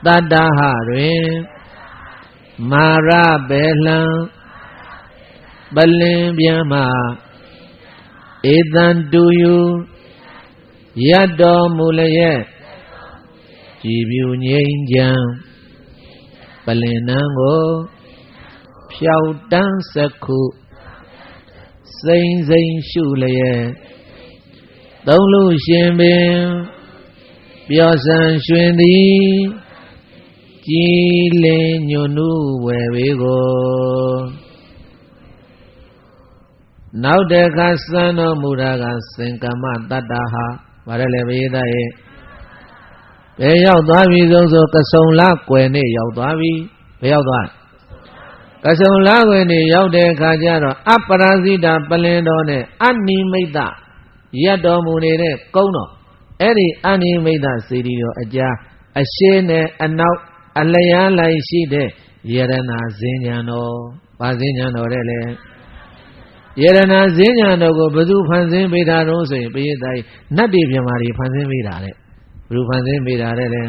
တတ္တဟတွင်မာရဘေလံပလင်ပြန်မှာဧတံတူယူရတ်တော်မူလျက်ကြည်ပြူငြိမ်းချမ်းပလင်နံကိုဖြောက်တန်းစခုစိမ့်စိမ့်ရှုလျက် သုံးလူရှင်ပင်ပျော်စံရွှင်သည်ကြည်လင်ညွနုဝယ်ဝေကိုနောက်တခါစံတော်မူတာကစင်ကမတတ္တဟာဗါရလေဘေးသားရဲ့ဘယ်ရောက်သွားပြီဆုံးဆိုကဆုံလကွယ်နဲ့ရောက်သွားပြီဘယ်ရောက်သွားကဆုံလကွယ်နဲ့ရောက်တဲ့အခါကျတော့အပရာဇိတာပလင်တော်နဲ့အနိမိတ်တ ရတ်တော်မူနေတဲ့ကုန်းတော်အဲ့ဒီအနိမိတ်တစေတီတော်အကြာအရှိနဲ့အနောက်အလျားလိုက်ရှိတဲ့ယရနာဇင်းညာတော်ဗာဇင်းညာတော်တဲ့လေယရနာဇင်းညာတော်ကိုဘယ်သူဖန်ဆင်းပေးတာတော့ဆိုရင်ပိယတိုင်းနတ်တွေမြမာတွေဖန်ဆင်းပေးတာတဲ့ဘယ်သူဖန်ဆင်းပေးတာတဲ့လေ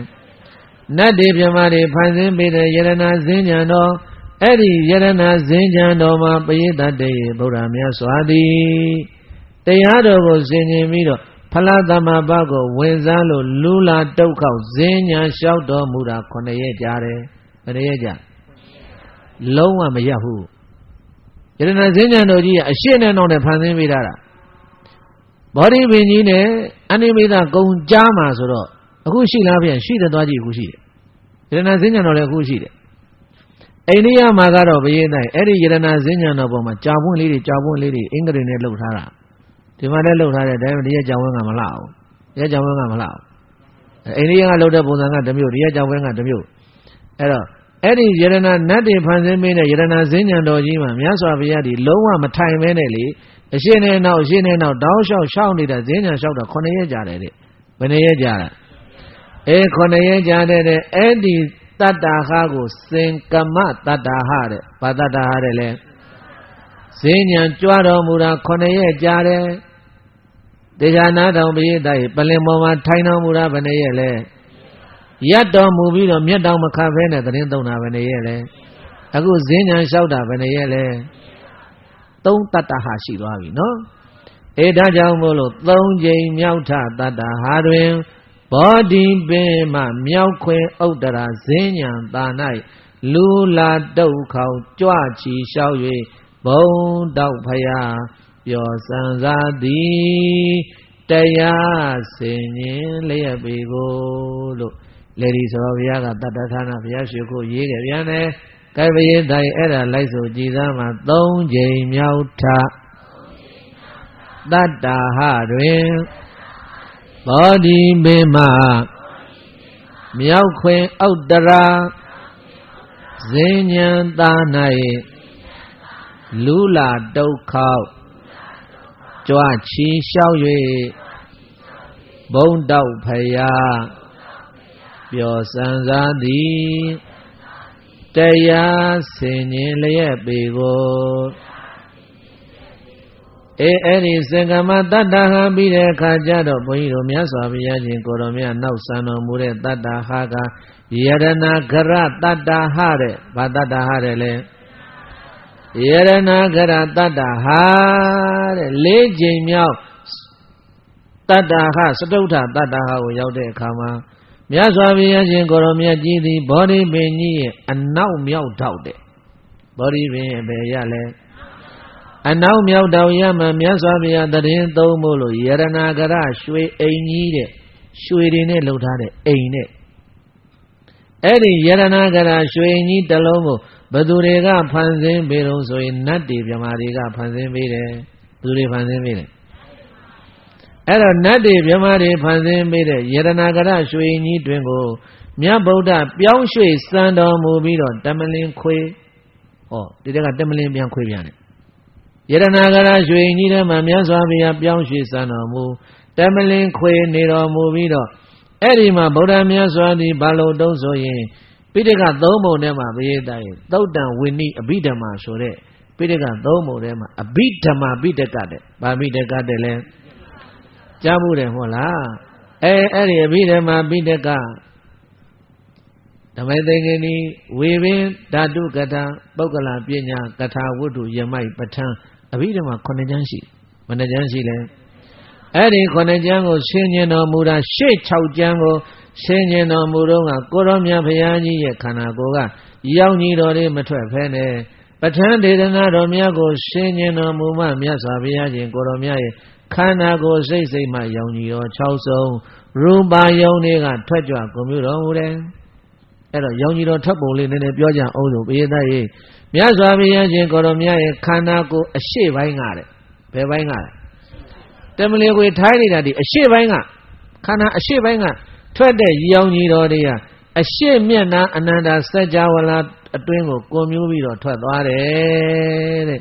နတ်တွေမြမာတွေဖန်ဆင်းပေးတဲ့ယရနာဇင်းညာတော်အဲ့ဒီယရနာဇင်းညာတော်မှာပိယတတေဗုဒ္ဓမြတ်စွာသည် တရားတော်ကိုဆင်ခြင်ပြီးတော့ဖလားသမဘကိုဝင်စားလို့လူလာတုတ်ခေါက်ဇင်းညာလျှောက်တော်မူတာ9ရက်ကြာတယ်ဘယ်ရက်ကြာလုံးဝမရဘူးယရဏဇင်းညာတော်ကြီးကအရှိနဲ့နောက်နဲ့ဖန်ဆင်းပေးတာဘောဓိပင်ကြီးနဲ့အနိမိတ်ကုံကြားမှာဆိုတော့အခုရှိလားဗျရှိတဲ့သွားကြည့်အခုရှိတယ်ယရဏဇင်းညာတော်လည်းအခုရှိတယ်အိန္ဒိယမှာကတော့ဘယင်းတိုင်းအဲ့ဒီယရဏဇင်းညာတော်ပေါ်မှာကြာပွင့်လေးတွေကြာပွင့်လေးတွေအင်္ဂရိနဲ့လှုပ်ထားတာ ဒီမှာလည်းလှုပ်ထားတဲ့ဒါပေမဲ့ဒီရဲ့ကြောင်ဝင်းကမလှအောင်ဒီရဲ့ကြောင်ဝင်းကမလှအောင်အိန္ဒိယကလှုပ်တဲ့ပုံစံကတစ်မျိုးဒီရဲ့ကြောင်ဝင်းကတစ်မျိုးအဲ့တော့အဲ့ဒီယရဏနတ်တွေဖန်ဆင်းပေးတဲ့ယရဏဇင်းညံတော်ကြီးမှာမြတ်စွာဘုရားဒီလုံးဝမထိုင်မဲနဲ့လေအရှင်းနဲ့နောက်အရှင်းနဲ့နောက်တောင်းလျှောက်ရှောက်နေတဲ့ဇင်းညံလျှောက်တာ9ရက်ကြာတယ်တဲ့ဘယ်နှရက်ကြာလဲအဲ9ရက်ကြာတဲ့အဲ့ဒီတတ္တာဟကိုစင်ကမတတ္တာဟတဲ့ဘာတတ္တာဟတဲ့လဲဇင်းညံကြွားတော်မူတာ9ရက်ကြာတယ် တေချာနာတောင်ပိယတိုင်ပလင်ပေါ်မှာထိုင်တော်မူတာဘယ်နှရက်လဲရတ်တော်မူပြီးတော့မျက်တောင်မခတ်ဖဲနဲ့သတင်းသုံးတာဘယ်နှရက်လဲအခုဇင်းညာလျှောက်တာဘယ်နှရက်လဲသုံးတတ္တဟာရှိသွားပြီနော်အေဒါကြောင့်မို့လို့သုံးကြိမ်မြောက်ထတတ္တဟာတွင်ဘောဓိပင်မှမြောက်ခွင်ဥဒ္ဒရာဇင်းညာသာ၌လူလာတုတ်ခေါကြွချီလျှောက်၍ဘုံတောက်ဖယား ပျော်စံစားသည်တရားစင်ရင်လျက်ပေကိုလို့လေဒီဆိုဘုရားကတတ္တဌာနဘုရားရှိခိုးရေးခဲ့ပြန်တယ်။ကဲပရိတိုင်အဲ့ဒါလိုက်ဆိုကြည်သားမှာ၃ချိန်မြောက်ထတတ္တာဟတွင်ဘောဓိမေမမြောက်ခွင်ဩတ္တရာဇင်းဉ္သာ၌လူလာဒုက္ခ ကြွချီလျှောက်၍ဘုံတောက်ဖယားပျော်စံစားသည်တရားဆင်ញင်လျက်ပေကိုအေးအဲ့ဒီစင်္ကမတတ္တဟာပြီးတဲ့အခါကျတော့ဘုန်းကြီးတို့မြတ်စွာဘုရားရှင်ကိုတော်မြတ်နောက်ဆံတော်မူတဲ့တတ္တဟာကယရဏဂရတတ္တဟာတဲ့ဘာတတ္တဟာတဲ့လဲ ယရဏဂရတတ္တဟာတဲ့လေးချိန်မြောက်တတ္တဟစတုထတတ္တဟကိုရောက်တဲ့အခါမှာမြတ်စွာဘုရားရှင်ကိုရောမြတ်ကြီးသည်ဘောဓိပင်ကြီးရဲ့အနောက်မြောက်ထောက်တဲ့ဘောဓိပင်ပဲရလဲအနောက်မြောက်တောင်ရမှမြတ်စွာဘုရားတရင်သုံးမို့လို့ယရနာကရရွှေအိမ်ကြီးတဲ့ရွှေတွေနဲ့လှုပ်ထားတဲ့အိမ်နဲ့အဲ့ဒီယရနာကရရွှေအိမ်ကြီးတစ်လုံးကို ဘသူတွေကဖန်ဆင်းပေးတော့ဆိုရင်နတ်တွေမြမာတွေကဖန်ဆင်းပေးတယ်ဘသူတွေဖန်ဆင်းပေးတယ်အဲ့တော့နတ်တွေမြမာတွေဖန်ဆင်းပေးတဲ့ယရနာကရရွှေကြီးတွင်ကိုမြတ်ဗုဒ္ဓပြောင်းရွှေ့စံတော်မူပြီးတော့တမလင်ခွေဟောဒီတက်ကတမလင်ပြန်ခွေပြန်တယ်ယရနာကရရွှေကြီးထဲမှာမြတ်စွာဘုရားပြောင်းရွှေ့စံတော်မူတမလင်ခွေနေတော်မူပြီးတော့အဲ့ဒီမှာဗုဒ္ဓမြတ်စွာဘုရားဘာလို့တုံးဆိုရင် ပိဋကသုံးပုံထဲမှာဘုရားတိုင်သုတ်တံဝိနိအဘိဓမ္မာဆိုတဲ့ပိဋကသုံးပုံထဲမှာအဘိဓမ္မာပိဋကတဲ့ဗာပိဋကတဲ့လဲကြားမှုတယ်မဟုတ်လားအဲအဲ့ဒီအဘိဓမ္မာပိဋကဓမ္မသိင်္ဂနီဝေဘင်ဓာတုကထာပုဂ္ဂလာပညာကထာဝတ္ထုယမိုက်ပဋ္ဌာန်းအဘိဓမ္မာ9ကျမ်းရှိမနှကျမ်းရှိလဲအဲ့ဒီ9ကျမ်းကိုရှင်းကျင်တော်မူတာရှေ့6ကျမ်းကို ရှင်းကျင်တော်မူတော့ကကိုရောမြတ်ဘုရားကြီးရဲ့ခန္ဓာကိုယ်ကရောင်ကြီးတော်လေးမထွက်ဖဲနဲ့ပဋ္ဌာန်းဒေသနာတော်မြတ်ကိုရှင်းကျင်တော်မူမှမြတ်စွာဘုရားရှင်ကိုရောမြတ်ရဲ့ခန္ဓာကိုယ်စိတ်စိတ်မှရောင်ကြီးတော်6ဆုံးရူပါယုံတွေကထွက်ကြွကုန်မြတော်မူတယ်အဲ့တော့ရောင်ကြီးတော်ထပ်ပုံလေးနည်းနည်းပြောကြအောင်ဆိုဘုရားသားရေမြတ်စွာဘုရားရှင်ကိုရောမြတ်ရဲ့ခန္ဓာကိုယ်အရှိပိုင်းကတဲ့ဘယ်ပိုင်းကလဲတမလီကိုထိုင်းနေတာဒီအရှိပိုင်းကခန္ဓာအရှိပိုင်းက ထွက်တဲ့ရောင်ကြီးတော်တွေကအရှိမျက်နှာအနန္တစัจ java လာအတွင်းကိုကိုမျိုးပြီးတော့ထွက်သွားတယ်တဲ့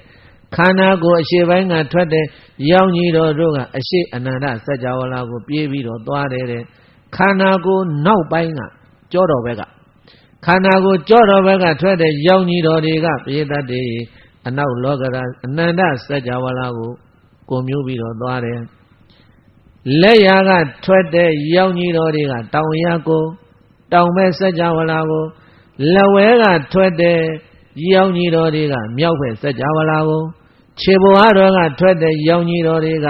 ခန္ဓာကိုယ်အရှိပိုင်းကထွက်တဲ့ရောင်ကြီးတော်တို့ကအရှိအနန္တစัจ java လာကိုပြေးပြီးတော့သွားတယ်တဲ့ခန္ဓာကိုယ်နောက်ပိုင်းကကြောတော်ဘက်ကခန္ဓာကိုယ်ကြောတော်ဘက်ကထွက်တဲ့ရောင်ကြီးတော်တွေကပြေးတတ်တယ်အနောက်လောကရာအနန္တစัจ java လာကိုကိုမျိုးပြီးတော့သွားတယ် လက်ရာကထွက်တဲ့ရောင်ကြီးတော်တွေကတောင်ရကိုတောင်မဲ့စัจ java လာကိုလက်ဝဲကထွက်တဲ့ရောင်ကြီးတော်တွေကမြောက်ဘက်စัจ java လာကိုခြေဘဝတော်ကထွက်တဲ့ရောင်ကြီးတော်တွေက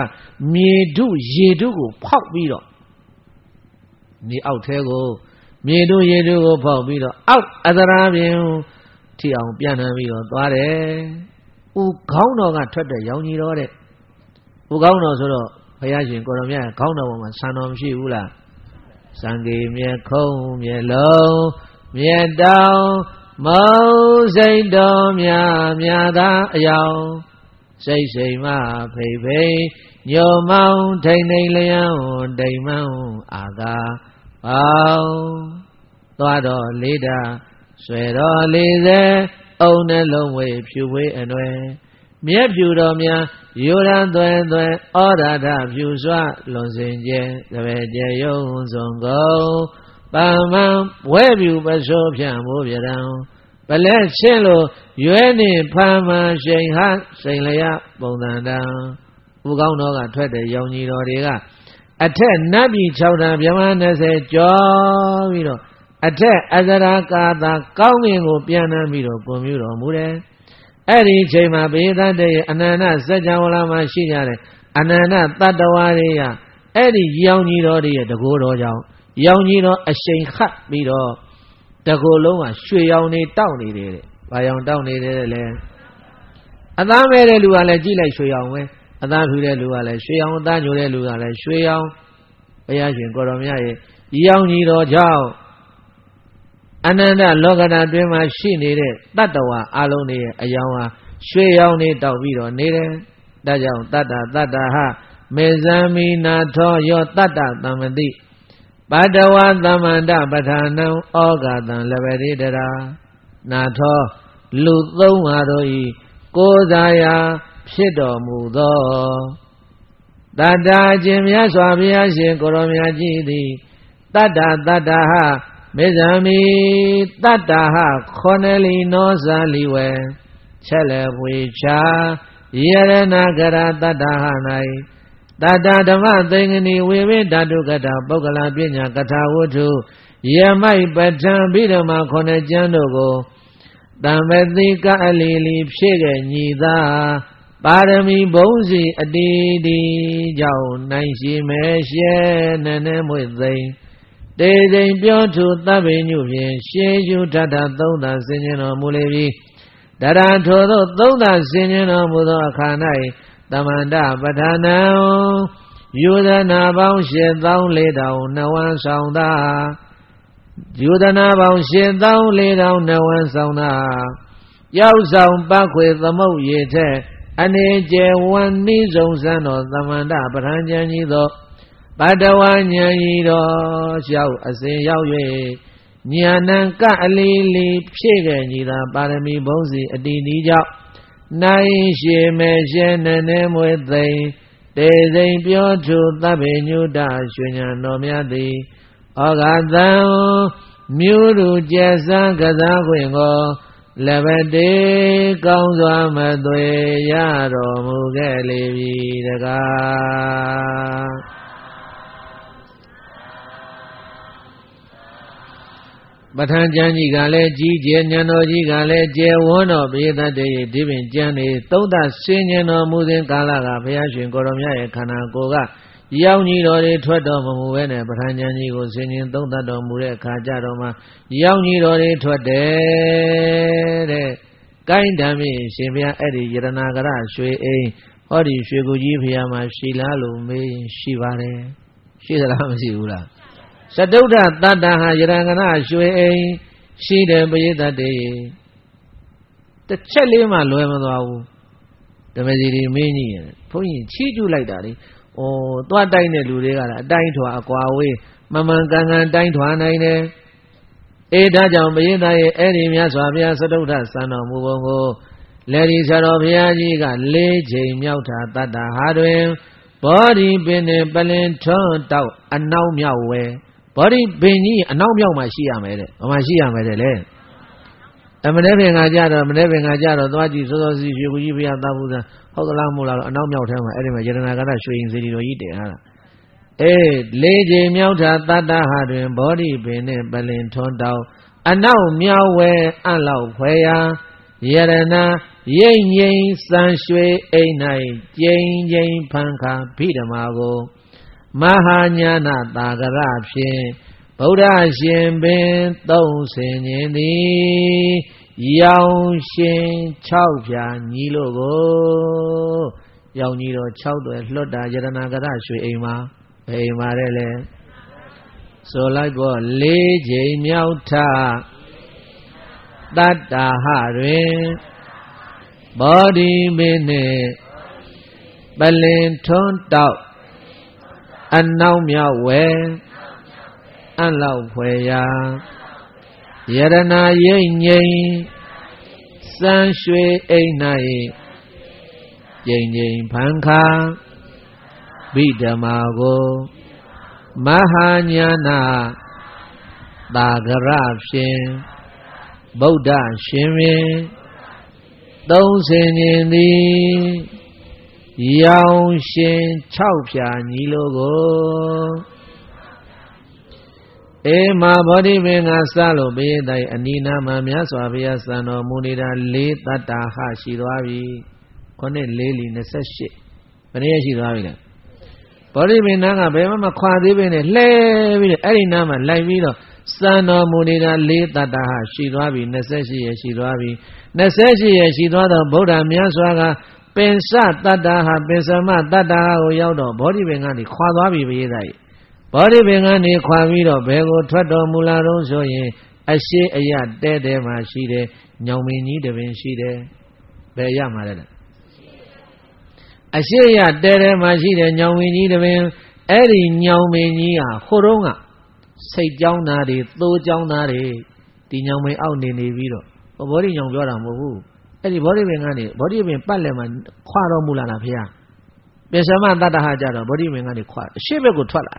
မြေတုရေတုကို ဖောက်ပြီးတော့မြေအောက်ထဲကိုမြေတုရေတုကိုဖောက်ပြီးတော့အောက်အသရာပြင်ထီအောင်ပြန်နှံပြီးတော့သွားတယ်။ဦးခေါင်းတော်ကထွက်တဲ့ရောင်ကြီးတော်တဲ့ဦးခေါင်းတော်ဆိုတော့ ဘုရားရှင်ကိုရမြတ်ခေါင်းတော်ပေါ်မှာဆံတော်မရှိဘူးလားစံကေမြက်ခုံးမြက်လုံးမြက်တောင်မုံစိတ်တော်မြာမြာသာအယောင်စိတ်စိမ်မဖိဖိညိုမောင်းထိန်ထိန်လျံဒိမ်မောင်းအာသာပေါသွားတော်လေးတာဆွဲတော်လေးစေအုံနှလုံးဝေဖြူဝေးအနွယ် မြက်ဖြူတော်များယူရန်သွဲသွဲဩရာဓဖြူစွာလွန်စင်ကျဲသဘေကျယုံစုံကုန်ပမ္မံဝဲဖြူပစိုးဖြံမိုးပြရန်ပလက်ချင်းလိုရွဲနေဖမ်းမှရှိန်ဟစိန်လျပုံသဏ္ဍာန်ဥကောင်းတော်ကထွက်တဲ့ရောင်ကြီးတော်တွေကအထက်နတ်ပြည်6တန်မြမ20ကျော်ပြီးတော့အထက်အဇရာကာသာကောင်းငင်ကိုပြန်နှံပြီးတော့ပုံမျိုးတော်မူတယ် အဲ့ဒီအချိန်မှာဘေးသတ္တရဲ့အနန္တစัจ java လာမှာရှိကြတယ်အနန္တတတ္တဝါတွေကအဲ့ဒီရောင်ကြီးတော်တွေရဲ့တကိုးတော်ကြောင့်ရောင်ကြီးတော်အရှိန်ခတ်ပြီးတော့တကိုယ်လုံးကရွှေရောင်နေတောက်နေတယ်တဲ့။ဘာရောင်တောက်နေတယ်လဲ။အသားမဲ့တဲ့လူကလည်းကြည့်လိုက်ရွှေရောင်ပဲ။အသားဖြူတဲ့လူကလည်းရွှေရောင်အသားညိုတဲ့လူကလည်းရွှေရောင်ဘုရားရှင်ကိုတော်မြတ်ရဲ့ရောင်ကြီးတော်ကြောင့် အနန္တလောကဓာတ်တွင်မှာရှိနေတဲ့တတ္တဝါအလုံးတွေရဲ့အယောင်ဟာရွှေရောင်နေတောက်ပြီးတော့နေတယ်။ဒါကြောင့်တတ္တတတ္တဟမေဇံမိနာထောယောတတ္တတမ္မတိပါတဝသမန္တပဋ္ဌာနံဩဃတံလဘတိတရာနာထောလူသုံးပါတို့ဤကိုးစားရာဖြစ်တော်မူသောတတ္တာခြင်းမြတ်စွာဘုရားရှင်ကိုရောမြတ်ကြီးသည်တတ္တတတ္တဟ မေဇာမိတတ္တဟခောနလီနောဇာလီဝေချက်လေဝေချာယရဏကရတတ္တဟ၌တတ္တဓမ္မသိင်္ဂနီဝေဝေဓာတုကတာပုဂ္ဂလာပညာကထာဝတ္ထုယမိုက်ပဋ္ဌံဘိဓမ္မာခုနှစ်ကျမ်းတို့ကိုတံပတိကအလီလီဖြည့်ခဲ့ညီသာပါရမီဘုံစီအတီးတီကြောင့်နိုင်ရှိမဲရှဲနည်းနည်းမွေသိမ့် တေစိန်ပြောထုတပ်ပိညုဖြင့်ရှေးယူထထသုံးသာဆင်ញင်တော်မူလေပြီတရထိုသောသုံးသာဆင်ញင်တော်မူသောအခါ၌တမန္တပဋ္ဌာနံယူဒနာပေါင်း8400နဝံဆောင်သာယူဒနာပေါင်း8400နဝံဆောင်သာရောက်ဆောင်ပတ်ခွေသမုတ်ရေထက်အနေကျေဝံနိဆုံးစံတော်သမန္တပဋ္ဌာန်းကျမ်းကြီးသော ပတ္တဝဉာဏ်ဤတော်လျှောက်အစဉ်ရောက်၍ဉာဏံကအလီလီဖြည့်ခဲ့ညီသာပါရမီဘုံစီအတီးဒီကြောင့်နိုင်ရှိမဲ့ရှဲနေနေမွေသိမ့်တေစိန်ပြောထုသဗ္ဗညုတရွှေညာတော်မြတ်သည်ဩဃသံမြို့သူကျက်စံကစားခွင့်ကိုလည်းပဲတေကောင်းစွာမသွေရတော်မူခဲ့လေပြီတကား ပဋ္ဌာန်းကျမ်းကြီးကလည်းကြီးကျယ်ဉာဏ်တော်ကြီးကလည်းကျယ်ဝန်းတော်ဘေးသတ္တေဒီပင်ကျမ်းနေသုံးသဆင်းဉဏ်တော်မူစဉ်ကာလကဘုရားရှင်ကိုရောမြတ်ရဲ့ခန္ဓာကိုယ်ကရောင်ကြီးတော်တွေထွက်တော်မမူပဲနဲ့ပဋ္ဌာန်းကျမ်းကြီးကိုဆင်ញင်သုံးသတော်မူတဲ့အခါကျတော့မှရောင်ကြီးတော်တွေထွက်တယ်တဲ့ကိုင်းတံမြင့်ရှင်ဘုရားအဲ့ဒီယရနာကရရွှေအိမ်ဟောဒီရွှေကူကြီးဘုရားမှာရှိလားလို့မေးရှိပါတယ်ရှိသလားမရှိဘူးလား စတုဒ္ဓတတ္တဟာယရငနာရွှေအိမ်ရှိတယ်ပရိသတ်တွေတစ်ချက်လေးမှလွယ်မသွားဘူးဓမ္မစီဒီမင်းကြီးရဘုန်းကြီးချီးကျူးလိုက်တာလေဩသွားတိုက်တဲ့လူတွေကလည်းအတိုင်းထွာအကွာဝေးမမှန်ကန်ကန်တိုင်းထွာနိုင်တယ်အေးဒါကြောင့်ပရိသတ်ရဲ့အဲ့ဒီမြတ်စွာဘုရားစတုဒ္ဓစံတော်မူပုံကိုလေဒီဆရာတော်ဘုရားကြီးက၄ချိန်မြောက်တာတတ္တဟာတွင်ဘောဓိပင်နဲ့ပလင်ထွန်းတောက်အနောက်မြောက်ဝဲ ဘောဓိပင်ကြီးအနောက်မြောက်မှာရှိရမယ်တဲ့ဘာမှရှိရမယ်တဲ့လေအမနေ့ပင်ကကြတော့မနေ့ပင်ကကြတော့သွားကြည့်စောစောစီရွှေဘူးကြီးဘုရားသာဘူးသာဟုတ်ကလားမို့လားအနောက်မြောက်ထဲမှာအဲ့ဒီမှာယရနာကရရွှေရင်စီတော်ကြီးတင်ဟာလားအေးလေးချိန်မြောက်တာတတ္တဟာတွင်ဘောဓိပင်နှင့်ပလင်ထွန်းတောက်အနောက်မြောက်ဝဲအလောက်ဖွယ်ရာယရနာရိမ့်ငိမ့်စံရွှေအိမ်၌ကျိန်ကျိန်ဖန်ခါဖိဓမာကို မဟာညာနာတာကရဖြင့်ဗုဒ္ဓရှင်ပင်သုံးဆင်ခြင်းသည်ရောင်ရှင်6ဖြာညီလို့ကိုရောင်ကြီးတော့6တွယ်လွတ်တာယရနာကရရွှေအိမ်မှာအိမ်မှာတဲ့လေဆိုလိုက်တော့၄ချိန်မြောက်ထတတ္တာဟတွင်ဘောဓိမင်းနှင့်ပလင်ထွန်းတောက် အနောက်မြောက်ဝဲအလောက်ဖွယ်ရာယရနာရိမ့်ငိမ့်စံရွှေအိမ်၌ကျိန်ကျိန်ဖန်ခါဗိဓမာကိုမဟာညာနာတာဂရဖြင့်ဗုဒ္ဓရှင်ပင်သုံးဆင်ခြင်းသည် ရောင်ရှင်6ဖြာညီလိုကိုအေမာဘောဓိပင်ကစလို့ဘေးတိုင်အနိနာမမြတ်စွာဘုရားစံတော်မူနေတာ၄တတ္တာဟရှိသွားပြီခုနှစ်၄လီ28ဘယ်နည်းရှိသွားပြီလဲဘောဓိပင်နာကဘယ်မှမခွာသေးဘဲနဲ့လှဲပြီးတော့အဲ့ဒီနားမှာလိုက်ပြီးတော့စံတော်မူနေတာ၄တတ္တာဟရှိသွားပြီ28ရရှိသွားပြီ28ရရှိသွားတော့ဗုဒ္ဓမြတ်စွာက ပင်စတတ္တာဟာပင်စမတတ္တာကိုရောက်တော့ဘောဓိပင်ကနေခွာသွားပြီပရိသတ်ဘောဓိပင်ကနေခွာပြီးတော့ဘယ်ကိုထွက်တော်မူလာတော့ဆိုရင် အရှိအယတဲတဲမှာရှိတယ်ညောင်မင်းကြီးတပင်ရှိတယ်ဘယ်ရမှာလဲအရှိအယတဲတဲမှာရှိတယ်ညောင်မင်းကြီးတပင်အဲ့ဒီညောင်မင်းကြီးဟာခိုတော့ကစိတ်ကြောင်းသားတွေသိုးကြောင်းသားတွေဒီညောင်မင်းအောက်နေနေပြီးတော့ဘောဓိညောင်ပြောတာမဟုတ်ဘူး အဲ့ဒီဘောဓိပင်ကနေဘောဓိပင်ပတ်လည်းမှခွာတော်မူလာတာဖေဟာပိစမတတ္တဟကြတော့ဘောဓိပင်ကနေခွာအရှိဘက်ကိုထွက်လာ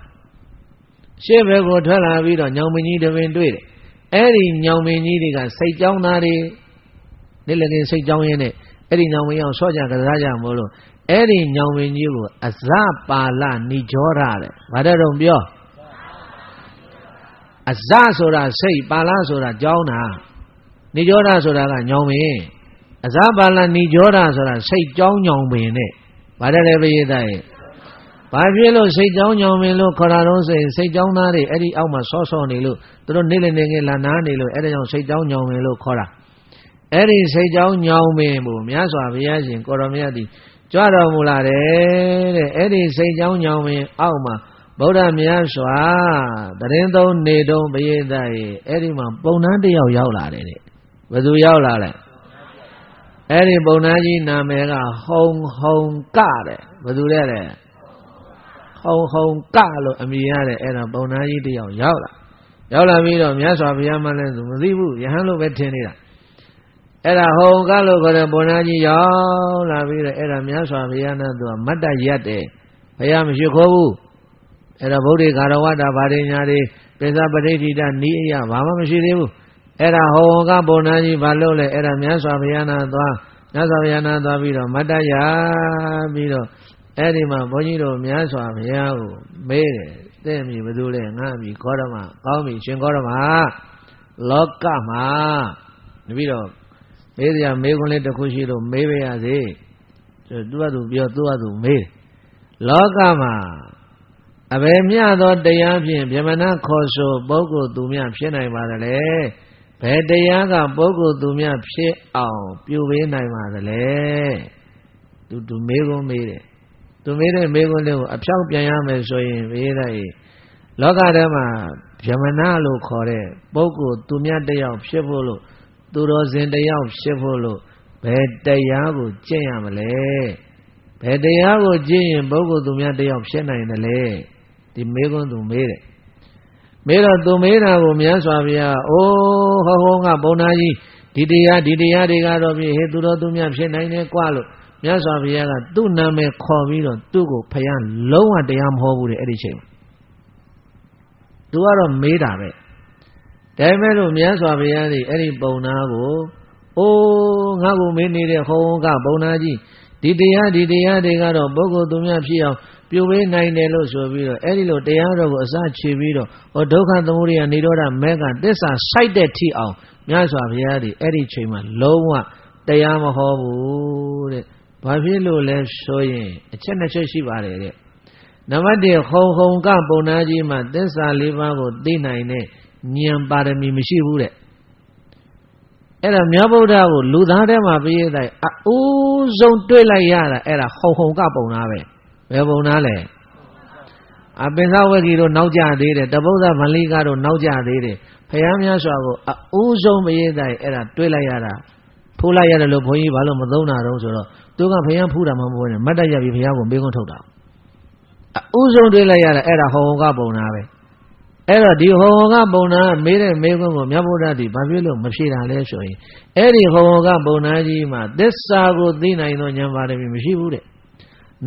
ရှေ့ဘက်ကိုထွက်လာပြီးတော့ညောင်မင်းကြီးတပင်တွေ့တယ်အဲ့ဒီညောင်မင်းကြီးတွေကစိတ်ကြောင်းသားတွေနေလည်းကစိတ်ကြောင်းရင်းနဲ့အဲ့ဒီညောင်မင်းအောင်ဆော့ကြကစားကြမို့လို့အဲ့ဒီညောင်မင်းကြီးကိုအဇပါလနိကြောရတဲ့ဘာတဲ့တော့ပြောအဇဆိုတာစိတ်ပါလဆိုတာကြောင်းတာနိကြောရဆိုတာကညောင်မင်း အဇပါလဏီကြောတာဆိုတာစိတ်ကြောင်းညောင်ပင်နဲ့ဗါတယ်လေပရိသတ်ရဲ့ဘာဖြစ်လို့စိတ်ကြောင်းညောင်ပင်လို့ခေါ်တာတော့စိတ်စိတ်ကြောင်းသားတွေအဲ့ဒီအောက်မှာဆော့ဆော့နေလို့သူတို့နေလေနေငယ်လာနားနေလို့အဲ့ဒါကြောင့်စိတ်ကြောင်းညောင်ပင်လို့ခေါ်တာအဲ့ဒီစိတ်ကြောင်းညောင်ပင်ကိုမြတ်စွာဘုရားရှင်ကိုရမရသည်ကြွတော်မူလာတယ်တဲ့အဲ့ဒီစိတ်ကြောင်းညောင်ပင်အောက်မှာဗုဒ္ဓမြတ်စွာတရင်သုံးနေတုံးပရိသတ်ရဲ့အဲ့ဒီမှာပုံနှန်းတယောက်ရောက်လာတယ်တဲ့ဘယ်သူရောက်လာလဲ အဲ့ဒီပုံနာကြီးနာမည်ကဟုံဟုံကတဲ့ဘယ်သူလဲတဲ့ဟုံဟုံကလို့အမည်ရတဲ့အဲ့ဒါပုံနာကြီးတယောက်ရောက်လာရောက်လာပြီးတော့မြတ်စွာဘုရားမှလည်းသူမသိဘူးယဟန်လို့ပဲထင်နေတာအဲ့ဒါဟုံကလို့ခေါ်တဲ့ပုံနာကြီးရောက်လာပြီးတော့အဲ့ဒါမြတ်စွာဘုရားနဲ့သူကမတ်တရက်တယ်ဘုရားမရှိခိုးဘူးအဲ့ဒါဗုဒ္ဓဂါရဝတ္တဗာရိညာတွေပိဿပဋိဋ္ဌိတနီးအရာဘာမှမရှိသေးဘူး အဲ့ဒါဟောကပုံနာကြီးဘာလို့လဲအဲ့ဒါမြတ်စွာဘုရားနာသွားမြတ်စွာဘုရားနာသွားပြီးတော့မတ္တရပြီးတော့အဲ့ဒီမှာဘုန်းကြီးတို့မြတ်စွာဘုရားကိုမေးတယ်တဲ့မြည်ဘယ်သူလဲငါမြည်ကောရမကောင်းပြီရှင်ကောရမလောကမှာတပည့်တော့မေးစရာမေးခွန်းလေးတစ်ခုရှိလို့မေးပါရစေသူကသူပြောသူကသူမေးလောကမှာအဘယ်မြသောတရားဖြင့်ဗြဟ္မဏခေါ်ဆိုပုဂ္ဂိုလ်သူမြဖြစ်နိုင်ပါသလဲ ဘယ်တရားကပုဂ္ဂိုလ်သူမြဖြစ်အောင်ပြုပေးနိုင်ပါသလဲသူသူမေးခွန်းမေးတယ်သူမေးတဲ့မေးခွန်းလေးကိုအဖြောက်ပြန်ရမယ်ဆိုရင်မေးလိုက်လောကထဲမှာဗြဟ္မဏလို့ခေါ်တဲ့ပုဂ္ဂိုလ်သူမြတယောက်ဖြစ်ဖို့လို့သူတော်စင်တယောက်ဖြစ်ဖို့လို့ဘယ်တရားကိုကျင့်ရမလဲဘယ်တရားကိုကျင့်ရင်ပုဂ္ဂိုလ်သူမြတယောက်ဖြစ်နိုင်တယ်လဲဒီမေးခွန်းသူမေးတယ် မေးတော့သူမေးတာကိုမြတ်စွာဘုရားအိုးဟောဟောကဘုံသားကြီးဒီတရားဒီတရားတွေကတော့ပြဟေသူတော်သူမြဖြစ်နိုင်တယ်ကွာလို့မြတ်စွာဘုရားကသူ့နာမည်ခေါ်ပြီးတော့သူ့ကိုဖယားလုံးဝတရားမဟောဘူးတဲ့အဲ့ဒီချိန်မှာသူကတော့မေးတာပဲဒါပေမဲ့လို့မြတ်စွာဘုရားဒီအဲ့ဒီပုံနာကိုအိုးငါ့ကိုမေးနေတဲ့ဟောကပုံနာကြီးဒီတရားဒီတရားတွေကတော့ပုဂ္ဂိုလ်သူများဖြစ်အောင် ပြုပေးနိုင်တယ်လို့ဆိုပြီးတော့အဲ့ဒီလိုတရားတော်ကိုအစချေပြီးတော့ဟောဒုက္ခသမုဒယនិရောဓမဲကသစ္စာစိုက်တဲ့ထိအောင်မြတ်စွာဘုရားဒီအဲ့ဒီချိန်မှာလုံးဝတရားမဟောဘူးတဲ့ဘာဖြစ်လို့လဲဆိုရင်အချက်နှစ်ချက်ရှိပါတယ်တဲ့နံပါတ်1ခုံခုံကပုံနာကြီးမှာသစ္စာလေးပါးကိုသိနိုင်တဲ့ဉာဏ်ပါရမီမရှိဘူးတဲ့အဲ့ဒါမြတ်ဗုဒ္ဓကိုလူသားထဲမှာပြည့်တဲ့အဦးဆုံးတွေ့လိုက်ရတာအဲ့ဒါခုံခုံကပုံနာပဲ ဘယ်ပုံနာလဲအပင်သဝဂီတို့နောက်ကြသေးတယ်တပု္ပ္ပဗန္လိကတို့နောက်ကြသေးတယ်ဖယားများစွာကိုအဦးဆုံးပြည့်တဲ့အဲ့ဒါတွေ့လိုက်ရတာဖူးလိုက်ရတယ်လို့ဘုန်းကြီးဘာလို့မသုံးတာတော့ဆိုတော့သူကဖယားဖူးတာမှမဟုတ်ဘူးမတ်တရပြီဖယားကိုမေးခွန်းထုတ်တာအဦးဆုံးတွေ့လိုက်ရတာအဲ့ဒါဟောဟောကပုံနာပဲအဲ့တော့ဒီဟောဟောကပုံနာမေးတဲ့မေးခွန်းကိုမြတ်ဗုဒ္ဓတိဘာဖြစ်လို့မဖြေတာလဲဆိုရင်အဲ့ဒီဟောဟောကပုံနာကြီးမှာသစ္စာကိုသိနိုင်သောဉာဏ်ပါရမီမရှိဘူးတဲ့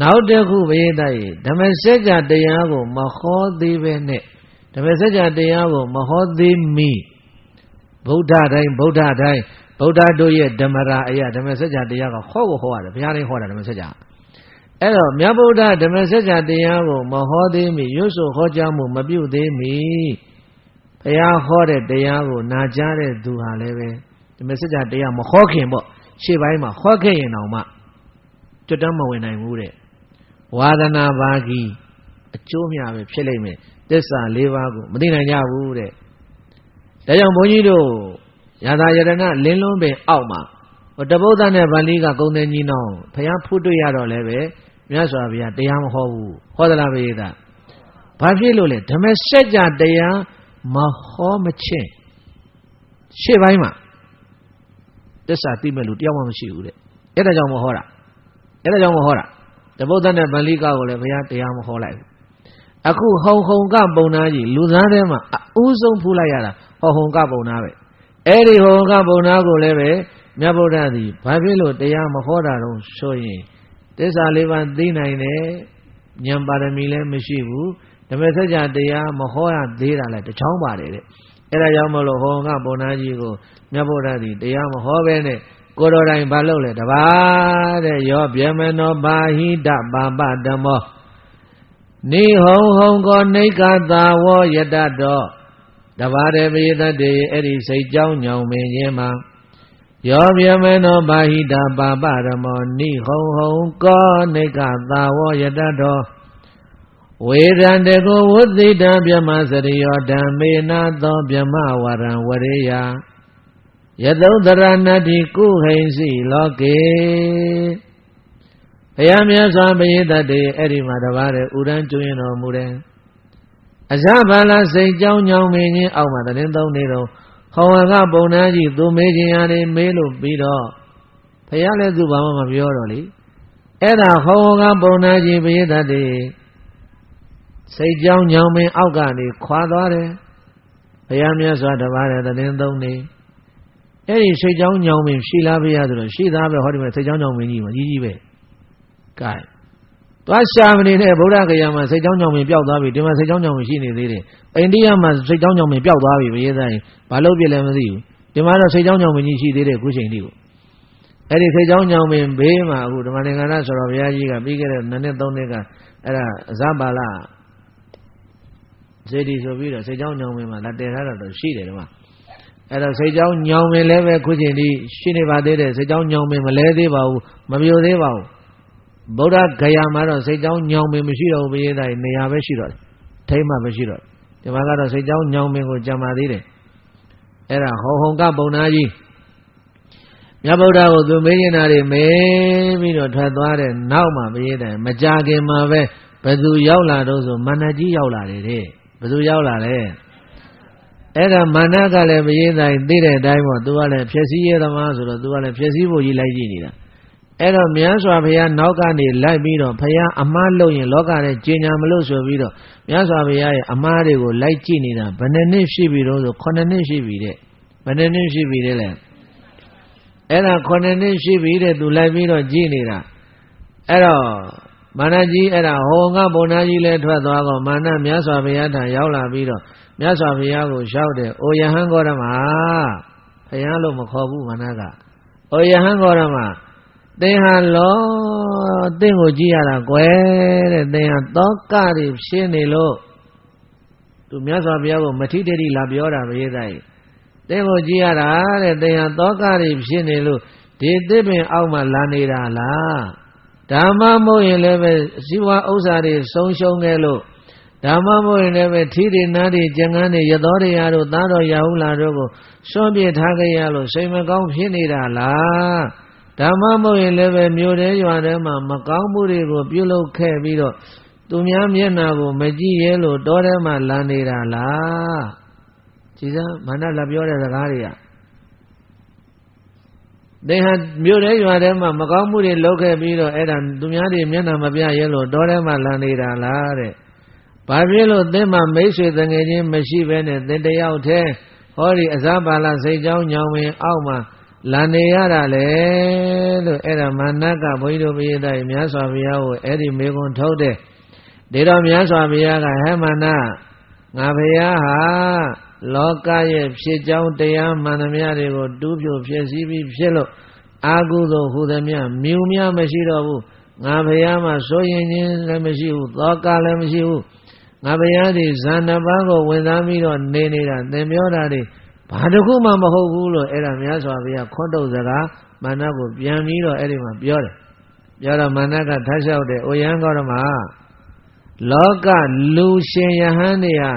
နောက်တစ်ခုဘေးတိုက်ဓမ္မစကြာတရားကိုမဟောသေးပဲနဲ့ဓမ္မစကြာတရားကိုမဟောသေးမီဗုဒ္ဓတိုင်းဗုဒ္ဓတိုင်းဗုဒ္ဓတို့ရဲ့ဓမ္မရာအရာဓမ္မစကြာတရားကဟောကိုဟောရတယ်ဘုရားတိုင်းဟောတာဓမ္မစကြာအဲ့တော့မြတ်ဗုဒ္ဓဓမ္မစကြာတရားကိုမဟောသေးမီရွတ်ဆိုဟောကြားမှုမပြုသေးမီဘုရားဟောတဲ့တရားကိုနာကြားတဲ့သူဟာလည်းပဲဓမ္မစကြာတရားမဟောခင်ပေါ့ရှေ့ပိုင်းမှာဟောခဲ့ရင်တောင်မှကျွတ်တမ်းမဝင်နိုင်ဘူးတဲ့ ဝါဒနာဘာဂီအကျိုးမျှပဲဖြစ်လိမ့်မယ်သစ္စာ၄ပါးကိုမသိနိုင်ကြဘူးတဲ့ဒါကြောင့်ဘုန်းကြီးတို့ရာသာယရဏလင်းလွန်းပင်အောက်မှာတပုဒ္ဒနဲ့ဗန္လိကဂုံတဲ့ကြီးနောင်ဘုရားဖူးတွေ့ရတော့လည်းပဲမြတ်စွာဘုရားတရားမဟောဘူးဟောသလားဘေးသားဘာဖြစ်လို့လဲဓမ္မစက်ကြတရားမဟောမချင်းရှေ့ပိုင်းမှာသစ္စာသိမဲ့လူတယောက်မှမရှိဘူးတဲ့အဲ့ဒါကြောင့်မဟောတာအဲ့ဒါကြောင့်မဟောတာ တပုဒ္ဒနဲ့ဗန္လိကကိုလည်းဘုရားတရားမဟောလိုက်ဘူးအခုဟုံဟုံကပုံနာကြီးလူသားထဲမှာအဦးဆုံးဖူးလိုက်ရတာဟောဟုံကပုံနာပဲအဲ့ဒီဟောဟုံကပုံနာကိုလည်းပဲမြတ်ဗုဒ္ဓသည်ဘာဖြစ်လို့တရားမဟောတာတော့ဆိုရင်သစ္စာလေးပါးသိနိုင်တယ်ဉာဏ်ပါရမီလည်းမရှိဘူးဓမ္မစကြာတရားမဟောရသေးတာလည်းတချောင်းပါတယ်တဲ့အဲ့ဒါကြောင့်မလို့ဟောကပုံနာကြီးကိုမြတ်ဗုဒ္ဓသည်တရားမဟောဘဲနဲ့ ကိုတော်တိုင်ဘာလုပ်လဲတပါးတဲ့ယောဗျမနောဘာဟိတပါပဓမ္မောနိဟုံဟုံကောနေကသာဝောယတတောတပါးတဲ့ပိသတ္တေအဲ့ဒီစိတ်ကြောင်းညောင်မင်းခြင်းမှာယောဗျမနောဘာဟိတပါပဓမ္မောနိဟုံဟုံကောနေကသာဝောယတတောဝေဒံတေကိုဝုသိတံမြမစရိယောဓမ္မေနသောမြမဝရံဝရေယ ယသုဒရဏတိကုဟိဉ္စီလောကေဘုရားမြတ်စွာဘုရားတတ်တယ်အဲ့ဒီမှာတပါးတဲ့ဥရန်ကျွင်းတော်မူတယ်အဇဘာလစိတ်ကြောင်းညောင်းမင်းချင်းအောက်မှာတရင်သုံးနေတော့ဟောဝကပုံနာကြီးသူမေးခြင်းရတယ်မေးလို့ပြီးတော့ဘုះလည်းသူဘာမှမပြောတော့လေအဲ့ဒါဟောဟောကပုံနာကြီးပရိသတ်တွေစိတ်ကြောင်းညောင်မင်းအောက်ကနေခွာသွားတယ်ဘုရားမြတ်စွာတပါးတဲ့သတင်းသုံးနေ အဲ့ဒီစိတ်ကြောင်းညောင်မင်းရှိလားဘုရားဆိုတော့ရှိသားပဲဟောဒီမှာစိတ်ကြောင်းညောင်မင်းကြီးမှာကြီးကြီးပဲကဲသွားရှာမနေတဲ့ဗုဒ္ဓဂယာမှာစိတ်ကြောင်းညောင်မင်းပျောက်သွားပြီဒီမှာစိတ်ကြောင်းညောင်မင်းရှိနေသေးတယ်အိန္ဒိယမှာစိတ်ကြောင်းညောင်မင်းပျောက်သွားပြီဘုရားသားဘာလို့ပြလဲမသိဘူးဒီမှာတော့စိတ်ကြောင်းညောင်မင်းကြီးရှိသေးတယ်ခုချိန်ထိကိုအဲ့ဒီစိတ်ကြောင်းညောင်မင်းဘေးမှာအခုဓမ္မသင်္ကန်းဆိုတော့ဘုရားကြီးကပြီးခဲ့တဲ့နှစ်နှစ်သုံးနှစ်ကအဲ့ဒါဇာပါလစေတီဆိုပြီးတော့စိတ်ကြောင်းညောင်မင်းမှာလာတည်ထားတာတော့ရှိတယ်ဒီမှာ အဲ့တော့စိတ်ကြောင်းညောင်မင်းလည်းပဲခုချိန်ထိရှိနေပါသေးတယ်စိတ်ကြောင်းညောင်မင်းမလဲသေးပါဘူးမပြိုသေးပါဘူးဗုဒ္ဓဂယာမှာတော့စိတ်ကြောင်းညောင်မင်းမရှိတော့ဘူးဘုရားသားနေရာပဲရှိတော့တယ်ထိမ့်မှမရှိတော့ဒီမှာကတော့စိတ်ကြောင်းညောင်မင်းကိုကြံပါသေးတယ်အဲ့ဒါဟောဟုံကပုံနာကြီးမြတ်ဗုဒ္ဓကိုသူမေးနေတာတွေမေးပြီးတော့ထွက်သွားတဲ့နောက်မှဘုရားသားမကြခင်မှာပဲဘယ်သူရောက်လာတော့ဆိုမန္တကြီးရောက်လာတယ်တဲ့ဘယ်သူရောက်လာလဲ အဲ့ဒါမာနကလည်းမရေးတိုင်းသိတဲ့အတိုင်းပေါ့သူကလည်းဖြည့်စည်းရသမားဆိုတော့သူကလည်းဖြည့်စည်းဖို့ကြီးလိုက်ကြည့်နေတာအဲ့တော့မြတ်စွာဘုရားနောက်ကနေလိုက်ပြီးတော့ဘုရားအမှားလုပ်ရင်လောကထဲကျင်ညာမလို့ဆိုပြီးတော့မြတ်စွာဘုရားရဲ့အမှားတွေကိုလိုက်ကြည့်နေတာဘယ်နှစ်နှစ်ရှိပြီတော့ဆို9နှစ်ရှိပြီတဲ့ဘယ်နှစ်နှစ်ရှိပြီတဲ့လဲအဲ့ဒါ9နှစ်ရှိပြီတဲ့သူလိုက်ပြီးတော့ကြည့်နေတာအဲ့တော့မာနကြီးအဲ့ဒါဟောငါဘုံနာကြီးလည်းထွက်သွားတော့မာနမြတ်စွာဘုရားထံရောက်လာပြီးတော့ မြတ်စွာဘုရားကိုလျှောက်တယ်။အိုယဟန်ဂေါရမဘုရားလို့မခေါ်ဘူးမာနက။အိုယဟန်ဂေါရမသင်ဟာလောသင်ကိုကြည့်ရတာကွယ်တဲ့သင်ဟာသောကတွေဖြစ်နေလို့သူမြတ်စွာဘုရားကိုမထိတ္တိလာပြောတာပဲရေးသားသင်ကိုကြည့်ရတာတဲ့သင်ဟာသောကတွေဖြစ်နေလို့ဒီသစ်ပင်အောက်မှာလာနေတာလားဓမ္မမဟုတ်ရင်လည်းပဲဇီဝဥစ္စာတွေဆုံးရှုံးခဲ့လို့ ဓမ္မမဟုတ်ရင်လည်းပဲထီးတွေနားတွေကြံကန်းတွေရသောတွေရတို့သားတော်ရာဟုလာတို့ကိုစွန့်ပြစ်ထားကြရလို့စိတ်မကောင်းဖြစ်နေတာလားဓမ္မမဟုတ်ရင်လည်းပဲမြို့ထဲရွာထဲမှာမကောင်းမှုတွေကိုပြုလုပ်ခဲ့ပြီးတော့သူများမျက်နာကိုမကြည့်ရဲလို့တောထဲမှာလန်နေတာလားကြည်စမ်းမာနလာပြောတဲ့စကားတွေကသင်ဟာမြို့ထဲရွာထဲမှာမကောင်းမှုတွေလုပ်ခဲ့ပြီးတော့အဲ့ဒါသူများတွေမျက်နှာမပြရဲလို့တောထဲမှာလန်နေတာလားတဲ့။ ဘာဖြစ်လို့သင်မှာမိတ်ဆွေတငယ်ချင်းမရှိဘဲနဲ့သင်တယောက်တည်းဟောဒီအဇဘာလစိတ်ကြောင်းညောင်ဝင်အောက်မှာလန်နေရတာလေလို့အဲ့ဒါမာနကဘုန်းကြီးတို့ပိယတည်းမြတ်စွာဘုရားကိုအဲ့ဒီမေကွန်ထုတ်တဲ့ဒေတော်မြတ်စွာဘုရားကဟဲမာနငါဘုရားဟာလောကရဲ့ဖြစ်ကြောင်းတရားမှန်သမျှတွေကိုတူးပြိုဖြစ်စည်းပြီးဖြစ်လို့အာဟုသောဟူသမျှမြူများမရှိတော့ဘူးငါဘုရားမှာစိုးရင်ချင်းလည်းမရှိဘူးသောကလည်းမရှိဘူး ငါဘုရားဒီဇန်နပန်းကိုဝင်စားပြီးတော့နေနေတာသင်ပြောတာတွေဘာတခုမှမဟုတ်ဘူးလို့အဲ့ဒါမြတ်စွာဘုရားခွတ်တုတ်စကားမာနကိုပြန်ပြီးတော့အဲ့ဒီမှာပြောတယ်ပြောတော့မာနကထပ်လျှောက်တယ်အိုယံကောရမလောကလူရှင်ယဟန်တွေဟာ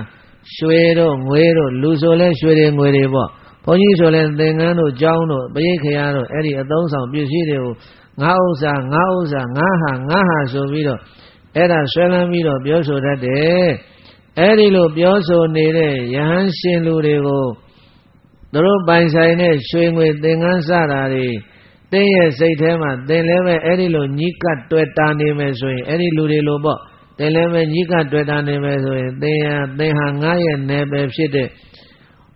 ရွှေတို့ငွေတို့လူဆိုလဲရွှေတွေငွေတွေပေါ့ဘုန်းကြီးဆိုလဲသင်္ကန်းတို့ကြောင်းတို့ပရိခရာတို့အဲ့ဒီအသုံးဆောင်ပစ္စည်းတွေကိုငါဥစ္စာငါဥစ္စာငါဟာငါဟာဆိုပြီးတော့ အဲ့ဒါဆွဲလန်းပြီးတော့ပြောဆိုတတ်တယ်အဲ့ဒီလိုပြောဆိုနေတဲ့ယဟန်ရှင်လူတွေကိုသူတို့ပိုင်ဆိုင်တဲ့ရွှေငွေသင်္ကန်းစတာတွေတင်းရဲ့စိတ်ထဲမှာသင်လည်းပဲအဲ့ဒီလိုညှိကပ်တွေ့တာနေမယ်ဆိုရင်အဲ့ဒီလူတွေလိုပေါ့သင်လည်းပဲညှိကပ်တွေ့တာနေမယ်ဆိုရင်သင်ဟာသင်ဟာငါရဲ့နယ်ပယ်ဖြစ်တဲ့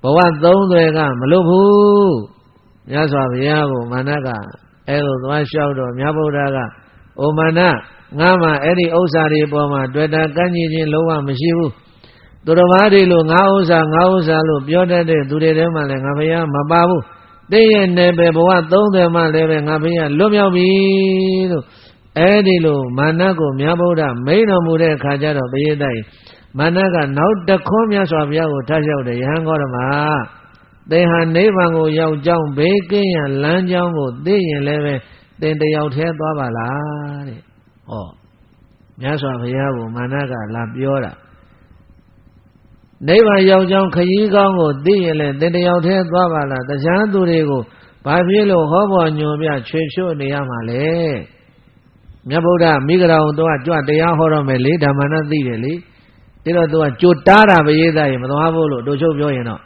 ဘဝသုံးသွယ်ကမလို့ဘူးမြတ်စွာဘုရားကိုမာနကအဲ့လိုသွားလျှောက်တော့မြတ်ဗုဒ္ဓကအိုမာန ငါမှအဲ့ဒီဥစ္စာတွေပေါ်မှာတွေ့တာကန့်ကြီးခြင်းလုံးဝမရှိဘူးသူတော်ဘာတွေလို့ငါဥစ္စာငါဥစ္စာလို့ပြောတတ်တဲ့သူတွေထဲမှာလည်းငါဘုရားမပါဘူးသိရဲ့နယ်ပယ်ဘဝ30မှလည်းပဲငါဘုရားလွတ်မြောက်ပြီလို့အဲ့ဒီလိုမာနကိုမြတ်ဗုဒ္ဓမိန်တော်မူတဲ့အခါကျတော့ဘယိတိုင်မာနကနောက်တခွန်းမြတ်စွာဘုရားကိုထားလျှောက်တယ်ယဟန်ကောရမသင်ဟာနိဗ္ဗာန်ကိုရောက်ကြောင်းဘေးကင်းရန်လမ်းကြောင်းကိုသိရင်လည်းပဲသင်တယောက်တည်းသွားပါလားတဲ့ ဟောမြတ်စွာဘုရားကိုမာနကလာပြောတာနိဗ္ဗာန်ရောက်ကြောင်းခရီးကောင်းကိုသိရင်လည်းသင်တယောက်တည်းသွားပါလားတရားသူတွေကိုဘာဖြစ်လို့ဟောပေါ်ညွန်ပြချွေဖြို့နေရမှာလဲမြတ်ဗုဒ္ဓမိဂရာုံတော့ကြွတရားဟောတော့မယ်လေဓမ္မနာသိတယ်လေဒါတော့သူကကြိုတားတာပဲရေးသားရင်မသွားဘူးလို့တို့ချုပ်ပြောရင်တော့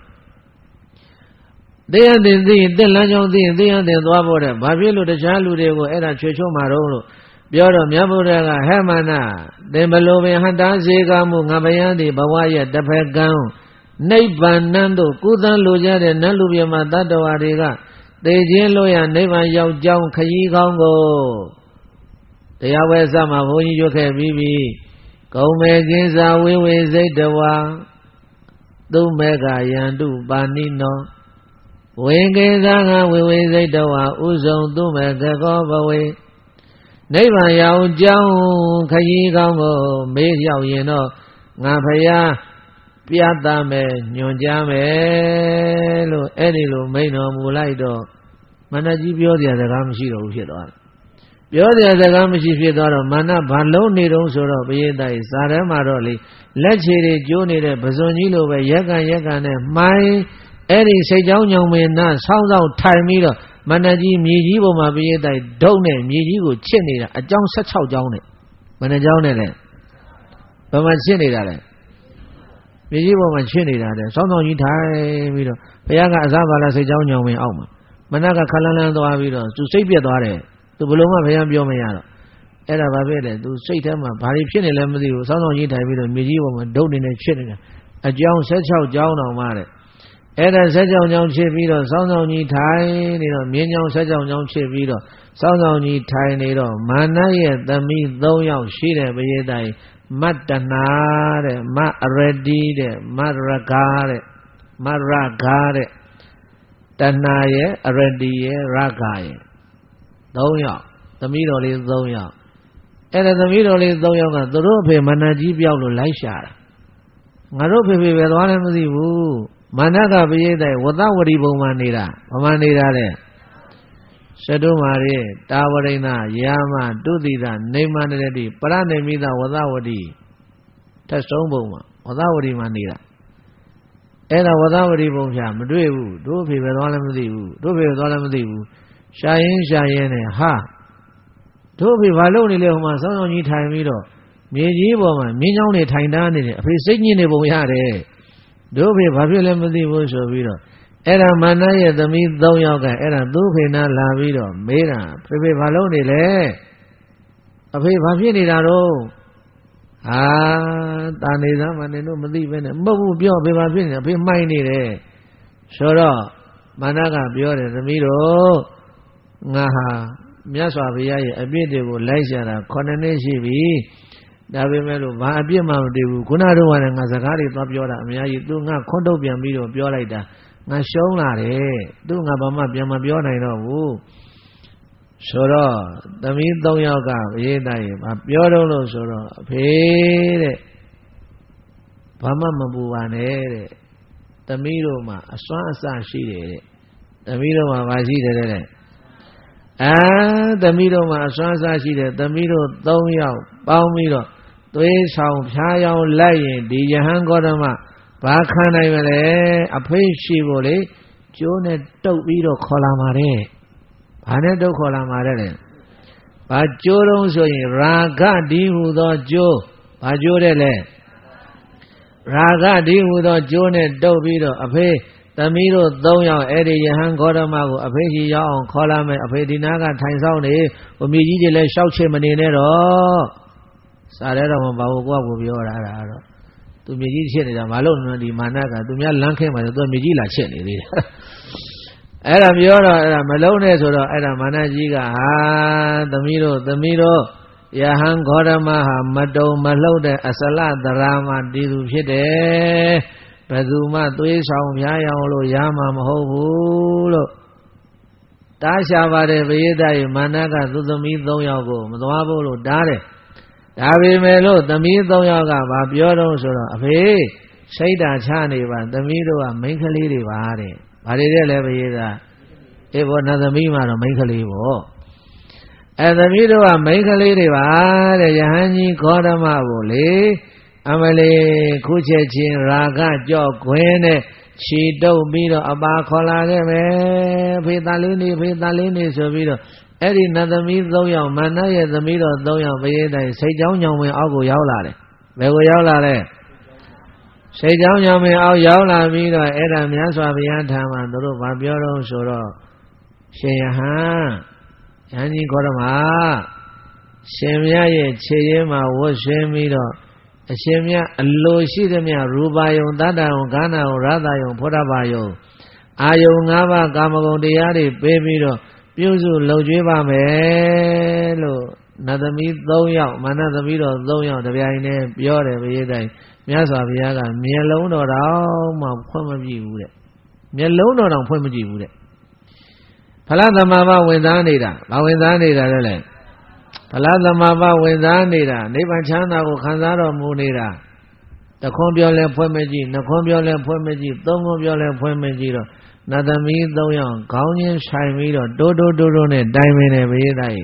သိရတဲ့သိရင်တက်လမ်းကြောင်းသိရင်သိရတဲ့သွားဖို့တဲ့ဘာဖြစ်လို့တခြားလူတွေကိုအဲ့ဒါချွေချုံမှာတော့လို့ ပြောတော့မြတ်ဗုဒ္ဓကဟဲ့မနာသင်ဘလို့ပင်ဟတ္တာစေကမှုငါဘယံသည်ဘဝရဲ့တစ်ဖက်ကံနိဗ္ဗာန်နန်းတို့ကုသလိုကြတဲ့နတ်လူပြမတတ္တဝါတွေကသေခြင်းလို့ရနိဗ္ဗာန်ရောက်ကြောင်းခရီးကောင်းကိုတရားဝဲစမှာဘုန်းကြီးရွတ်ခဲ့ပြီးပြီကုံမေကင်းစာဝိဝေစိတ်တဝါသုမေကယန္တုပါဏိနောဝေကေသငါဝေဝေစိတ်တဝါဥဆုံးသုမေကကောဘဝေ နိဗ္ဗာန်ရောက်ကြောင်းခရီးကောင်းကိုမေးရောက်ရင်တော့ငါဖယားပြသမယ်ညွန်ကြားမယ်လို့အဲ့ဒီလိုမိန်တော်မူလိုက်တော့မန္တကြီးပြောစရာစကားမရှိတော့ဘူးဖြစ်သွားတယ်ပြောစရာစကားမရှိဖြစ်သွားတော့မာနဘာလုံးနေတုံးဆိုတော့ဘယေတိုင်စာထဲမှာတော့လေလက်ခြေတွေကျိုးနေတဲ့ပဇွန်ကြီးလိုပဲရက်ကန်ရက်ကန်နဲ့မိုင်းအဲ့ဒီစိတ်ကြောင်းညောင်မင်းနာဆောင်းဆောင်းထိုင်ပြီးတော့ မန္တကြီးမြေကြီးပေါ်မှာဘယေတိုင်ဒုံနဲ့မြေကြီးကိုချစ်နေတာအကြောင်း16ကြောင်းနဲ့မန္တကြောင်းနဲ့လေဘာမှချစ်နေတာလဲမြေကြီးပေါ်မှာချစ်နေတာတဲ့ဆောင်းဆောင်းကြီးထိုင်ပြီးတော့ဘုရားကအစားပါလားစိတ်ကြောင်းညောင်မင်းအောက်မှာမနက်ကခလန်းလန်းသွားပြီးတော့သူစိတ်ပြက်သွားတယ်သူဘလုံးမဘုရားပြောမရတော့အဲ့ဒါဘာဖြစ်လဲသူစိတ်ထဲမှာဘာတွေဖြစ်နေလဲမသိဘူးစောင်းဆောင်ကြီးထိုင်ပြီးတော့မြေကြီးပေါ်မှာဒုတ်နေနေဖြစ်နေတာအကြောင်း16ကြောင်းတော်မှတဲ့ အဲ့ဒါ16ကြောင်းဖြစ်ပြီးတော့စောင်းဆောင်ကြီးထိုင်နေတော့မြင်းကြောင်း16ကြောင်းဖြစ်ပြီးတော့စောင်းဆောင်ကြီးထိုင်နေတော့မာနရဲ့သမီး3ယောက်ရှိတဲ့ဘယေတိုင်မတ္တနာတဲ့မအရတိတဲ့မရဂါတဲ့မရဂါတဲ့တဏရဲ့အရတိရဲ့ရဂါရဲ့3ယောက်သမီးတော်လေး3ယောက်အဲ့ဒါသမီးတော်လေး3ယောက်ကသူတို့အဖေမန္တကြီးပြောက်လို့လိုက်ရှာတာငါတို့ဖေဖေပဲသွားလည်းမသိဘူး မန္တကပရိသေဝတ္တဝရီဘုံမှာနေတာဘာမှနေတာလဲသတုမာရေတာဝရိဏယာမတုတိတာနေမန္တရတိပရဏိမိတဝတ္တဝတိထက်ဆုံးဘုံမှာဝတ္တဝရီမှာနေတာအဲ့ဒါဝတ္တဝရီဘုံဖြာမတွေ့ဘူးတို့ဖေပဲသွားလည်းမသိဘူးတို့ဖေသွားလည်းမသိဘူးရှာရင်ရှာရင်နဲ့ဟာတို့ဖေဘာလုပ်နေလဲဟိုမှာစောင်းဆောင်ကြီးထိုင်ပြီးတော့မြေကြီးပေါ်မှာမြင်းချောင်းတွေထိုင်တန်းနေတယ်အဖေစိတ်ညစ်နေပုံရတယ် တို့ဖေဘာဖြစ်လဲမသိဘူးဆိုပြီးတော့အဲ့ဒါမာနရဲ့သမီး၃ယောက်ကအဲ့ဒါသူ့ဖေနာလာပြီးတော့မေးတာဖေဖေဘာလုပ်နေလဲအဖေဘာဖြစ်နေတာတော့ဟာတာနေသားမနေတို့မသိပဲနဲ့မဟုတ်ဘူးပြောဖေဘာဖြစ်နေအဖေမှိုင်းနေတယ်ဆိုတော့မာနကပြောတယ်သမီးတို့ငါဟာမြတ်စွာဘုရားရဲ့အပြစ်တွေကိုလိုက်ရှာတာ9နှစ်ရှိပြီ ဒါပေမဲ့လို့ဘာအပြစ်မှမတည်ဘူးခုနတော့ကလည်းငါစကားတွေသွားပြောတာအများကြီးသူငါခွန်းထုတ်ပြန်ပြီးတော့ပြောလိုက်တာငါရှုံးလာတယ်သူငါဘာမှပြန်မပြောနိုင်တော့ဘူးဆိုတော့သမီး၃ယောက်ကဘရေးသားရေမပြောတော့လို့ဆိုတော့အဖေတဲ့ဘာမှမပူပါနဲ့တဲ့သမီးတို့မှာအစွမ်းအစရှိတယ်တဲ့သမီးတို့မှာဘာရှိတယ်တဲ့အာသမီးတို့မှာအစွမ်းစားရှိတဲ့သမီးတို့၃ယောက်ပေါင်းပြီးတော့ သွေးဆောင်ဖြားယောင်လိုက်ရင်ဒီယဟန်ဂေါတမဘာခံနိုင်မလဲအဖိတ်ရှိဖို့လေကျိုးနဲ့တုပ်ပြီးတော့ခေါ်လာမှာတဲ့ဘာနဲ့တုပ်ခေါ်လာမှာတဲ့လဲဘာကျိုးတုံးဆိုရင်ရာဂဒီဟူသောကျိုးဘာကျိုးတဲ့လဲရာဂဒီဟူသောကျိုးနဲ့တုပ်ပြီးတော့အဖေးသမီးတို့၃ယောက်အဲ့ဒီယဟန်ဂေါတမကိုအဖေကြီးရောက်အောင်ခေါ်လာမယ်အဖေဒီနာကထိုင်ဆောင်နေဟိုမိကြီးတွေလည်းရှောက်ချင်မနေနဲ့တော့ စားရဲတော့မပါဘူးကိုကကိုပြောတာအဲ့ဒါတော့သူမြေကြီးချစ်နေတာမလို့ဒီမာနကသူများလမ်းခင်းပါဆိုသူမြေကြီးလာချစ်နေသေးတယ်အဲ့ဒါပြောတော့အဲ့ဒါမလုံးနဲ့ဆိုတော့အဲ့ဒါမာနကြီးကဟာသမီးတို့သမီးတို့ယဟန်ဂေါရမဟာမတုံမလှုပ်တဲ့အစလသရာမတည်သူဖြစ်တယ်ဘယ်သူမှသွေးဆောင်ဖြားရောင်လို့ရမှာမဟုတ်ဘူးလို့တားရှာပါတယ်ဘယေတရေမာနကသူသမီး၃ယောက်ကိုမသွားဖို့လို့တားတယ် ဒါပေမဲ့လို့သမီး၃ယောက်ကဘာပြောတော့ဆိုတော့အဖေစိတ်ဓာချနေပါသမီးတို့ကမိန်းကလေးတွေပါတဲ့ဘာတွေတဲ့လဲဘယေတအေးဘောနသမီးမှတော့မိန်းကလေးပေါ့အဲသမီးတို့ကမိန်းကလေးတွေပါတဲ့ယဟန်ကြီးခောဓမ္မကိုလေအမလေးခုချက်ချင်းရာဂကြော့ခွင်းနဲ့ခြေတုပ်ပြီးတော့အပါခေါ်လာခဲ့မယ်ဖေသားလေးနေဖေသားလေးနေဆိုပြီးတော့ အဲ့ဒီနတ်သမီး၃ယောက်မန္တရဲ့သမီးတော်၃ယောက်ဘယေတိုင်စိတ်ကြောင်းညောင်ဝင်အောက်ကိုရောက်လာတယ်ဘယ်ကိုရောက်လာလဲစိတ်ကြောင်းကြောင့်မင်းအောင်ရောက်လာပြီးတော့အဲ့ဒါမြတ်စွာဘုရားထံမှာသူတို့ဗာပြောတော့ဆိုတော့ရှင်ယဟန်ယဟန်ကြီးခေါ်တော့မှာရှင်မြတ်ရဲ့ခြေရင်းမှာဝတ်ဆွင်းပြီးတော့အရှင်မြတ်အလိုရှိသမျှရူပါယုံတတ္တယုံဂန္ဓာယုံရသယုံဖောဓဘာယုံအာယုံ၅ပါးကာမဂုဏ်တရားတွေပေးပြီးတော့ ပြုစုလှုပ်ကြွေးပါမယ်လို့နတ်သမီး၃ယောက်မာနသမီးတော်၃ယောက်တပြိုင်တည်းပြောတယ်ဘုရားတိုင်မြတ်စွာဘုရားကမျက်လုံးတော်တောင်မှဖွင့်မကြည့်ဘူးတဲ့မျက်လုံးတော်တောင်ဖွင့်မကြည့်ဘူးတဲ့ဖလားသမဘာဝင်သားနေတာဘာဝင်သားနေတာလဲလဲဖလားသမဘာဝင်သားနေတာနိဗ္ဗာန်ချမ်းသာကိုခံစားတော်မူနေတာတခွန်းပြောလဲဖွင့်မကြည့်နှခွန်းပြောလဲဖွင့်မကြည့်သုံးခွန်းပြောလဲဖွင့်မကြည့်တော့ နတ်သမီး၃ယောက်ခေါင်းချင်းဆိုင်ပြီးတော့တိုးတိုးတိုးတိုးနဲ့တိုင်ပင်တယ်ဘုရားတိုင်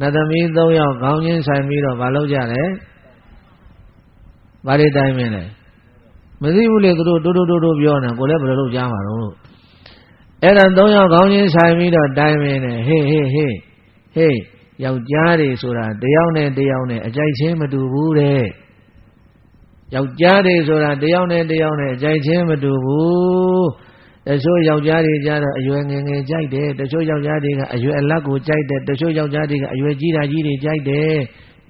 နတ်သမီး၃ယောက်ခေါင်းချင်းဆိုင်ပြီးတော့မလုပ်ကြလဲဘာတွေတိုင်းမင်းလဲမသိဘူးလေသူတို့တိုးတိုးတိုးတိုးပြောနေကိုလည်းဘယ်လိုလုပ်ကြမှာတော့လို့အဲ့ဒါ၃ယောက်ခေါင်းချင်းဆိုင်ပြီးတော့တိုင်းမင်းနေဟေးဟေးဟေးဟေးယောက်ျားတွေဆိုတာတယောက်နဲ့တယောက်နဲ့အကြိုက်ချင်းမတူဘူးတဲ့ယောက်ျားတွေဆိုတာတယောက်နဲ့တယောက်နဲ့အကြိုက်ချင်းမတူဘူး တချို့ယောက်ျားတွေကြတော့အရွယ်ငယ်ငယ်ကြိုက်တယ်တချို့ယောက်ျားတွေကအရွယ်အလတ်ကိုကြိုက်တယ်တချို့ယောက်ျားတွေကအရွယ်ကြီးတာကြီးတွေကြိုက်တယ်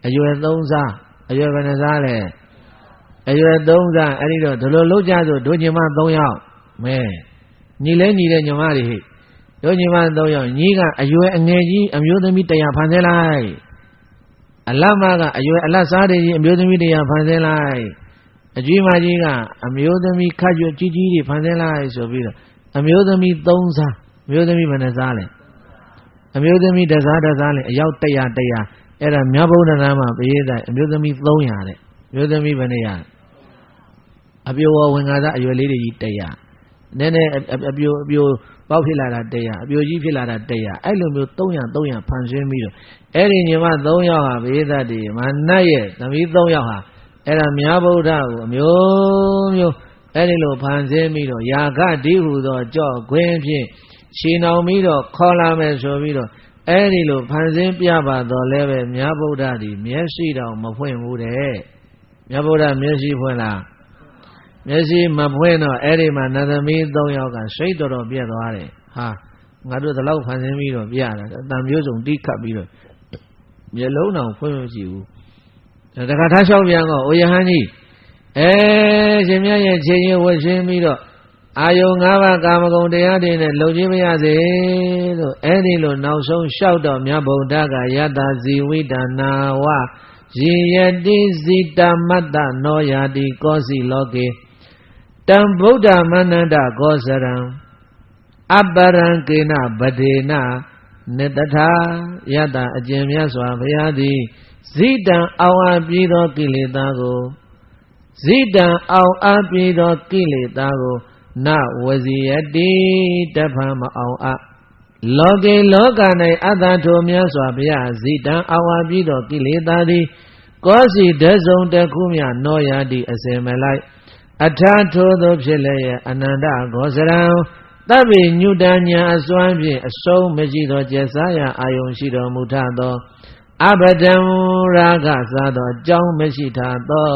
အရွယ်သုံးစားအရွယ်ဘယ်နှစားလဲအရွယ်သုံးစားအဲ့ဒီတော့ဒီလိုလုပ်ကြဆိုဒုညမ၃ယောက်မဲညီလဲညီတဲ့ညီမတွေဟိဒုညမ၃ယောက်ညီကအရွယ်အငယ်ကြီးအမျိုးသမီးတရားဖန်ဆင်းလိုက်အလတ်မကအရွယ်အလတ်စားတွေကြီးအမျိုးသမီးတရားဖန်ဆင်းလိုက် အကြီးမကြီးကအမျိုးသမီးခတ်ရွကြီးကြီးတွေဖန်ဆင်းလိုက်ဆိုပြီးတော့အမျိုးသမီး၃စားအမျိုးသမီးဘယ်နှစားလဲအမျိုးသမီးတစားတစားလဲအယောက်100 100အဲ့ဒါမြတ်ဗုဒ္ဓနာမှာပရိသတ်အမျိုးသမီး300တဲ့မျိုးသမီးဘယ်နှရအပြိုဝဝင်္ကာသအရွယ်လေးတွေကြီးတရားနည်းနည်းအပြိုအပြိုပေါက်ဖြစ်လာတာတရားအပြိုကြီးဖြစ်လာတာတရားအဲ့လိုမျိုး300 300ဖန်ဆင်းပြီးတော့အဲ့ဒီညီမ3ယောက်ဟာဘေးသတ်တွေမနတ်ရဲ့သမီး3ယောက်ဟာ အဲ့ဒါမြာဗုဒ္ဓကိုအမျိုးမျိုးအဲ့ဒီလိုဖန်ဆင်းပြီးတော့ယာကတိဟုသောကြော့ခွင်းဖြင့်ခြေနှောင်ပြီးတော့ခေါ်လာမယ်ဆိုပြီးတော့အဲ့ဒီလိုဖန်ဆင်းပြပါတော့လည်းပဲမြာဗုဒ္ဓဒီမျက်စိတောင်မဖွင့်ဘူးတဲ့မြတ်ဗုဒ္ဓမျက်စိဖွင့်လားမျက်စိမဖွင့်တော့အဲ့ဒီမှာနတ်သမီး၃ယောက်ကစိတ်တော်တော်ပြက်သွားတယ်ဟာငါတို့ဒီလောက်ဖန်ဆင်းပြီးတော့ပြတာအတန်မျိုးစုံတိခတ်ပြီးတော့မျက်လုံးတော်ဖွင့်မရှိဘူး တခါထားလျှောက်ပြန်တော့အိုယဟန်ကြီးအဲရှင်မြတ်ရဲ့ခြေရင်ဝတ်ရှင်းပြီးတော့အာယုံ၅ပါးကာမဂုဏ်တရားတွေနဲ့လုံချင်းမရစေလို့အဲ့ဒီလိုနောက်ဆုံးလျှောက်တော့မြတ်ဗုဒ္ဓကယတ္တဇီဝိတနာဝရေယတိဇိတမတ္တနောယာတိကောစီလောကေတံဗုဒ္ဓမနန္တကောစရံအပရံကေနဗဒေန နေတထာယတအကျင့်မြတ်စွာဘုရားသည်ဇိတံအောင်အပ်ပြီးသောကိလေသာကိုဇိတံအောင်အပ်ပြီးသောကိလေသာကိုနဝစီယတိတဖန်မအောင်အပ်လောကေလောက၌အတ္တထိုမြတ်စွာဘုရားဇိတံအာဝါပြီးသောကိလေသာသည်ကောစီတဆုံတခုမြနောယာတိအစင်မလိုက်အထာထိုသောဖြစ်လျက်အနန္တဂောစရံ တပ်ပိညုတညာအစွမ်းဖြင့်အဆုံးမရှိသောကျက်စားရာအာယုံရှိတော်မူထသောအဘဒံရာဂသာသောအကြောင်းမရှိထသော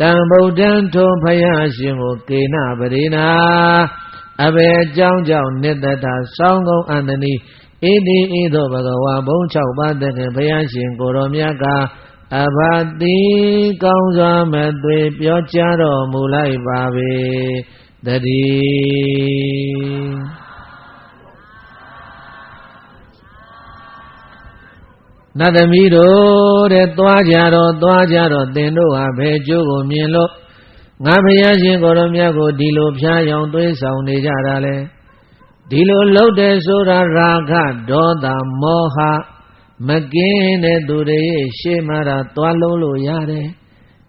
တံဗုဒ္ဓံထုံဖယားရှင်ကိုကေနပရိနာအဘယ်အကြောင်းကြောင့်နိတ္တတာစောင်းကုန်အန္တနီဣတိဣသောဘဂဝါဘုံ၆ပါးတခင်ဘုရားရှင်ကိုရောမြတ်ကအဘတိကောင်းစွာမသွေပြောကြားတော်မူလိုက်ပါပေ တည်းနတ်သမီးတို့တဲ့သွားကြတော့သွားကြတော့သင်တို့ဟာဘယ်ကျိုးကိုမြင်လို့ငါဘုရားရှင်ကိုရမြတ်ကိုဒီလိုဖျားယောင်သွေးဆောင်နေကြတာလဲဒီလိုလှုပ်တယ်ဆိုတာရာဂဒေါသမောဟမကင်းတဲ့သူတွေရဲ့ရှေ့မှာတော့သွားလုံးလို့ရတယ်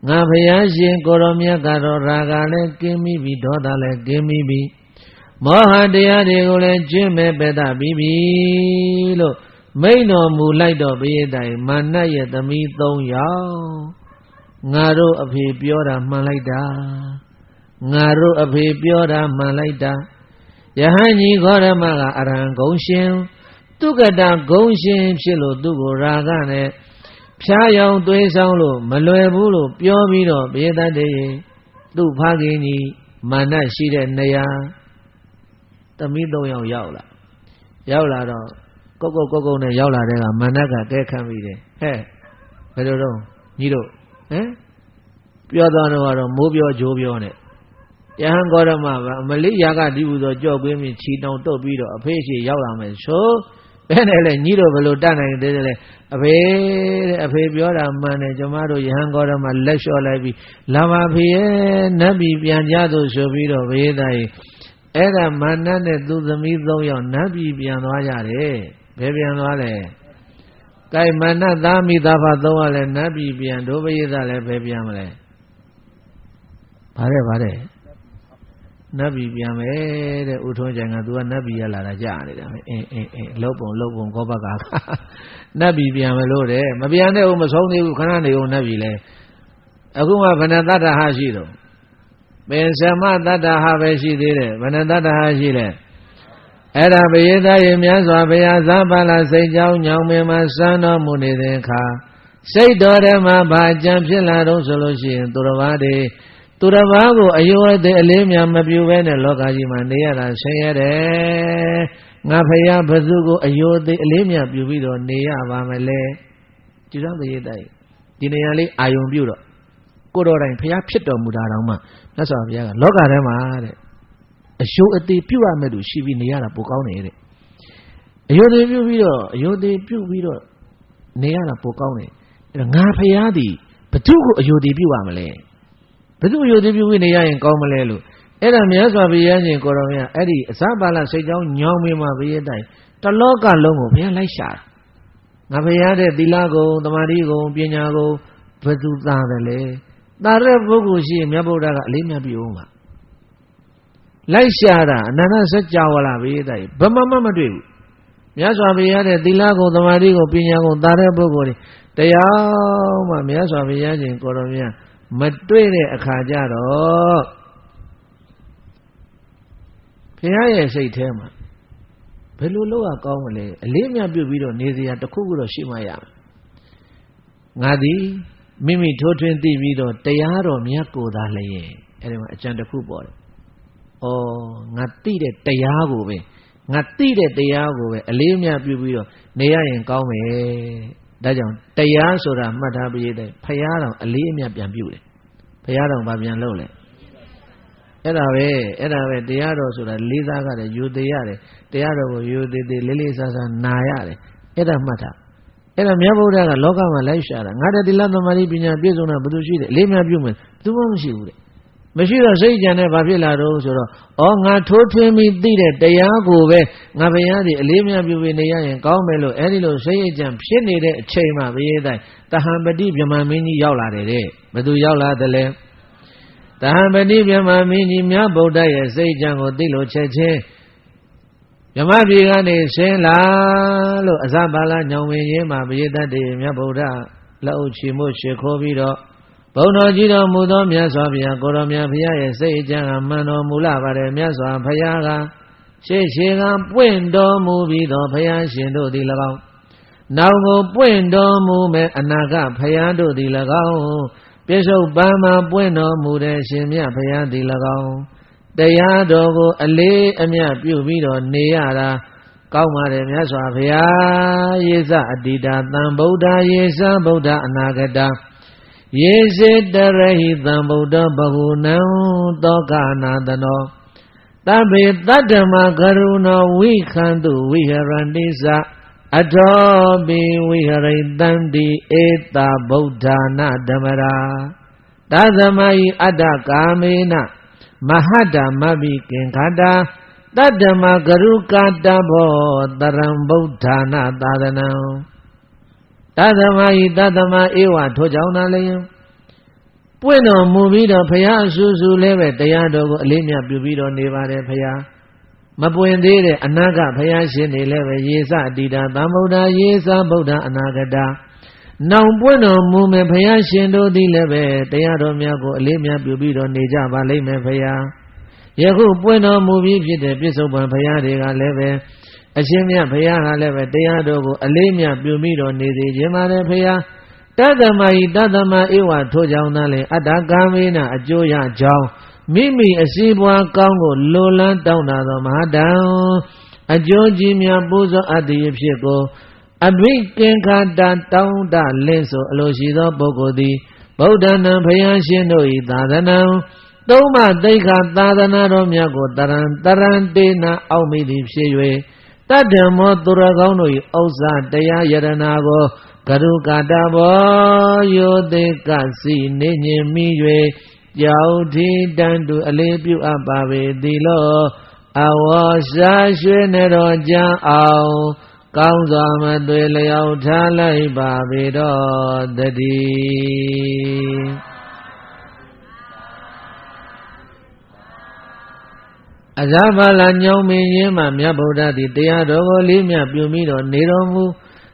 ငါဘုရားရှင်ကိုရမြတ်ကတော့ရာဂလည်းကင်းမိပြီဒေါသလည်းကင်းမိပြီမောဟတရားတွေကိုလည်းကျင့်မဲ့ပက်တာပြီးပြီလို့မိန်တော်မူလိုက်တော့ဘုရားတိုင်မာနရဲ့သမီး၃ယောက်ငါတို့အဖေပြောတာမှန်လိုက်တာငါတို့အဖေပြောတာမှန်လိုက်တာယဟန်ကြီးခောရမကအရဟံဂုံရှင် သူကတဂုံရှင်ဖြစ်လို့သူ့ကိုရာဂနဲ့ ဖြားယောင်သွေးဆောင်လို့မလွယ်ဘူးလို့ပြောပြီးတော့ဘေးတတ်တယ်သူ့ဖခင်ကြီးမာနရှိတဲ့နေရာသမီး၃ယောက်ရောက်လာရောက်လာတော့ကုတ်ကုတ်ကုတ်ကုတ်နဲ့ရောက်လာတဲ့ကမာနကတဲခံပြီးတယ်ဟဲ့ဘယ်လိုတော့ညီတို့ဟမ်ပြောတော့တော့မိုးပြောကြိုးပြောနဲ့ယဟန်ဂေါရမအမလေးရာကဒီဘူးဆိုကြော့ပေးမြချီတောင်တုတ်ပြီးတော့အဖေးရှိရောက်လာမယ်ဆိုဘယ်နဲ့လဲညီတို့ဘယ်လိုတတ်နိုင်သေးတယ်လဲ အဖေတဲ့အဖေပြောတာမှန်တယ်ကျမတို့ယဟန်ဂေါရမလက်လျှော့လိုက်ပြီးလာပါဖေရဲ့နတ်ပြည်ပြန်ကြသို့ဆိုပြီးတော့ဘေးသားကြီးအဲ့ဒါမာနနဲ့သူသမီး၃ယောက်နတ်ပြည်ပြန်သွားကြတယ်ဘယ်ပြန်သွားလဲကဲမာနသားမိသားဖသုံးရလဲနတ်ပြည်ပြန်ဒုပရိသလည်းဘယ်ပြန်မလဲဗါတဲ့ဗါတဲ့ နတ်ပြည်ပြန်မယ်တဲ့ဥထုံးကျန်က तू ကနတ်ပြည်ရလာတာကြာနေတာပဲအင်းအင်းအင်းလှုပ်ပုံလှုပ်ပုံကောဘကနတ်ပြည်ပြန်မလို့တဲ့မပြန်တဲ့ဦးမဆုံးသေးဘူးခဏနေဦးနတ်ပြည်လဲအခုမှဗဏ္ဍတတ္တဟရှိတော့ပင်စမတတ္တဟပဲရှိသေးတယ်ဗဏ္ဍတတ္တဟရှိလဲအဲ့ဒါဘယေသားရေမြတ်စွာဘုရားသဗ္ဗလာစိတ်ကြောင်းညောင်မင်းမှာစံတော်မူနေတဲ့အခါစိတ်တော်ထဲမှာဘာကြံဖြစ်လာတော့ဆိုလို့ရှိရင်သူတော်ဘာတွေ သူတစ်ပါးကိုအယောအသေးအလေးမြမပြုဘဲနဲ့လောကကြီးမှာနေရတာဆင်းရဲတယ်ငါဖယားဘသူကိုအယောအသေးအလေးမြပြုပြီးတော့နေရပါမလဲဒီတော့တရေတိုက်ဒီနေရာလေးအာယုံပြုတော့ကိုတော်တိုင်ဖယားဖြစ်တော်မူတာတောင်မှမြတ်စွာဘုရားကလောကထဲမှာတဲ့အယုအသေးပြုတ်ရမယ်လို့ရှိပြီးနေရတာပိုကောင်းတယ်တဲ့အယုသေးပြုတ်ပြီးတော့အယုသေးပြုတ်ပြီးတော့နေရတာပိုကောင်းတယ်အဲ့တော့ငါဖယားဒီဘသူကိုအယုသေးပြုတ်ရမလဲ ဘသူယုတ်တိပြုပြီးနေရရင်ကောင်းမလဲလို့အဲ့ဒါမြတ်စွာဘုရားရှင်ကိုတော်မြတ်အဲ့ဒီအစပါလစိတ်ကြောင်းညောင်းမင်းမှာဘုရားတိုင်တလောကလုံးကိုဘုရားလိုက်ရှာငါဘုရားတဲ့သီလကုံသမာဓိကုံပညာကုံဘယ်သူသားတယ်လဲသားတဲ့ပုဂ္ဂိုလ်ရှိရင်မြတ်ဗုဒ္ဓကအလေးမြတ်ပြုအောင်ပါလိုက်ရှာတာအနန္တစัจ java လာဘုရားတိုင်ဘမမမတွေ့ဘူးမြတ်စွာဘုရားတဲ့သီလကုံသမာဓိကုံပညာကုံသားတဲ့ပုဂ္ဂိုလ်တွေတရားမှမြတ်စွာဘုရားရှင်ကိုတော်မြတ် မတွေ့တဲ့အခါကျတော့ဘုရားရဲ့စိတ်ထဲမှာဘယ်လိုလုပ်ရကောင်းမလဲအလေးအမြတ်ပြုတ်ပြီးတော့နေစရာတစ်ခုခုတော့ရှိမှရမယ်ငါသည်မိမိထိုးထွင်းသိပြီးတော့တရားတော်မြတ်ကိုသာလျင်အဲဒီမှာအကြံတစ်ခုပေါ်တယ်။အော်ငါသိတဲ့တရားကိုပဲငါသိတဲ့တရားကိုပဲအလေးအမြတ်ပြုပြီးတော့နေရရင်ကောင်းမယ် ဒါကြောင့်တရားဆိုတာမှတ်ထားပြီးတဲ့ဖရာတော်အလေးအမြတ်ပြန်ပြုတယ်ဖရာတော်ဘာပြန်လုပ်လဲအဲ့ဒါပဲအဲ့ဒါပဲတရားတော်ဆိုတာလေးစားကြတယ်ယူသေးရတယ်တရားတော်ကိုယူသေးသေးလေးလေးစားစားနာရတယ်အဲ့ဒါမှတ်ထားအဲ့ဒါမြတ်ဗုဒ္ဓကလောကမှာလိုက်ရှာတာငါတတိလသမารိပညာပြည့်စုံတာဘယ်သူရှိတယ်အလေးမြတ်ပြုမယ်သူမှမရှိဘူးတဲ့ မရှိတော့စိတ်ကြံနဲ့ဘာဖြစ်လာတော့ဆိုတော့ဩငါထိုးထွင်းပြီးသိတဲ့တရားကိုပဲငါဘုရားဒီအလေးမြပြုပြီးနေရရင်ကောင်းမယ်လို့အဲဒီလိုစိတ်ကြံဖြစ်နေတဲ့အချိန်မှာဘုရားတိုင်တဟံပတိမြမမင်းကြီးရောက်လာတယ်တဲ့ဘယ်သူရောက်လာတယ်လဲတဟံပတိမြမမင်းကြီးမြတ်ဗုဒ္ဓရဲ့စိတ်ကြံကိုသိလို့ချက်ချင်းမြမပြည်ကနေဆင်းလာလို့အစပါလာညောင်ဝင်ရင်းမှာဘုရားတတ်တယ်မြတ်ဗုဒ္ဓလက်အုပ်ချီမှုရှ िख ိုးပြီးတော့ ဘုံတော်ကြီးတော်မူသောမြတ်စွာဘုရားကိုတော်မြတ်ဘုရားရဲ့စိတ်အကြံကမှန်တော်မူလာပါတယ်မြတ်စွာဘုရားကရှေ့ရှေကပွင့်တော်မူပြီးသောဘုရားရှင်တို့သည်၎င်းနောက်ကိုပွင့်တော်မူမဲ့အနာဂတ်ဘုရားတို့သည်၎င်းပြစ္ဆုတ်ပန်းမှာပွင့်တော်မူတဲ့ရှင်မြတ်ဘုရားသည်၎င်းတရားတော်ကို အလေးအမြတ်ပြုပြီးတော့နေရတာကောင်းပါတယ်မြတ်စွာဘုရားယေဇအတ္တိတာသံဗုဒ္ဓယေဇဗုဒ္ဓအနာဂတ ယေစေတရဟိသံဗုဒ္ဓဘဟုနံတောကနာတနောတဗေတတ္တမကရုဏောဝိခန္တုဝိဟရန္တိသအထောပိဝိဟရိတံတိဧတဗုဒ္ဓနာဓမ္မရာတသမယိအတ္တကာမေနမဟတ္တမဘိကင်္ခတာတတ္တမကရုကာတဘောတရံဗုဒ္ဓနာသာသနံ တသမဟိတသမဧဝထိုကြောင့်သာလျင်ပွင့်တော်မူပြီးတော့ဘုရားအဆူဆူလည်းပဲတရားတော်ကိုအလေးမြတ်ပြုပြီးတော့နေပါတယ်ဘုရားမပွင့်သေးတဲ့အနာဂတ်ဘုရားရှင်တွေလည်းပဲယေသတိတာသမ္ဗုဒ္ဓယေသဗုဒ္ဓအနာဂတနောင်ပွင့်တော်မူမယ်ဘုရားရှင်တို့သည်လည်းပဲတရားတော်များကိုအလေးမြတ်ပြုပြီးတော့နေကြပါလိမ့်မယ်ဘုရားယခုပွင့်တော်မူပြီးဖြစ်တဲ့ပြစ္ဆုတ်ပံဘုရားတွေကလည်းပဲ အရှင်မြတ်ဘုရားဟာလည်းပဲတရားတော်ကိုအလေးမြတ်ပြုမိတော်နေစေခြင်းပါတယ်ဘုရားတသမဟိတသမဧဝထိုကြောင့်သာလေအတ္တကာမေနအကျိုးရကြောင်းမိမိအစီပွားကောင်းကိုလိုလန်းတောင်းတာသောမဟာတံအကျိုးကြီးများပူဇော်အပ်သည်ဖြစ်ကိုအဘိကင်္ခာတတောင်းတလင်းဆိုအလိုရှိသောပုဂ္ဂိုလ်သည်ဗုဒ္ဓနံဘုရားရှင်တို့၏သာသနာသုံးမသိခာသာသနာတော်မြတ်ကိုတရံတရံတေနာအောက်မိသည်ဖြစ်၍ တတ္တမောသူရကောင်းတို့၏ဥစ္စာတရားယရနာကိုကရုကာတဘောယောတိကစီနေညင်မိ၍ကြောက်ထီတန်တူအလေးပြုအပ်ပါပေသည်လောအဝေါ်ရှာရွှေနေတော်ကြံအောင်ကောင်းစွာမသွေလျောက်ထားလိုက်ပါပေတော့တည်း အဇဘာလညောင်းမင်းရင်းမှမြတ်ဗုဒ္ဓသည်တရားတော်ကိုလေးမြတ်ပြုမိတော်နေတော်မူ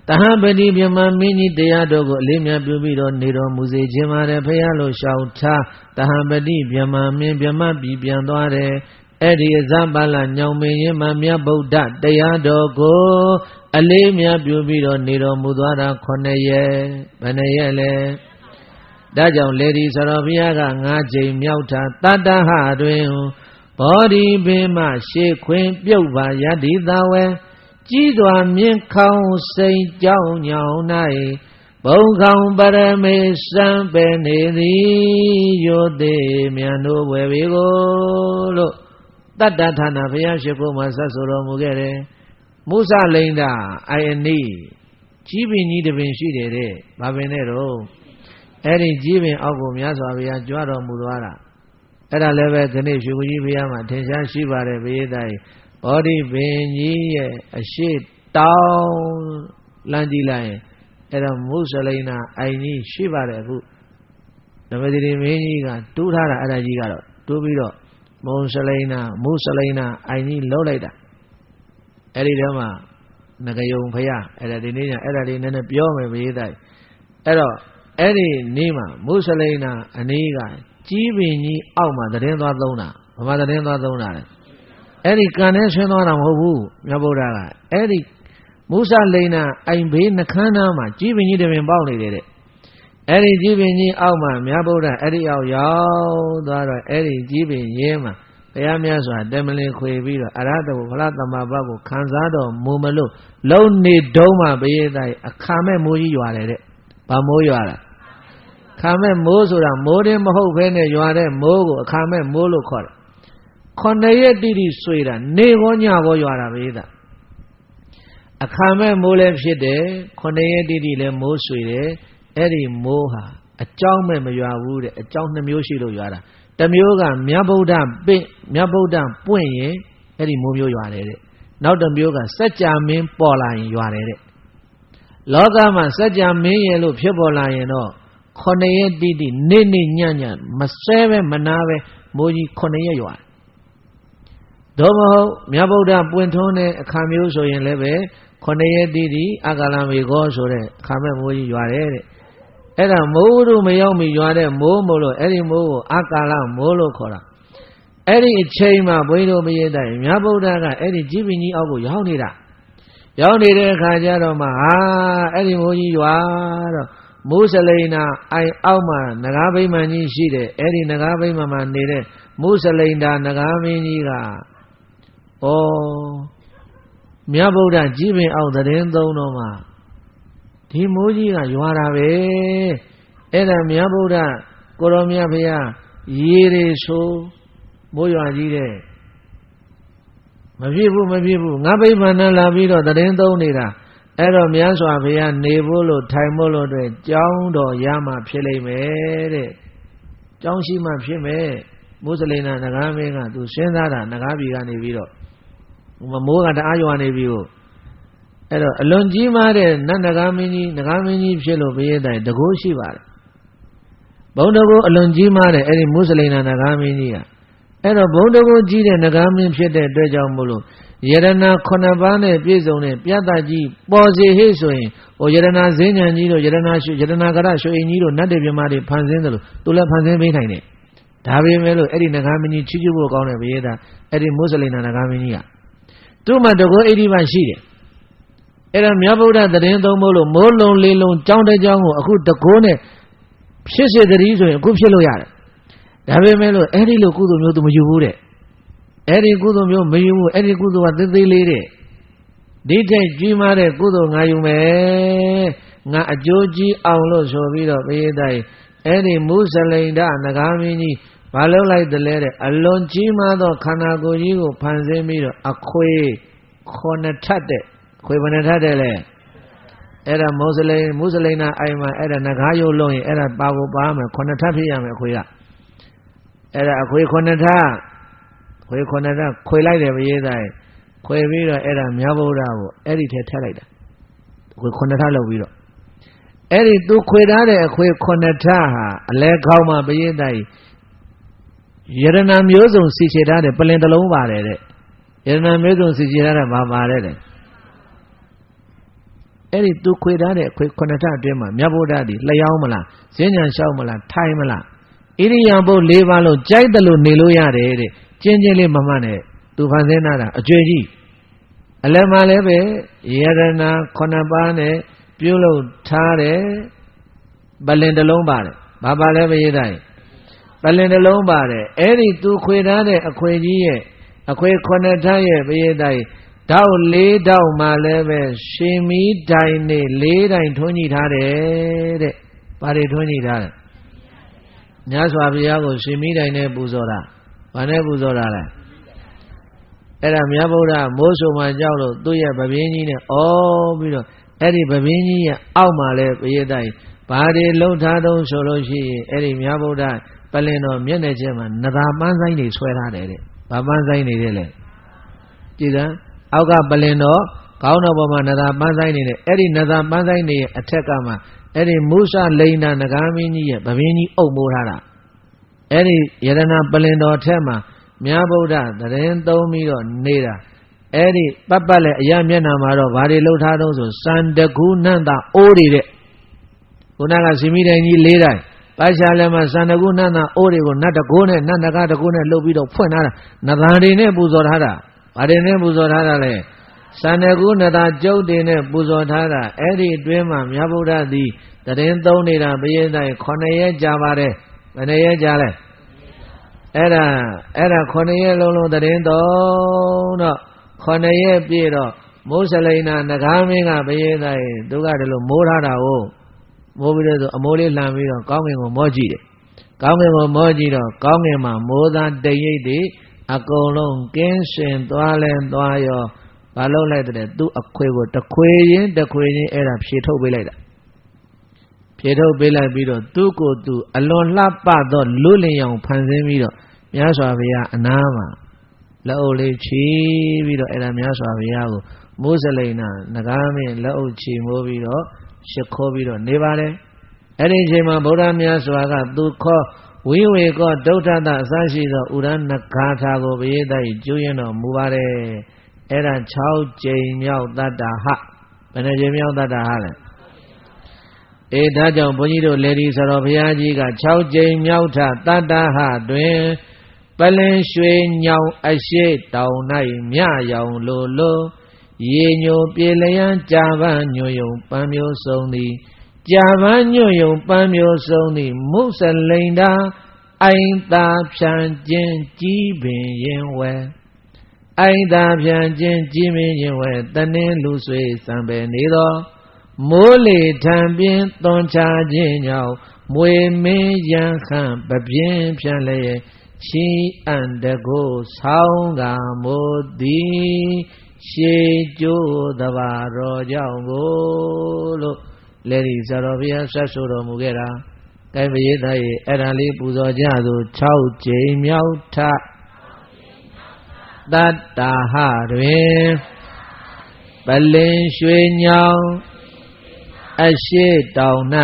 တဟပတိမြမမင်းကြီးတရားတော်ကိုအလေးမြတ်ပြုပြီးတော့နေတော်မူစေခြင်းပါတယ်ဖះလို့ရှောင်ထားတဟပတိမြမမင်းမြမပြည်ပြန်သွားတယ်အဲ့ဒီအဇပါလညောင်မင်းရင်မမြတ်ဗုဒ္ဓတရားတော်ကိုအလေးမြတ်ပြုပြီးတော့နေတော်မူသွားတာ9ရက်ဘယ်နှရက်လဲဒါကြောင့်လေဒီဆရာဘုရားက9ချိန်မြောက်တာတတ္တဟတွင် ဘောဓိပင်မှရှေးခွင်ပြုတ်ပါယတ္တိသာဝဲကြီးစွာမြင့်ခေါင်စိန်ကြောင်းညောင်၌ဘုံခေါင်ပရမေစံပဲနေသည်ယောသေးမြန်တို့ဝယ်ပြီကိုလို့တတ္တဌာနဘုရားရှိခိုးမှာဆက်ဆိုတော်မူခဲ့တယ်မုစလိန်တာအိုင်အနီကြီးပင်ကြီးတပင်ရှိတယ်တဲ့ဘာပင်နဲ့တော့အဲ့ဒီကြီးပင်အောက်ကိုမြတ်စွာဘုရားကြွတော်မူသွားတာ အဲ့ဒါလည်းပဲခဏရွှေကြီးဘုရားမှာထင်ရှားရှိပါတယ်ဘုရားတိုင်းဘောဓိပင်ကြီးရဲ့အရှိတောင်းလမ်းကြည့်လိုက်ရင်အဲ့တော့မုစလိန်နာအိုင်ကြီးရှိပါတယ်အခုဓမ္မတိမင်းကြီးကတူးထားတာအဲ့ဒါကြီးကတော့တူးပြီးတော့မုံစလိန်နာမုစလိန်နာအိုင်ကြီးလှုပ်လိုက်တာအဲ့ဒီတော့မှငကယုံဖရအဲ့ဒါဒီနေ့ညအဲ့ဒါလေးနည်းနည်းပြောမယ်ဘေးတိုက်အဲ့တော့အဲ့ဒီနေ့မှာမုစလိန်နာအနည်းက ကြီးပင်ကြီးအောက်မှာသတင်းသွားသုံးတာဘာမှသတင်းသွားသုံးတာလဲအဲ့ဒီကံနဲ့ဆွင်းသွားတာမဟုတ်ဘူးမြတ်ဗုဒ္ဓကအဲ့ဒီမုဆလိန်နာအိမ်ဘေးနှခမ်းသားမှာကြီးပင်ကြီးတပင်ပေါက်နေတယ်တဲ့အဲ့ဒီကြီးပင်ကြီးအောက်မှာမြတ်ဗုဒ္ဓအဲ့ဒီအောက်ရောက်သွားတော့အဲ့ဒီကြီးပင်ရင်းမှာဘုရားမြတ်စွာတမလင်ခွေပြီးတော့အရဟတဘုဖလားတမ္မာဘကိုခံစားတော်မူမလို့လုံနေတုံးမှာဘေးတိုင်းအခါမဲ့မိုးကြီးရွာတယ်တဲ့ဘာမိုးရွာလား ခါမဲ့မိုးဆိုတာမိုးတင်းမဟုတ်ဘဲနဲ့ရွာတဲ့မိုးကိုအခါမဲ့မိုးလို့ခေါ်တယ်ခုနှစ်ရက်တိတိဆွေတာနေကောညကောရွာတာပဲဒါအခါမဲ့မိုးလည်းဖြစ်တယ်ခုနှစ်ရက်တိတိလည်းမိုးဆွေတယ်အဲ့ဒီမိုးဟာအကြောင်းမဲ့မရွာဘူးတဲ့အကြောင်းနှမျိုးရှိလို့ရွာတာတမျိုးကမြတ်ဗုဒ္ဓပင့်မြတ်ဗုဒ္ဓပွင့်ရင်အဲ့ဒီမိုးမျိုးရွာတယ်တဲ့နောက်တစ်မျိုးကစัจ जा မင်းပေါ်လာရင်ရွာတယ်တဲ့လောကမှာစัจ जा မင်းရဲ့လို့ဖြစ်ပေါ်လာရင်တော့ ခုနှစ်ရက်တိတိနေ့နေ့ညညမဆဲပဲမနာပဲမိုးကြီးခုနှစ်ရက်ရွာတယ်သို့မဟုတ်မြတ်ဗုဒ္ဓပွင့်ထွန်းတဲ့အခါမျိုးဆိုရင်လည်းပဲခொနရက်တိတိအကာလမေခောဆိုတဲ့အခါမဲ့မိုးကြီးရွာတယ်တဲ့အဲ့ဒါမိုးတို့မရောက်မီရွာတဲ့မိုးမို့လို့အဲ့ဒီမိုးကိုအကာလမိုးလို့ခေါ်တာအဲ့ဒီအချိန်မှာဘုန်းကြီးတို့မရတဲ့မြတ်ဗုဒ္ဓကအဲ့ဒီကြည်ပင်ကြီးအောက်ကိုရောက်နေတာရောက်နေတဲ့အခါကျတော့မှဟာအဲ့ဒီမိုးကြီးရွာတော့ မိုးစလိန်နာအိုင်အောက်မှာနဂါးဗိမာန်ကြီးရှိတယ်အဲ့ဒီနဂါးဗိမာန်မှာနေတဲ့မိုးစလိန်တာနဂါးမင်းကြီးကဩမြတ်ဗုဒ္ဓကြီးပင်အောင်သတင်းသုံးတော့မှဒီမိုးကြီးကရွာတာပဲအဲ့ဒါမြတ်ဗုဒ္ဓကိုရောမြတ်ဖရာရေတွေဆိုမိုးရွာကြီးတဲ့မဖြစ်ဘူးမဖြစ်ဘူးငါဗိမာန်နဲ့လာပြီးတော့သတင်းသုံးနေတာ အဲ့တော့မြတ်စွာဘုရားနေဖို့လို့ထိုင်ဖို့လို့အတွက်ကြောင်းတော်ရမှဖြစ်လိမ့်မယ်တဲ့ကြောင်းရှိမှဖြစ်မယ်မုစလိန်နာနဂါမင်းကသူစဉ်းစားတာနဂါပြည်ကနေပြီးတော့မိုးကတအားရွာနေပြီကိုအဲ့တော့အလွန်ကြီးမားတဲ့နတ်နဂါမင်းကြီးနဂါမင်းကြီးဖြစ်လို့ဘုရားတိုင်တကိုးရှိပါတယ်ဘုံတကိုးအလွန်ကြီးမားတဲ့အဲ့ဒီမုစလိန်နာနဂါမင်းကြီးကအဲ့တော့ဘုံတကိုးကြီးတဲ့နဂါမင်းဖြစ်တဲ့အတွက်ကြောင့်မို့လို့ ယရနာခုနှစ်ပါးနဲ့ပြည့်စုံတဲ့ပြတ်သားကြီးပေါ်စီဟိဆိုရင်ဟိုယရနာဈဉ္ဉံကြီးတို့ယရနာရှုယရနာကရရွှေအင်ကြီးတို့နတ်တေပြမတွေဖန်ဆင်းတယ်လို့သူလည်းဖန်ဆင်းပေးနိုင်တယ်ဒါပေမဲ့လို့အဲ့ဒီနဂါမင်းကြီးချီးကျူးဖို့ကောင်းတယ်ဘုရားအဲ့ဒီမုစလိန်နာနဂါမင်းကြီးကသူ့မှာတကောအိဋ္ဌိမရှိတယ်အဲ့ဒါမြတ်ဗုဒ္ဓသတင်းသုံးဖို့လို့မိုးလုံးလေးလုံးကြောင်းတဲ့ကြောင်းကိုအခုတကိုးနဲ့ဖြစ်စေတည်းဆိုရင်အခုဖြစ်လို့ရတယ်ဒါပေမဲ့လို့အဲ့ဒီလိုကုသိုလ်မျိုးသူမယူဘူးတဲ့ အဲ့ဒီကုသိုလ်မျိုးမယူဘူးအဲ့ဒီကုသိုလ်ကသေးသေးလေးတဲ့ဒီထက်ကြီးမားတဲ့ကုသိုလ်ငါယူမယ်ငါအကျိုးကြီးအောင်လို့ဆိုပြီးတော့ဘုရားတိုင်အဲ့ဒီမုစလိန်ဒနဂါမင်းကြီးဘာလုပ်လိုက်တယ်လဲတဲ့အလွန်ကြီးမားသောခန္ဓာကိုယ်ကြီးကိုဖန်ဆင်းပြီးတော့အခွေခုနှစ်ထပ်တဲ့ခွေဘယ်နှထပ်တဲ့လဲအဲ့ဒါမုစလိန်မုစလိန်နာအိုင်မှာအဲ့ဒါနဂါယုတ်လုံးရင်အဲ့ဒါပါကိုပါမယ်ခုနှစ်ထပ်ဖြစ်ရမယ်အခွေကအဲ့ဒါအခွေခုနှစ်ထပ် ခွေခုနှစ်ထပ်ခွေလိုက်တယ်ဘုရားတိုင်ခွေပြီးတော့အဲ့ဒါမြတ်ဗုဒ္ဓကိုအဲ့ဒီထဲထည့်လိုက်တာခွေခုနှစ်ထပ်လုပ်ပြီးတော့အဲ့ဒီသူခွေထားတဲ့အခွေခုနှစ်ထပ်ဟာအလဲခေါင်းမှာဘုရားတိုင်ယရဏမျိုးစုံစီချေထားတယ်ပလင်တလုံးပါတယ်တဲ့ယရဏမျိုးစုံစီချေထားတာဘာပါတယ်တဲ့အဲ့ဒီသူခွေထားတဲ့ခွေခုနှစ်ထအတွင်းမှာမြတ်ဗုဒ္ဓတည်လျှောင်းမလားဈဉ္ညာလျှောက်မလားထိုင်မလားဣရိယာပုတ်၄ပါးလုံးကြိုက်တယ်လို့နေလို့ရတယ်တဲ့ ကျင်းချင်းလေးမမှတ်နဲ့သူဖန်ဆင်းတာအကျွေကြီးအလယ်မှာလည်းပဲယရဏခုနှစ်ပါးနဲ့ပြုလုပ်ထားတဲ့ပလင်တလုံးပါတယ်ဘာပါလဲဘရေးတိုင်းပလင်တလုံးပါတယ်အဲ့ဒီသူခွေထားတဲ့အခွေကြီးရဲ့အခွေခုနှစ်ထပ်ရဲ့ဘရေးတိုင်းတောက်လေးတောက်မှလည်းပဲရှင်မီတိုင်နဲ့လေးတိုင်ထွန်းကြည့်ထားတယ်တဲ့ဘာတွေထွန်းကြည့်ထားလဲမြတ်စွာဘုရားကိုရှင်မီတိုင်နဲ့ပူဇော်တာ ဘာနဲ့ပူဇော်တာလဲအဲ့ဒါမြတ်ဗုဒ္ဓမိုးဆုံမှာကြောက်လို့သူ့ရဲ့ဗပင်းကြီးနဲ့ဩပြီးတော့အဲ့ဒီဗပင်းကြီးရဲ့အောက်မှာလဲဘုရားတိုင်ဘာတွေလှုပ်ထားတုံးဆိုလို့ရှိရင်အဲ့ဒီမြတ်ဗုဒ္ဓပလင်တော်မျက်နှာချင်းမှာနသာပန်းဆိုင်တွေဆွဲထားတယ်တဲ့ဘာပန်းဆိုင်တွေလဲကြည်စမ်းအောက်ကပလင်တော်ခေါင်းတော်ပေါ်မှာနသာပန်းဆိုင်နေတဲ့အဲ့ဒီနသာပန်းဆိုင်နေရဲ့အထက်ကမှအဲ့ဒီမုစလိန်နာနဂါမင်းကြီးရဲ့ဗပင်းကြီးအုပ်မိုးထားတာ အဲ့ဒီယရဏပလင်တော်ထက်မှာမြတ်ဗုဒ္ဓသတင်းသုံးပြီးတော့နေတာအဲ့ဒီပတ်ပတ်လည်းအရာမျက်နှာမှာတော့ဘာတွေလှုပ်ထားတော့ဆိုစံတကူနန္တာအိုးတွေတဲ့ခုနကစီမိတိုင်ကြီး၄တိုင်းပါရှာလည်းမှစံတကူနန္တာအိုးတွေကိုနတ်တကိုးနဲ့နတ်တကားတကိုးနဲ့လှုပ်ပြီးတော့ဖွင့်ထားတာနသာတွေနဲ့ပူဇော်ထားတာဘာတွေနဲ့ပူဇော်ထားတာလဲစံတကူနသာကျုပ်တွေနဲ့ပူဇော်ထားတာအဲ့ဒီအတွင်းမှာမြတ်ဗုဒ္ဓသည်တရင်သုံးနေတာဘုရင်တိုင်း9ရက်ကြာပါတယ်ဘ ယ်နှရက်ကြာလဲအဲ့ဒါအဲ့ဒါ9ရက်လုံးလုံးတရင်သုံးတော့9ရက်ပြည့်တော့မိုးစလိန်နာငကားမင်းကဘုရင်တိုင်းသူကတလို့မိုးထားတာကိုမိုးပြီးတော့အမိုးလေးလှန်ပြီးတော့ကောင်းကင်ကိုမောကြည့်တယ်ကောင်းကင်ကိုမောကြည့်တော့ကောင်းကင်မှာမိုးသားတိတ်ရိပ်တွေအကုန်လုံးကင်းစင်သွားလဲသွားရောဘာလုပ်လိုက်တဲ့သူ့အခွေကိုတခွေရင်တခွေရင်အဲ့ဒါဖြေထုတ်ပေးလိုက်တာ ဖြေထုတ်ပေးလိုက်ပြီးတော့သူ့ကိုယ်သူအလွန်လှပသောလွတ်လင်ရောင်ဖန်ဆင်းပြီးတော့မြတ်စွာဘုရားအနားမှာလက်အုပ်လေးချီပြီးတော့အဲ့ဒါမြတ်စွာဘုရားကိုမိုးစလိန်နာငကားမင်းလက်အုပ်ချီမိုးပြီးတော့ရှ िख ိုးပြီးတော့နေပါတယ်အဲ့ဒီအချိန်မှာဗုဒ္ဓမြတ်စွာကသူခေါ်ဝိဝေကောဒုဋ္ဌတအစရှိသောဥရဏဂါထာကိုဘယေတ္တိကျူးရင်တော်မူပါတယ်အဲ့ဒါ6ကြိမ်မြောက်တတ္တဟဘယ်နှကြိမ်မြောက်တတ္တဟလဲ အေးဒါကြောင့်ဘုန်းကြီးတို့လေဒီဆိုတော်ဘုရားကြီးက6ကြိမ်မြောက်ထတတ္တဟတွင်ပလင်ရွှေညောင်အရှိတောင်၌မြရောင်လိုလိုရေညိုပြေလျံကြာပန်းညွယုံပန်းမျိုးစုံသည်ကြာပန်းညွယုံပန်းမျိုးစုံသည်မုစလိန်တာအိုင်သာဖြန်ခြင်းကြီးပင်ရင်ဝဲအိုင်သာဖြန်ခြင်းကြီးပင်ရင်ဝဲတနင်းလူဆွေစံပယ်နေသော မိုးလေထံပြင်းသွန်ချခြင်းကြောင့်မွေမင်းရန်ခန့်ပပြင်းဖြန့်လျက်ချီအံတကိုဆောင်းကမို့သည်ရှေကျိုးတဘာတော်ကြောင့်ကိုလို့လေဒီဇာတော်ဘုရားဆက်ဆိုတော်မူခဲ့တာကဲပရိသတ်ရေအဲ့ဒါလေးပူဇော်ကြသို့6ကြိမ်မြောက်ထတတ္တာဟတွင်ပလင်ရွှေညောင် အရှိတောင်၌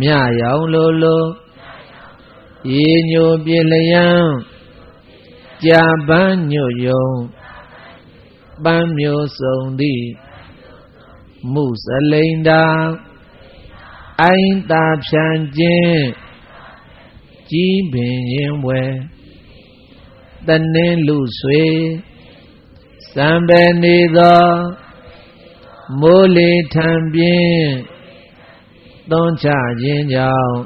မြရောင်လိုလိုရေညိုပြေလျံကြာပန်းညွတ်ယုံပန်းမျိုးစုံသည်မုစလိန်တာအိုင်တာဖြန်ခြင်းကြီးပင်ရင်ဝဲတနင်းလူဆွေစံပဲနေသော မိုးလေထံပြင်းသွန်ချခြင်းကြောင့်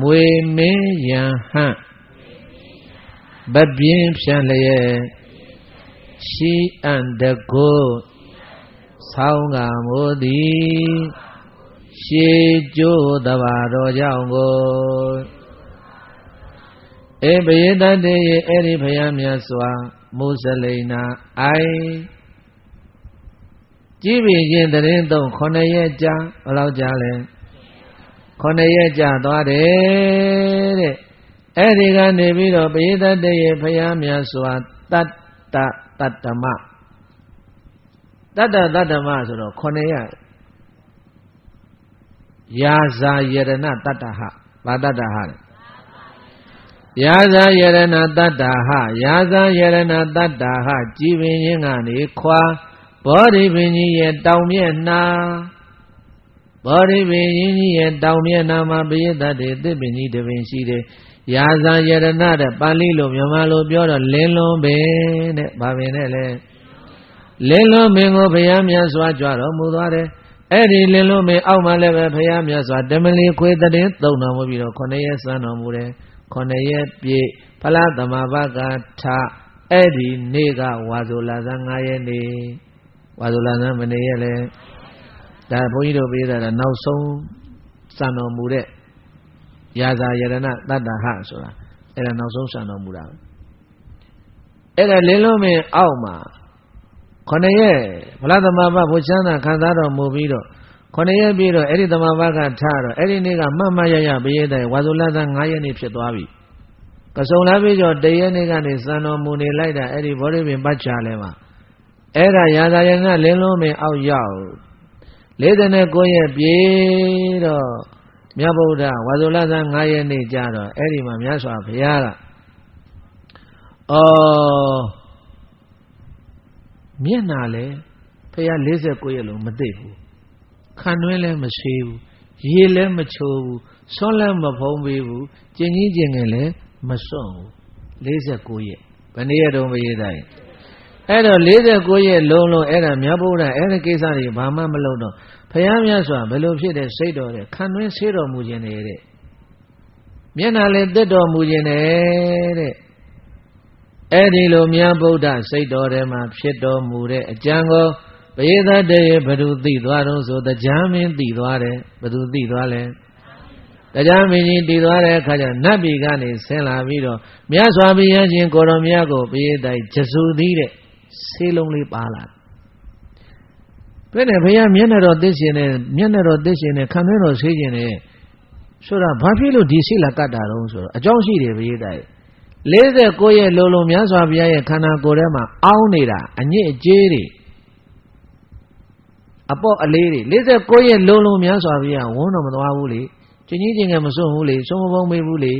မွေမင်းယံဟန့်ဗပြင်းဖြန့်လျက်ရှိအံတကိုဆောင်းကမိုးသည်ရှေကျိုးတဘာတော်ကြောင့်ကိုအေဘယေတတေရဲ့အဲ့ဒီဘုရားမြတ်စွာမုစလိန်နာအိုင် ကြည်ပြီရင်တရင်သုံး9ရက်ကြာဘယ်လောက်ကြာလဲ9ရက်ကြာသွားတယ်တဲ့အဲ့ဒီကနေပြီးတော့ပရိသတ်တရဲ့ဘုရားမြတ်စွာတတ္တတတ္တမတတ္တတတ္တမဆိုတော့9ရက်ယာဇာယရဏတတ္တဟဘာတတ္တဟလဲယာဇာယရဏတတ္တဟယာဇာယရဏတတ္တဟကြည်ပင်ရင်ကနေခွာ ဘောဓိပင်ကြီးရဲ့တောင်မျက်နှာဘောဓိပင်ကြီးရဲ့တောင်မျက်နှာမှာပရိသတ်တွေသစ်ပင်ကြီးတပင်ရှိတယ်ယာဇာယရဏတဲ့ပါဠိလိုမြန်မာလိုပြောတော့လင်းလွန်ပင်တဲ့ဘာပင်နဲ့လဲလင်းလွန်ပင်ကိုဘုရားမြတ်စွာကြွတော်မူသွားတယ်အဲ့ဒီလင်းလွန်ပင်အောက်မှာလည်းပဲဘုရားမြတ်စွာတမလီခွေတဲ့သုံးတော်မူပြီးတော့ခொနည်းစံတော်မူတယ်ခொနည်းပြည့်ဖလားသမဘာကထအဲ့ဒီနေ့ကဝါဆိုလာဇန်9ရက်နေ့ ဝါဆိုလာဇန်မနေ့ရက်လဲဒါဘုန်းကြီးတို့ပြေးတာနောက်ဆုံးစံတော်မူတဲ့ယာဇာယရဏတတ္တဟဆိုတာအဲ့ဒါနောက်ဆုံးစံတော်မူတာအဲ့ဒါလင်းလုံးမင်းအောက်မှာခொနရက်ဗလာသမဘဘုချမ်းသာခံစားတော်မူပြီးတော့ခொနရက်ပြီးတော့အဲ့ဒီသမဘကထတော့အဲ့ဒီနေ့ကမှတ်မှတ်ရရပရိသတ်ဝါဇုလသ9ရက်နေ့ဖြစ်သွားပြီကစုံလာပြီးတော့တရက်နေ့ကနေစံတော်မူနေလိုက်တာအဲ့ဒီဘောဓိပင်ပတ်ချလဲမှာ အဲ့ဒါရာဇာယကလင်းလုံးမင်းအောက်ရောက်49ရက်ပြေးတော့မြတ်ဗုဒ္ဓဝါဇုလသ9ရက်နေ့ကြာတော့အဲ့ဒီမှာမြတ်စွာဘုရားကအော်မျက်နာလဲဖះ49ရက်လုံးမသိဘူးခံတွင်းလည်းမရှိဘူးရေလည်းမချိုးဘူးဆွန်းလည်းမဖုံးပေးဘူးကျင်ကြီးကျင်ငယ်လည်းမစွန့်ဘူး49ရက်ဘယ်နည်းရတုံးမရေးတိုင်း အဲ့တော့49ရက်လုံးလုံးအဲ့ဒါမြတ်ဗုဒ္ဓအဲ့ဒီကိစ္စတွေဘာမှမလုပ်တော့ဘုရားမြတ်စွာဘယ်လိုဖြစ်တဲ့စိတ်တော်တဲ့ခံတွင်းဆေးတော်မူခြင်းနေတဲ့မျက်နှာလည်းတက်တော်မူခြင်းနဲ့တဲ့အဲ့ဒီလိုမြတ်ဗုဒ္ဓစိတ်တော်ထဲမှာဖြစ်တော်မူတဲ့အကြံကိုပရိသတ်တရေဘသူသိသွားတော့ဆိုတရားမင်းသိသွားတယ်ဘသူသိသွားလဲတရားမင်းကြီးတည်သွားတဲ့အခါကျနတ်ပြည်ကနေဆင်းလာပြီးတော့မြတ်စွာဘုရားရှင်ကိုရောမြတ်ကိုပရိသတ်ကျဆူသီးတဲ့ ဆေးလုံးလေးပါလာဘယ်နဲ့ဘုရားမျက်နှာတော်သိရှင်နဲ့မျက်နှာတော်သိရှင်နဲ့ခံသွင်းတော်ဆေးခြင်းနဲ့ဆိုတာဘာဖြစ်လို့ဒီဆေးလာကတ်တာတော့ဆိုတော့အကြောင်းရှိတယ်ဘုရားတိုက်49ရက်လုံးလုံးမြတ်စွာဘုရားရဲ့ခန္ဓာကိုယ်ထဲမှာအောင်းနေတာအညစ်အကြေးတွေအပေါ့အလေးတွေ49ရက်လုံးလုံးမြတ်စွာဘုရားဝန်းတော်မသွားဘူးလေချင်းကြီးချင်းငယ်မစွန့်ဘူးလေဆုံးမပုံမေးဘူးလေ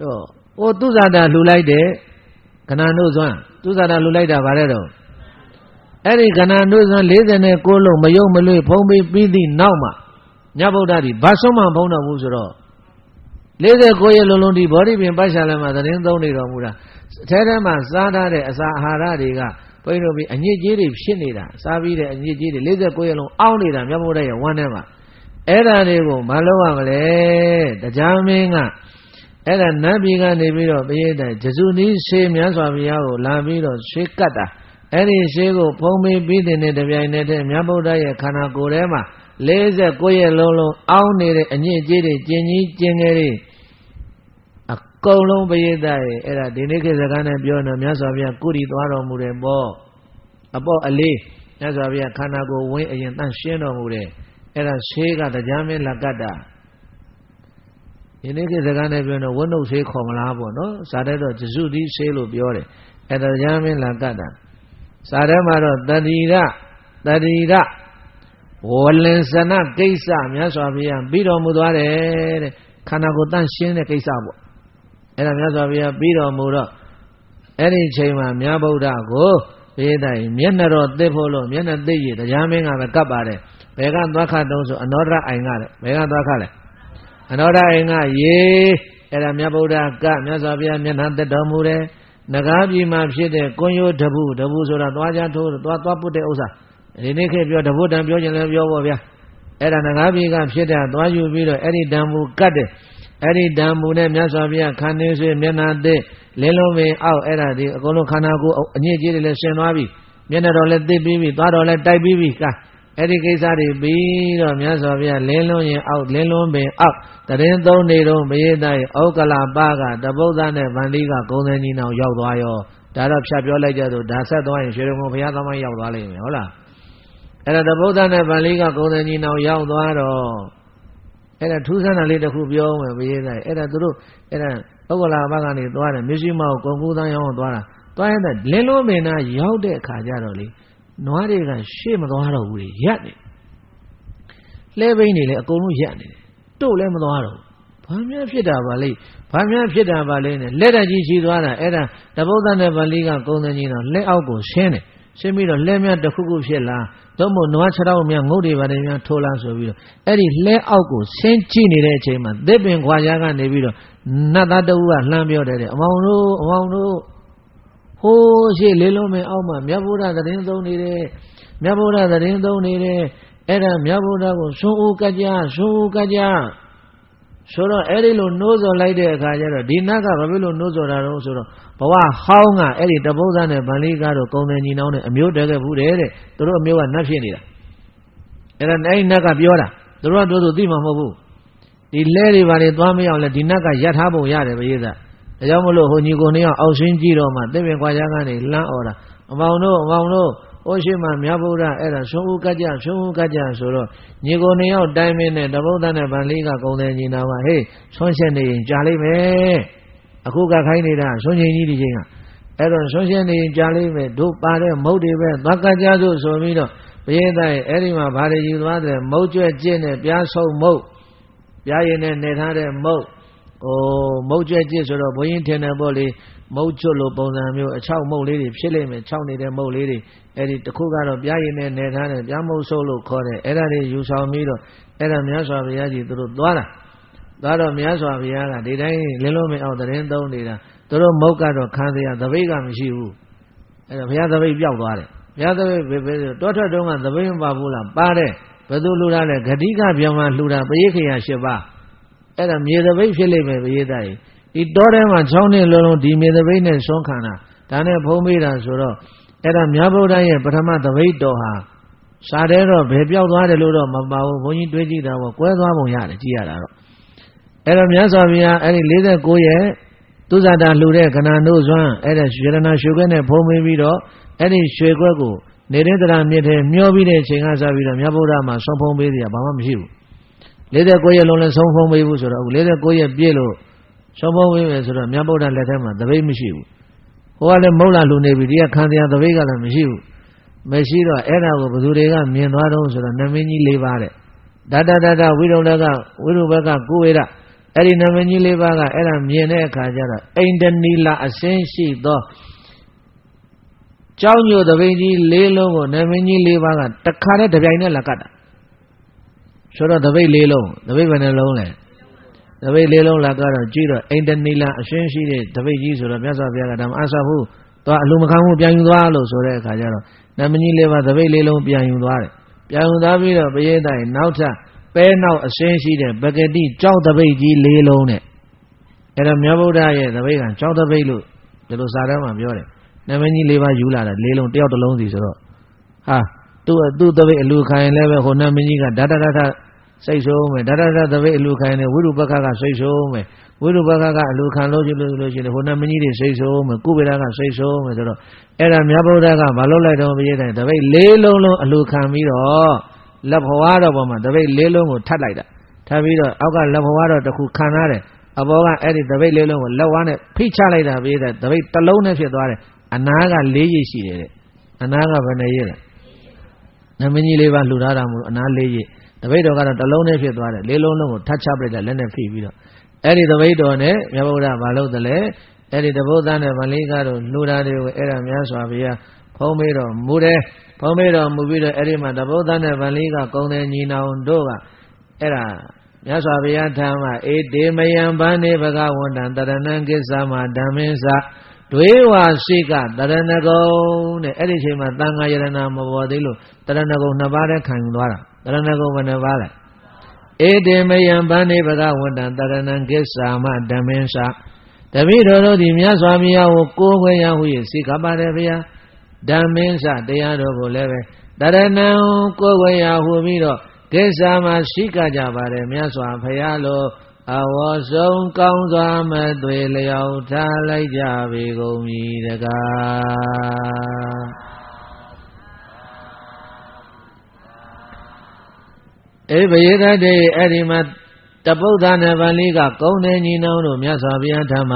တော့ဟိုသူဇာတာလှူလိုက်တဲ့ခဏနှုတ်စွမ်း သူဇာတာလှူလိုက်တာဗါတဲ့တော့အဲ့ဒီခဏနှုတ်စွမ်း49လုံးမယုံမလွေဖုံးပြီးပြီးသည့်နောက်မှာညဗုဒ္ဓတိဘာဆုံးမှဖုံးတော်မူဆိုတော့49ရက်လုံးလုံးဒီဘောဓိပင်ပတ်ရှာလမှာသတင်းသုံးနေတော်မူတာအထဲထဲမှာစားထားတဲ့အစာအာဟာရတွေကဘုန်းကြီးတို့ပြီးအညစ်အကြေးတွေဖြစ်နေတာစားပြီးတဲ့အညစ်အကြေးတွေ49ရက်လုံးအောင်းနေတာမြတ်ဗုဒ္ဓရဲ့ဝမ်းထဲမှာအဲ့ဒါတွေကိုမလုပ်ရမလဲတရားမင်းက အဲ့ဒါနတ်ပြည်ကနေပြီးတော့ပိဋကဂျစုနီးရှေးမြတ်စွာဘုရားကိုလာပြီးတော့ရှေးကတ်တာအဲ့ဒီရှေးကိုဖုံးပြီးပြီးတဲ့တပြိုင်နက်တည်းမြတ်ဗုဒ္ဓရဲ့ခန္ဓာကိုယ်ထဲမှာ49ရက်လုံးလုံးအောင်းနေတဲ့အညစ်အကြေးတွေကျင်ကြီးကျင်ငယ်တွေအကုန်လုံးပိဋကရဲ့အဲ့ဒါဒီနေ့ခေတ်စကားနဲ့ပြောနေမြတ်စွာဘုရားကုရီသွားတော်မူတယ်ပေါ့အပေါ့အလေးမြတ်စွာဘုရားခန္ဓာကိုယ်ဝင်းအရင်တန့်ရှင်းတော်မူတယ်အဲ့ဒါရှေးကတရားမင်းလက်ကတ်တာ ယနေ့ခေတ်စကားနဲ့ပြောတော့ဝနှုတ်ရှေးခေါ်မလားပေါ့နော်ဇာတဲ့တော့ဂျစုတိရှေးလို့ပြောတယ်အဲ့ဒါတရားမင်းလက်ကတ်တာဇာထဲမှာတော့တတိရတတိရဝလင်စနကိစ္စမြတ်စွာဘုရားပြီးတော်မူသွားတယ်တဲ့ခန္ဓာကိုယ်တန့်ရှင်းတဲ့ကိစ္စပေါ့အဲ့ဒါမြတ်စွာဘုရားပြီးတော်မူတော့အဲ့ဒီချိန်မှာမြတ်ဗုဒ္ဓကိုဘေးတိုင်မျက်နှာတော်သိဖို့လို့မျက်နှာသိရတရားမင်းကပဲကပ်ပါတယ်ဘယ်ကသွားခတုံးဆိုအနောဒရအိုင်ကတဲ့ဘယ်ကသွားခလဲ အနောဒရအိမ်ကရေအဲ့ဒါမြတ်ဗုဒ္ဓကမြတ်စွာဘုရားမျက်နှာသက်တော်မူတယ်နဂါးပြည်မှာဖြစ်တဲ့ကွန်ရိုးတပုတပုဆိုတာသွားကြထိုးသွားသွားပုတ်တဲ့ဥစ္စာဒီနေ့ခေတ်ပြောတဘုတ်တန်ပြောခြင်းလည်းပြောပေါ့ဗျာအဲ့ဒါငါးပြည်ကဖြစ်တဲ့သွားယူပြီးတော့အဲ့ဒီတံမူကတ်တယ်အဲ့ဒီတံမူနဲ့မြတ်စွာဘုရားခန္ဓာဆွေမျက်နာသစ်လင်းလုံးပင်အောက်အဲ့ဒါဒီအကုန်လုံးခန္ဓာကိုယ်အညစ်အကြေးတွေလည်းရှင်သွားပြီမျက်နှာတော်လည်းသိပြီးပြီသွားတော်လည်းတိုက်ပြီးပြီက အဲ့ဒီကိစ္စတွေပြီးတော့မြတ်စွာဘုရားလင်းလုံးရင်အောက်လင်းလုံးပင်အောက်တရင်သုံးနေတော့မရေတိုင်ဩကလပါကတပုဒ္ဒနဲ့ဗန္တိကဂုံသင်ကြီးနောင်ရောက်သွားရောဒါတော့ဖြတ်ပြောလိုက်ကြတော့ဒါဆက်သွားရင်ရွှေရုံဘုရားသမိုင်းရောက်သွားလိမ့်မယ်ဟုတ်လားအဲ့ဒါတပုဒ္ဒနဲ့ဗန္တိကဂုံသင်ကြီးနောင်ရောက်သွားတော့အဲ့ဒါထူးဆန်းတာလေးတစ်ခုပြောမယ်မရေတိုင်အဲ့ဒါသူတို့အဲ့ဒါဩကလပါကနေသွားတယ်မရှိမအောင်ကုန်ကူးသားရောင်းသွားတာသွားရင်လင်းလုံးပင်နာရောက်တဲ့အခါကျတော့လေ နွားတွေကရှေ့မသွားတော့ဘူးလေရက်နေလဲဘိန်းနေလေအကုန်လုံးရက်နေတယ်တို့လည်းမသွားတော့ဘာများဖြစ်တာပါလိဘာများဖြစ်တာပါလိနဲ့လက်တကြီးရှိသွားတာအဲ့ဒါတပုဒ္ဒနဲ့ဗလီကကုံသင်ကြီးတော့လက်အောက်ကိုရှင်းတယ်ရှင်းပြီးတော့လက်မြတ်တစ်ခုခုဖြစ်လာသို့မဟုတ်နွားခြေထောက်များငုတ်တွေပါတယ်များထိုးလာဆိုပြီးတော့အဲ့ဒီလက်အောက်ကိုရှင်းကြည့်နေတဲ့အချိန်မှာသစ်ပင်ခွာကြားကနေပြီးတော့နတ်သားတဦးကလှမ်းပြောတယ်တဲ့အမောင်တို့အမောင်တို့ ဟိုးရှိလေးလုံးမင်းအောက်မှာမြတ်ဗုဒ္ဓသတင်းသုံးနေတယ်မြတ်ဗုဒ္ဓသတင်းသုံးနေတယ်အဲ့ဒါမြတ်ဗုဒ္ဓကိုဆွဦးကကြဆွဦးကကြဆိုတော့အဲ့ဒီလိုနှိုးဆော်လိုက်တဲ့အခါကျတော့ဒီနတ်ကဘာဖြစ်လို့နှိုးဆော်တာတော့ဆိုတော့ဘဝဟောင်းကအဲ့ဒီတပု္ပ္ပဇနဲ့ဗန္လိကတော့ကုံတယ်ညီနောင်းနဲ့အမျိုးတည်းခဲ့ဘူးတဲ့တဲ့သူတို့အမျိုးကနတ်ဖြစ်နေတာအဲ့ဒါအဲ့ဒီနတ်ကပြောတာသူတို့ကတို့ဆိုသိမှာမဟုတ်ဘူးဒီလဲတွေဘာတွေသွားမရအောင်လဲဒီနတ်ကယတ်ထားပုံရတယ်ပရိသတ် ဒါကြောင့်မလို့ဟိုညီကိုနှစ်ယောက်အောက်ရှင်းကြည့်တော့မှသစ်ပင်ခွာရကနေလှမ်းអော်တာအမောင်တို့အမောင်တို့ဟိုရှိမှမြတ်ဗုဒ္ဓအဲ့ဒါဆုံးဦးကကြဆုံးဦးကကြဆိုတော့ညီကိုနှစ်ယောက်တိုင်းမင်းနဲ့တဗုဒ္ဓနဲ့ဗန်လေးကဂုံတယ်ညီနာပါဟေးဆွန့်ရှင်းနေရင်ကြာလိမ့်မယ်အခုကခိုင်းနေတာဆွန့်ရှင်းကြီးဒီချိန်ကအဲ့တော့ဆွန့်ရှင်းနေရင်ကြာလိမ့်မယ်တို့ပါတဲ့မုတ်တွေပဲသွားကကြစို့ဆိုပြီးတော့ဘုရင်တိုင်းအဲ့ဒီမှာဘာတွေယူသွားတယ်မုတ်ကြွကျင့်နဲ့ပြားဆုံမုတ်ပြားရည်နဲ့နေထားတဲ့မုတ် ဟိုမုတ်ကြွကျင့်ဆိုတော့ဘုရင်ထင်တယ်ပေါ့လေမုတ်ချွတ်လိုပုံစံမျိုးအချောက်မုတ်လေးတွေဖြစ်လိမ့်မယ်ခြောက်နေတဲ့မုတ်လေးတွေအဲ့ဒီတခုကတော့ပြားရည်နဲ့နေထားတယ်ပြားမုတ်ဆုပ်လို့ခေါ်တယ်အဲ့ဒါတွေယူဆောင်ပြီးတော့အဲ့ဒါမြတ်စွာဘုရားကြီးသူတို့သွားတာသွားတော့မြတ်စွာဘုရားကဒီတိုင်းလင်းလုံးမအောင်တရင်သုံးနေတာသူတို့မုတ်ကတော့ခံစရာသပိတ်ကမရှိဘူးအဲ့ဒါဘုရားသပိတ်ပြောက်သွားတယ်ဘုရားသပိတ်ဘယ်ဘယ်တောထွက်တုန်းကသပိတ်မပါဘူးလားပါတယ်ဘယ်သူလှူတာလဲဂတိကပြောင်းမှလှူတာပရိခေယ၈ပါး အဲ့ဒါမြေသပိတ်ဖြစ်လိမ့်မယ်ပရိသတ်ကြီးဒီတောထဲမှာ6နှစ်လုံးလုံးဒီမြေသပိတ်နဲ့ဆွမ်းခံတာဒါနဲ့ဖုံးပေးတာဆိုတော့အဲ့ဒါမြတ်ဗုဒ္ဓရဲ့ပထမသပိတ်တော်ဟာစာတဲတော့ဘယ်ပြောက်သွားတယ်လို့တော့မပါဘူးဘုန်းကြီးတွေးကြည့်တာပေါ့ကွဲသွားပုံရတယ်ကြည့်ရတာတော့အဲ့တော့မြတ်စွာဘုရားအဲ့ဒီ49ရဲ့သူဇာတာလှူတဲ့ခဏနို့စွမ်းအဲ့ဒါရွှေရနာရွှေခွဲနဲ့ဖုံးပေးပြီးတော့အဲ့ဒီရွှေခွဲကိုနေတဲ့တရာမြစ်ထဲမျောပြီးတဲ့အချိန်ကစပြီးတော့မြတ်ဗုဒ္ဓမှာဆုံးဖုံးပေးတယ်ဘာမှမရှိဘူး 49ရက်လုံးလည်းဆုံးဖုံးပေးဘူးဆိုတော့အခု49ရက်ပြည့်လို့ဆုံးဖုံးပေးမယ်ဆိုတော့မြတ်ဗုဒ္ဓလက်ထဲမှာသပိတ်မရှိဘူးဟိုကလည်းမုတ်လာလူနေပြီဒီကခံတရားသပိတ်ကလည်းမရှိဘူးမရှိတော့အဲ့ဒါကိုဘသူတွေကမြင်သွားတော့ဆိုတော့နမင်းကြီး၄ပါးတဲ့ဒတဒတဝိရုဒကဝိရုဘကကုဝေရအဲ့ဒီနမင်းကြီး၄ပါးကအဲ့ဒါမြင်တဲ့အခါကျတော့အိန္ဒနီလာအစင်းရှိသောကြောင်းညိုတပိန်ကြီး၄လုံးကိုနမင်းကြီး၄ပါးကတခါတည်းတပြိုင်နဲ့လာကတ်တာ ဆိုတော့တပိတ်၄လုံးတပိတ်ဘယ်နှလုံးလဲတပိတ်လေးလုံးလာကတော့ကြည့်တော့အိန္ဒနီလာအရှင်းရှိတဲ့တပိတ်ကြီးဆိုတော့မြတ်စွာဘုရားကဓမ္မအဆဘူးသွားအလိုမခံဘူးပြန်ယူသွားလို့ဆိုတဲ့အခါကျတော့နမကြီးလေးပါတပိတ်လေးလုံးပြန်ယူသွားတယ်ပြန်ယူသွားပြီးတော့ပရိသတ်နောက်ထပ်ပဲနောက်အရှင်းရှိတဲ့ပဂတိကြောက်တပိတ်ကြီးလေးလုံးနဲ့အဲ့တော့မြတ်ဗုဒ္ဓရဲ့တပိတ်ကကြောက်တပိတ်လို့ဒီလိုစာတမ်းမှာပြောတယ်နမကြီးလေးပါယူလာတာလေးလုံးတယောက်တစ်လုံးစီဆိုတော့ဟာသူ့သူ့တပိတ်အလူခံရင်လည်းပဲဟိုနမကြီးကဓာတဓာတ စိတ်ဆိုးမယ်ဒါရဒသပိတ်အလူခံနေဝိရုပက္ခကစိတ်ဆိုးမယ်ဝိရုပက္ခကအလူခံလို့ရှိလို့လို့ရှိရင်ဟိုနမကြီးတွေစိတ်ဆိုးမယ်ကုဗေဒကစိတ်ဆိုးမယ်ဆိုတော့အဲ့ဒါမြတ်ဗုဒ္ဓကမလုပ်လိုက်တော့ပြည့်တယ်သပိတ်လေးလုံးလုံးအလူခံပြီးတော့လက်ဘဝတော်ပေါ်မှာသပိတ်လေးလုံးကိုထပ်လိုက်တာထပ်ပြီးတော့အောက်ကလက်ဘဝတော်တစ်ခုခံထားတယ်အဘောကအဲ့ဒီသပိတ်လေးလုံးကိုလက်ဝါးနဲ့ဖိချလိုက်တာပြည့်တယ်သပိတ်တစ်လုံးနဲ့ဖြစ်သွားတယ်အနာက၄ရည်ရှိတယ်တဲ့အနာကဘယ်နှရည်လဲနမကြီးလေးပါလှူထားတာမို့အနာ၄ရည် တပိတ်တော်ကတော့တလုံးနဲ့ဖြစ်သွားတယ်လေးလုံးလုံးကိုထပ်ချပလိုက်တာလက်နဲ့ဖိပြီးတော့အဲ့ဒီတပိတ်တော်နဲ့မြတ်ဗုဒ္ဓဘာလို့တလဲအဲ့ဒီတပုဒ္ဒနဲ့ဗလိကတို့လှူတာတွေကိုအဲ့ဒါများစွာဘုရားဖုံးမေးတော်မူတယ်ဖုံးမေးတော်မူပြီးတော့အဲ့ဒီမှာတပုဒ္ဒနဲ့ဗလိကကုံတယ်ညီနောင်တို့ကအဲ့ဒါမြတ်စွာဘုရားထံမှာအေတေမယံဗန္နေဘဂဝန္တံတရဏံကိစ္စမဓမ္မင်းစဒွေဝါစိကတရဏဂုံတဲ့အဲ့ဒီချိန်မှာတန်ခါယရဏမပေါ်သေးလို့တရဏဂုံနှစ်ပါးတည်းခံယူသွားတာ တရဏဂုံဘယ်နှပါးလဲဧတေမယံဗန္နေဘဂဝတ္တတရဏံကိစ္ဆာမဓမ္မင်းစာတပိတော်တို့သည်မြတ်စွာဘုရားကိုကိုးခွင့်ရဟု၍စိကပါတယ်ဗျာဓမ္မင်းစတရားတော်ကိုလည်းပဲတရဏံကိုယ်ဝေယဟူပြီးတော့ကိစ္စမှာရှိကကြပါတယ်မြတ်စွာဘုရားလိုအဝေါ်ဆုံးကောင်းစွာမသွေလျောက်ထားလိုက်ကြပေကုန်မည်တကား အေးဘယေတတေအဲ့ဒီမှာတပုဒ္ဒနဲ့ဗန္လိကကုံနေညီနောင်တို့မြတ်စွာဘုရားဓမ္မ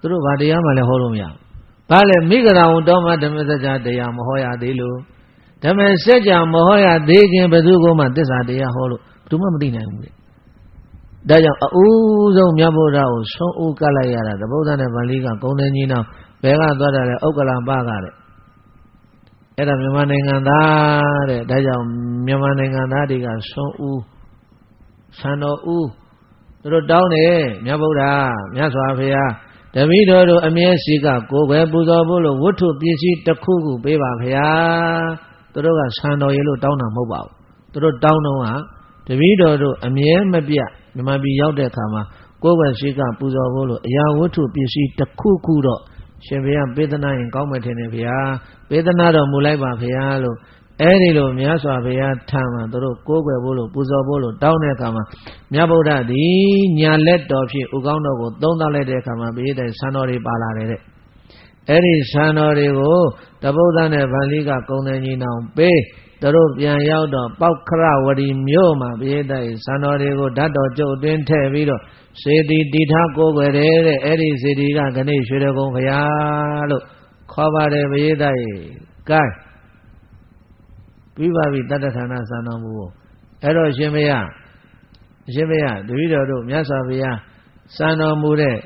သူတို့ဘာတရားမှလည်းဟောလို့မရဘူးဘာလဲမိဂရာဝတောမဓမ္မစကြာတရားမဟောရသေးလို့ဓမ္မစကြာမဟောရသေးခင်ဘယ်သူကမှသစ္စာတရားဟောလို့ဘယ်သူမှမသိနိုင်ဘူးလေဒါကြောင့်အဦးဆုံးမြတ်ဗုဒ္ဓကိုဆုံးဦးကလိုက်ရတာတဗုဒ္ဓနဲ့ဗန္လိကဂုံနေကြီးနောက်ဘယ်ကသွားတာလဲဥက္ကလပကတဲ့ အဲ့ဒါမြန်မာနိုင်ငံသားတဲ့ဒါကြောင့်မြန်မာနိုင်ငံသားတွေကဆုံးဦးဆန္တော်ဦးသူတို့တောင်းတယ်မြတ်ဗုဒ္ဓမြတ်စွာဘုရားတပည့်တော်တို့အမြဲရှိကကိုယ်ပဲပူဇော်ဖို့လို့ဝတ္ထုပစ္စည်းတစ်ခုခုပေးပါဗျာသူတို့ကဆံတော်ရည်လို့တောင်းတာမဟုတ်ပါဘူးသူတို့တောင်းတော့ကတပည့်တော်တို့အမြဲမပြတ်မြန်မာပြည်ရောက်တဲ့အခါမှာကိုယ်ပဲရှိကပူဇော်ဖို့လို့အရာဝတ္ထုပစ္စည်းတစ်ခုခုတော့ ရှင်ဘုရားပေးသနာရင်ကောင်းမယ်ထင်တယ်ဗျာပေးသနာတော်မူလိုက်ပါဗျာလို့အဲ့ဒီလိုမြတ်စွာဘုရားထံမှာတို့ကိုးကွယ်ဖို့လို့ပူဇော်ဖို့လို့တောင်းတဲ့အခါမှာမြတ်ဗုဒ္ဓသည်ညာလက်တော်ဖြင့်ဥကောင်းတော်ကိုသုံးသပ်လိုက်တဲ့အခါမှာဘေးတဲ့ဆံတော်တွေပါလာတယ်တဲ့အဲ့ဒီဆံတော်တွေကိုတပုဒ္ဒနဲ့ဗန္လိကကုံတယ်ကြီးနောင်ပေးတို့ပြန်ရောက်တော့ပောက်ခရဝရီမြို့မှာဘေးတဲ့ဆံတော်တွေကိုဓာတ်တော်ကျုပ်တွင်းထည့်ပြီးတော့ စေတီတီထားကိုးကွယ်တယ်တဲ့အဲ့ဒီစေတီကဂဏိရွှေရကုံဘုရားလို့ခေါ်ပါတယ်ဘေးတဲ့ကဲပြီးပါပြီတတ္တဌာနစံတော်မူအဲ့တော့ရှင်မယရှင်မယတပည့်တော်တို့မြတ်စွာဘုရားစံတော်မူတဲ့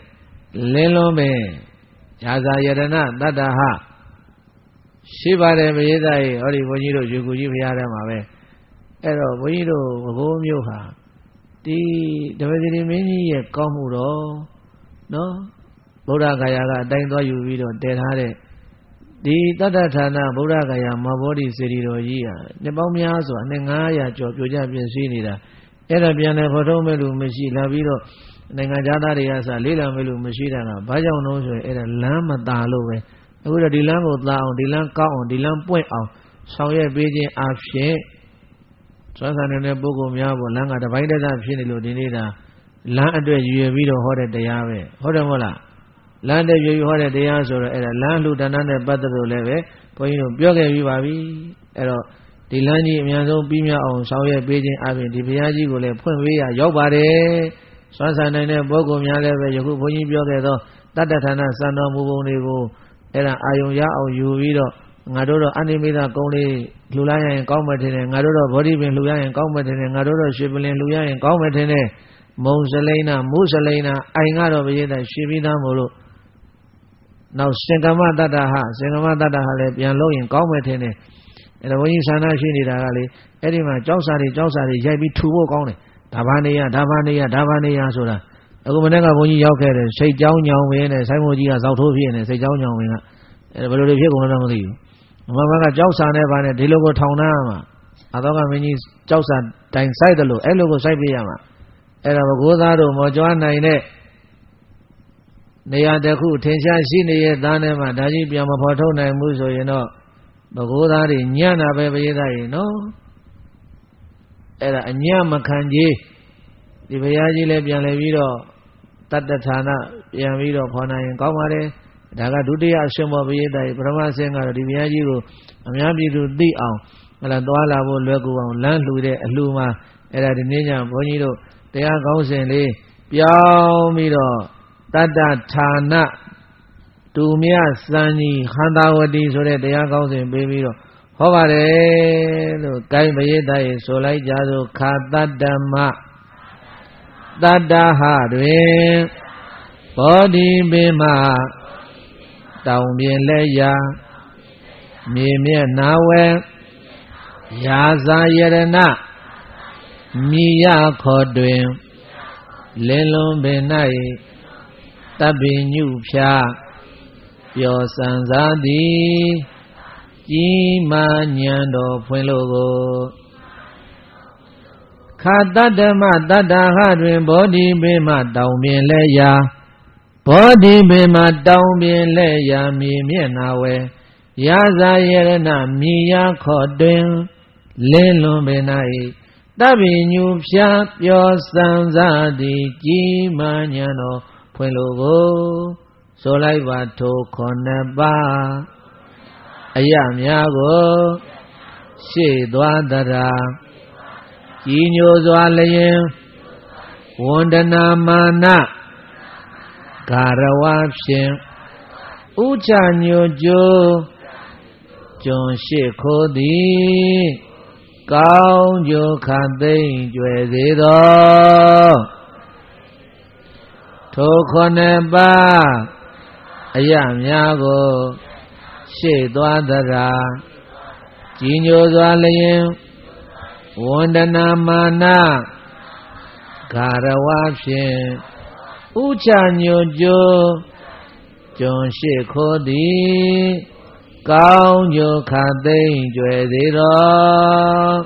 လင်းလုံးပင်ရာဇာယတနာတတ္တဟရှိပါတယ်မရေးသားရေဟောဒီဘုန်းကြီးတို့ယူကူကြီးဘုရားထဲမှာပဲအဲ့တော့ဘုန်းကြီးတို့ဘဘိုးမျိုးဟာ ဒီဓမ္မတိမင်းကြီးရဲ့ကောင်းမှုတော့နော်ဗုဒ္ဓဂါယာကအတိုင်းသွားယူပြီးတော့တည်ထားတဲ့ဒီတတ္တဌာနဗုဒ္ဓဂယာမဘောဓိစေတီတော်ကြီးဟာနှစ်ပေါင်းများစွာနှစ်900ကျော်ပြိုကျပြည့်စည်နေတာအဲ့ဒါပြန်လဲဖော်ထုတ်မဲ့လူမရှိလာပြီးတော့နိုင်ငံသားတွေကစလေးလာမဲ့လူမရှိတာကဘာကြောင့်လို့ဆိုရင်အဲ့ဒါလမ်းမตาလို့ပဲအခုတော့ဒီလမ်းကိုตาအောင်ဒီလမ်းကောက်အောင်ဒီလမ်းပွင့်အောင်ဆောင်ရွက်ပေးခြင်းအဖြစ် သွမ်းဆန်နေတဲ့ပုဂ္ဂိုလ်များပေါ့လမ်းကတပိုင်းတည်းဖြစ်နေလို့ဒီနေ့ဒါလမ်းအတွက်ရည်ရွယ်ပြီးတော့ဟောတဲ့တရားပဲဟုတ်တယ်မဟုတ်လားလမ်းတဲ့ရွေဟောတဲ့တရားဆိုတော့အဲ့ဒါလမ်းလှူဒါနနဲ့ပတ်သက်လို့လည်းပဲဘုန်းကြီးတို့ပြောခဲ့ပြီးပါပြီအဲ့တော့ဒီလမ်းကြီးအများဆုံးပြီးမြောက်အောင်ဆောင်ရွက်ပေးခြင်းအပြင်ဒီဘုရားကြီးကိုလည်းဖွင့်ပေးရရောက်ပါတယ်စွမ်းဆိုင်နိုင်တဲ့ပုဂ္ဂိုလ်များလည်းပဲယခုဘုန်းကြီးပြောခဲ့သောတတ္တဌာနစံတော်မူပုံတွေကိုအဲ့ဒါအာယုံရအောင်ယူပြီးတော့ ငါတို့တော့အနိမိတ်ကုံလေးလှူလိုက်ရရင်ကောင်းမယ်ထင်တယ်ငါတို့တော့ဗောဓိပင်လှူရရင်ကောင်းမယ်ထင်တယ်ငါတို့တော့ရွှေပလင်လှူရရင်ကောင်းမယ်ထင်တယ်မုံစလိန်နာမုစလိန်နာအိုင်ကတော့ဘုရားရွှေပြီးသားမို့လို့နောက်စင်ကမတတ္တဟစင်ကမတတ္တဟလည်းပြန်လို့ရင်ကောင်းမယ်ထင်တယ်အဲ့ဒါဘုန်းကြီးဆန္ဒရှိနေတာကလေအဲ့ဒီမှာကြောက်စာတွေကြောက်စာတွေရိုက်ပြီးထူဖို့ကောင်းတယ်ဒါဘာနေရဒါဘာနေရဒါဘာနေရဆိုတာအခုမနေ့ကဘုန်းကြီးရောက်ခဲ့တယ်စိတ်ကြောင်းညောင်ဝင်နဲ့ဆိုင်းမိုးကြီးကဇောက်ထိုးဖြစ်နေစိတ်ကြောင်းညောင်ဝင်ကအဲ့ဒါဘယ်လိုတွေဖြစ်ကုန်လဲတော့မသိဘူး မမကကြောက်စာနဲ့ဘာနဲ့ဒီလိုကိုထောင်နှမ်းမှာအတော့ကမင်းကြီးကြောက်စာတိုင်ဆိုင်တယ်လို့အဲ့လိုကိုစိုက်ပြရမှာအဲ့ဒါဘဂိုးသားတို့မော်ကြွားနိုင်တဲ့နေရာတစ်ခုထင်ရှားရှိနေတဲ့သားထဲမှာဒါကြီးပြန်မဖော်ထုတ်နိုင်ဘူးဆိုရင်တော့ဘဂိုးသားတွေညံ့တာပဲပရိသတ်ကြီးနော်အဲ့ဒါအညံ့မခံကြီးဒီဘုရားကြီးလည်းပြန်လဲပြီးတော့တတ္တဌာနပြန်ပြီးတော့ခေါ်နိုင်ရင်ကောင်းပါတယ် ဒါကဒုတိယအရှင်မောပရိသတ်ကြီးပထမဆင်းကတော့ဒီဘုရားကြီးကိုအများပြည်သူသိအောင်အဲ့ဒါသွားလာဖို့လွယ်ကူအောင်လမ်းလှူတဲ့အလှူမှာအဲ့ဒါဒီနေ့ညဘုန်းကြီးတို့တရားကောင်းစဉ်လေးပြောင်းပြီးတော့တတ္တဌာနတူမြစံကြီးခန္ဓာဝတိဆိုတဲ့တရားကောင်းစဉ်ပေးပြီးတော့ဟောပါတယ်လို့ကိုင်းပရိသတ်ရေဆိုလိုက်ကြစို့ခာတတ္တမတတ္တဟတွင်ဘောဓိပင်မ တောင်ပြင်လက်ရာမြေမြက်နာဝဲရာဇာယရဏမိယခေါ်တွင်လင်းလုံးပင်၌တပ်ပင်ညုဖြာပျော်စံစားသည်ကြီးမာညံတော်ဖွင့်လို့ကိုခာတတ္တမတတ္တဟတွင်ဘောဓိပေမတောင်ပင်လဲရာ ဘောဓိပေမတောင်ပင်လဲရာမြေမျက်နာဝဲရာဇာယရဏမြေယာခော့တွင်လင်းလွန်ပင်၌တပိညူဖြာပြောစံစားသည်ကြီးမာညံတော်ဖွင့်လို့ကိုဆိုလိုက်ပါထိုခုနှစ်ပါးအယများကိုရှေ့သွားတရာကြီးညိုစွာလျင်ဝန္ဒနာမာန ဂါရဝဖြင့်ဥချညိုကြိုးကျွန်ရှိခိုးသည်ကောင်းကြိုခသိမ့်ကြွယ်စေသောထိုခုနှစ်ပါးအယများကိုရှေ့သွားသရာကြီးညိုစွာလျင်ဝန္ဒနာမာနဂါရဝဖြင့် ဥချညိုကြိုးကျွန်ရှိခိုးသည်ကောင်းညိုခသိမ့်ကြွယ်သေးတော်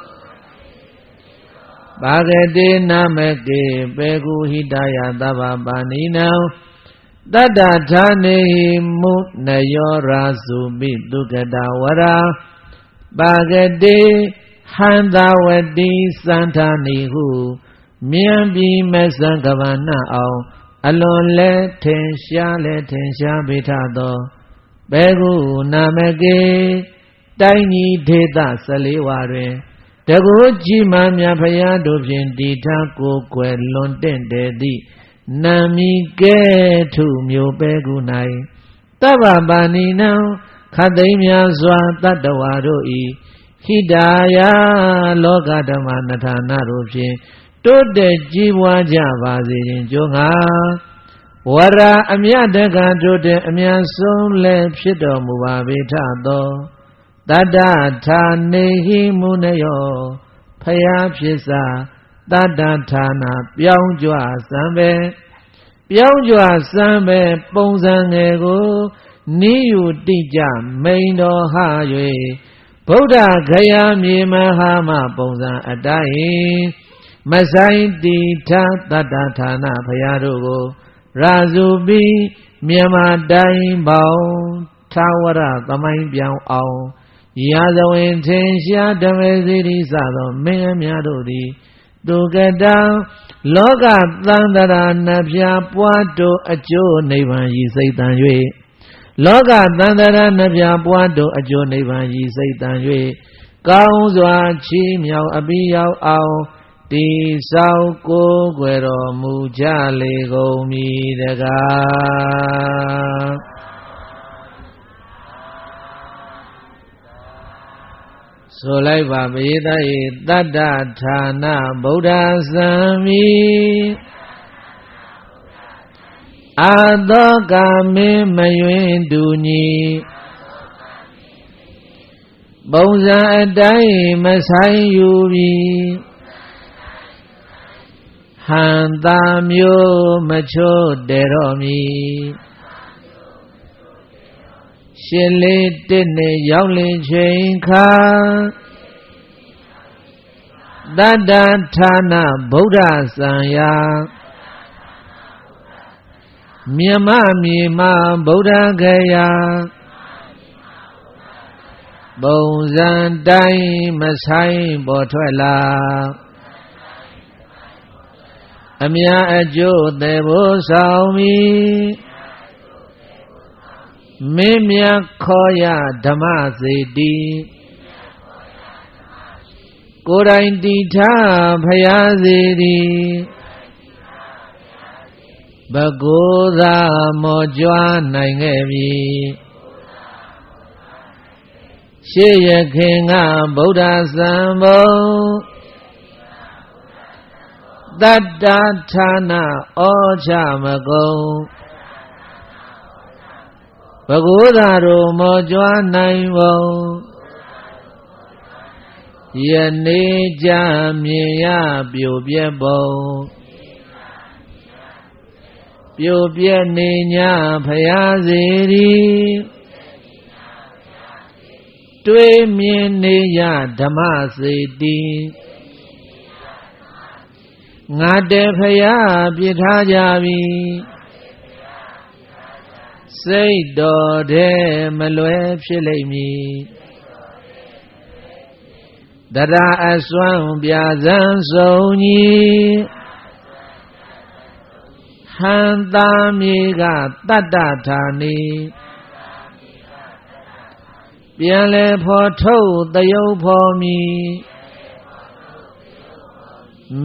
ဘာဂတိနမကေပေကုဟိတယသဗ္ဗပါဏိနံတတ္တဌာနေမုနယောရာစုပိတုကတဝရာပါကတိဟန္တာဝတိစန္ဌာနိဟုမြန်ပြီးမဆံကဘာနှအောင် အလွန်လဲထင်ရှားလဲထင်ရှားပိထသောဘေကုနာမကေတိုင်းကြီးဒေသ14ဝါတွင်တကုကြီးမှမြတ်ဖရာတို့ဖြင့်တည်ထားကိုယ်ွယ်လွန်တင့်တယ်သည့်နာမီကဲထုမျိုးပဲကု၌တဗ္ဗပါဏိနံခတ်သိမ်းများစွာတတ္တဝါတို့ဤဟိတာယလောကဓမ္မနထာနာတို့ဖြင့် တိုးတက်ကြီးပွားကြပါစေခြင်းကြိုးငါဝရအမြတ်တကတိုးတက်အမြန်ဆုံးလည်းဖြစ်တော်မူပါပေထသောတတ္တထာနေဟိမုနယောဖယားဖြစ်စာတတ္တဌာနာပြောင်းကြွစံပဲပြောင်းကြွစံပဲပုံစံငယ်ကိုနိယုတိကြမိန်တော်ဟ၍ဗုဒ္ဓဂယာမြေမဟာမပုံစံအတိုင်း မဆိုင်တိထတတ္တဌာနာဘုရားတို့ကို ရာဇူပိမြန်မာတိုင်းပေါင်းသာဝရသမိုင်းပြောင်းအောင်ရာဇဝင်ထင်ရှားဓမ္မစီရိစသောမင်းအများတို့သည်ဒုက္ကတံလောကသန္တရာနှပြပွားတို့အကျိုးနိဗ္ဗာန်ဤစိတ်တန်၍လောကသန္တရာနှပြပွားတို့အကျိုးနိဗ္ဗာန်ဤစိတ်တန်၍ကောင်းစွာချီးမြှောက်အပိရောက်အောင် တိဆောက်ကိုးကွယ်တော်မူကြလေကုန်မည်တကားဆိုလိုက်ပါပရိသတ်ဤတတ္တဌာနဗုဒ္ဓသံမိအာသောကမင်းမယွင်တူညီပုံစံအတိုင်းမဆိုင်ယူပြီး ဟန်တာမျိုးမချို့တယ်တော်မီရှင်လေးတစ်နှစ်ရောက်လင်ချိန်ခါတတ္တဌာနဗုဒ္ဓဆံယာမြမမြေမဗုဒ္ဓဂယာပုံစံတိုင်းမဆိုင်ပေါ်ထွက်လာ အမြအကျိုးသေးဖို့ဆောင်မီမင်းမြတ်ခေါ်ရဓမ္မစေတီကိုယ်တိုင်တည်ထားဖရာစေတီဘကိုးသာမောကြွားနိုင်ခဲ့ပြီရှေးရခင်ကဗုဒ္ဓဆံဘုံ တတ္တဌာနဩချမကုံဘဂုသာတို့မောကြွားနိုင်ပုံယနေ့ကြမြင်ရပြိုပြက်ပုံပြိုပြက်နေ냐ဖရာစေရီတွေးမြင်နေရဓမ္မစေတီ ငါတေဖရာပြထားကြပြီစိတ်တော်တဲ့မလွဲဖြစ်လိမ့်မည်တရာအစွမ်းပြဇံဆုံးကြီးဟန်တာမြေကတတ္တဌာနီပြန်လဲဖော်ထုတ်တယုတ်ဖော်မီ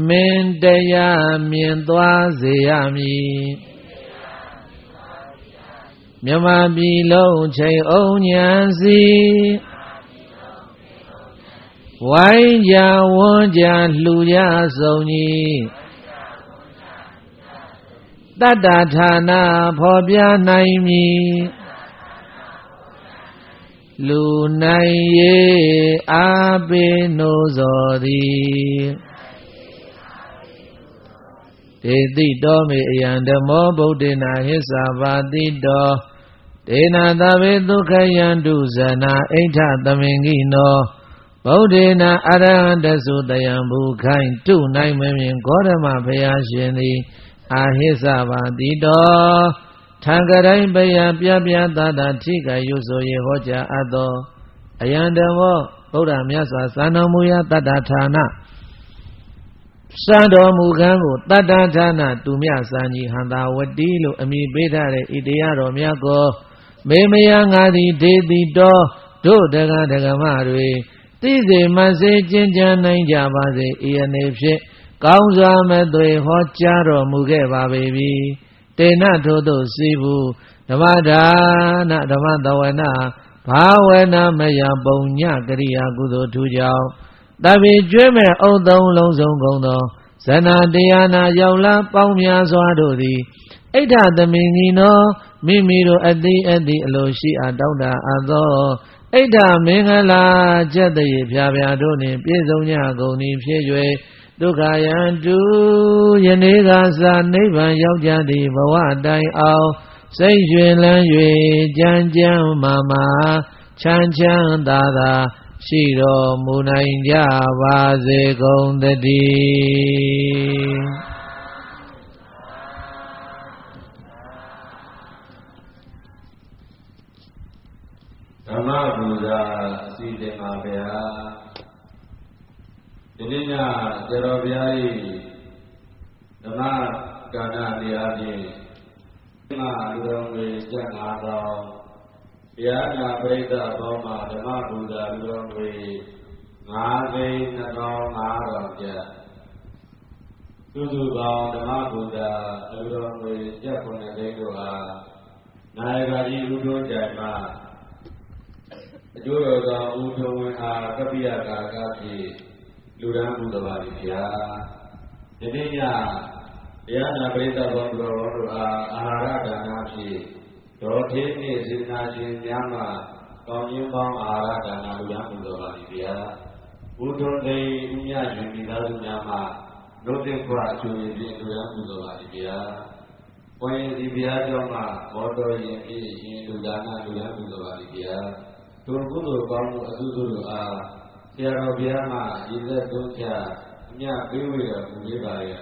မင်းတရားမြင်သွားစေရမည်မြမပြည်လုံးချိန်အောင်ညာစီဝိုင်းကြဝန်းကြလှူကြဆုံးကြီးတတ္တဌာနဖော်ပြနိုင်မည်လူနိုင်ရေအာပေနိုးစောသည် ဒေတိတောမေအယံဓမ္မောဗုဒ္ဓနာဟစ္စာပါတိတောဒေနာသဗေဒုက္ခယံတုဇနာအိဋ္ဌသမင်္ဂိနောဗုဒ္ဓနာအရဟံတသုတယံဘူခိုင်တုနိုင်မမြင်ဂေါရမဘုရားရှင်သည်အာဟိသပါတိတောထံကရိုင်းပယပြပြသာသာထိကရွဆိုရေဟောကြားအပ်သောအယံဓမ္မောဗုဒ္ဓမြတ်စွာသံတော်မူရာတတ္တဌာန စံတော်မူခံကိုတတ္တဌာနသူမြစံကြီးဟန္တာဝတိလို့အမည်ပေးထားတဲ့ဣတရားတော်မြတ်ကိုမေမယငါသည်ဒေတိတော်တို့တက္ကဒကမတွေသိစေမစေကျင့်ကြံနိုင်ကြပါစေဤအနေဖြင့်ကောင်းစွာမသွေဟောကြားတော်မူခဲ့ပါပေပြီတေနထို့သို့စီဘူးဓမ္မဒါနဓမ္မတဝနာဘာဝနာမယပုံညကရိယာကုသိုလ်ထူကြောင့် တပိကျွေးမဲ့အုတ်သုံးလုံးစုံကုန်သောဇဏတရားနာရောက်လာပေါင်းများစွာတို့သည်အိဋ္ဌသမင်ကြီးနောမိမိတို့အတိအတိအလိုရှိအပ်တောင်းတာအပ်သောအိဋ္ဌမင်္ဂလာကျက်တည်းဖြာဖြာတို့နှင့်ပြည့်စုံကြကုန်သည်ဖြစ်၍ဒုက္ခယံတုယနေ့ကစာနိဗ္ဗာန်ရောက်ကြသည့်ဘဝတိုင်အောင်စိတ်ရွှင်လန်း၍ကြံကြံမာမာချမ်းချမ်းသာသာ ရှိတော်မူနိုင်ကြပါစေကုန်သတည်းဓမ္မဘူဇာအစီအစဉ်ပါဗျာဒီနေ့ညကျတော်ဘုရား၏ဓမ္မကဏ္ဍတရားဖြင့်ဒီမှာလူတော်တွေကျက်နာ တော်ဘုရားနာပရိသတ်ပေါင်းမှာဓမ္မဘူဇာလူတော်တွေ၅သိန်း2500ကျက်သူစုပေါင်းဓမ္မဘူဇာလူတော်တွေကျက်9သိန်းတို့ဟာနာယကကြီးဥဒ္ဓကြိုင်မှာအကျိုးတော်သောဥထုံဝင်အားကပိယကာကဖြင့်လူရန်ဘုဒ္ဓဘာတိဗျာဒီနေ့ညတရားနာပရိသတ်ဘောတော်တို့အားအာဟာရဒါနဖြင့် ဒေါ်ထေးနှင့်စေနာရှင်များမှကောင်းခြင်းပေါင်းအာဟာရဒါနလူရန်ဘုဒ္ဓဘာတိဗျာဘုဒ္ဓသိဥညရှင်မိသားစုများမှလုတ်တဲ့ခွာအကျိုးရည်ဖြင့်လူရန်ဘုဒ္ဓဘာတိဗျာဘုရင်ဒီဗျာကြောင့်မှမောတော်ရင်ဖြင့်ရှင်လူဒါနလူရန်ဘုဒ္ဓဘာတိဗျာတို့ကုသိုလ်ကောင်းမှုအထုတို့အားဆရာတော်ဘုရားမှာရည်သက်သုံးချအမြပေးဝေတော်မူလေးပါရဲ့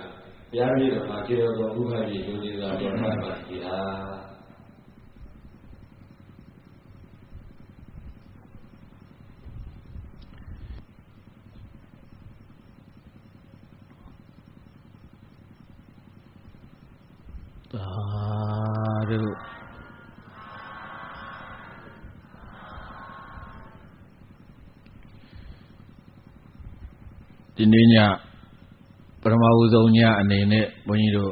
ဘုရားပြည်တော်မှာခြေတော်တော်ဘုရားကြီးလူကြီးစွာတော်ထပါစီဟာ သာဓုဒီနေ့ညပရမဝုဇုံညအနေနဲ့ဘုန်းကြီးတို့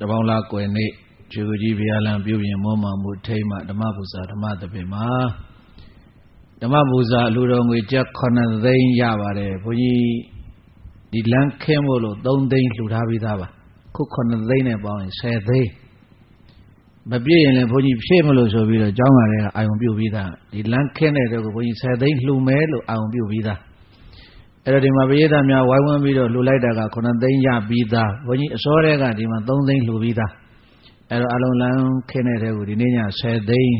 တပေါင်းလားကွယ်နေ့ခြေကိုကြီးဘုရားလံပြုပြင်မောမှမှုထိမ့်မှဓမ္မပူဇာဓမ္မတပင်မှာဓမ္မပူဇာလူတော်ငွေကျပ်9သိန်းရပါတယ်ဘုန်းကြီးဒီလမ်းခင်းဖို့လို့3သိန်းလှူထားပြီးသားပါခု9သိန်းနဲ့ပေါင်းရင်10သိန်း မပြည့်ရင်လည်းဘုန်းကြီးဖြည့်မလို့ဆိုပြီးတော့ကျောင်းကလည်းအာယုံပြုတ်ပြီးသားဒီလမ်းခင်းတဲ့တော့ဘုန်းကြီး10သိန်းလှူမယ်လို့အာယုံပြုတ်ပြီးသားအဲ့တော့ဒီမှာပရိသတ်များဝိုင်းဝန်းပြီးတော့လှူလိုက်တာက9သိန်းရပြီးသားဘုန်းကြီးအစောတည်းကဒီမှာ3သိန်းလှူပြီးသားအဲ့တော့အလုံးလန်းခင်းတဲ့တဲ့ကိုဒီနေ့ည10သိန်း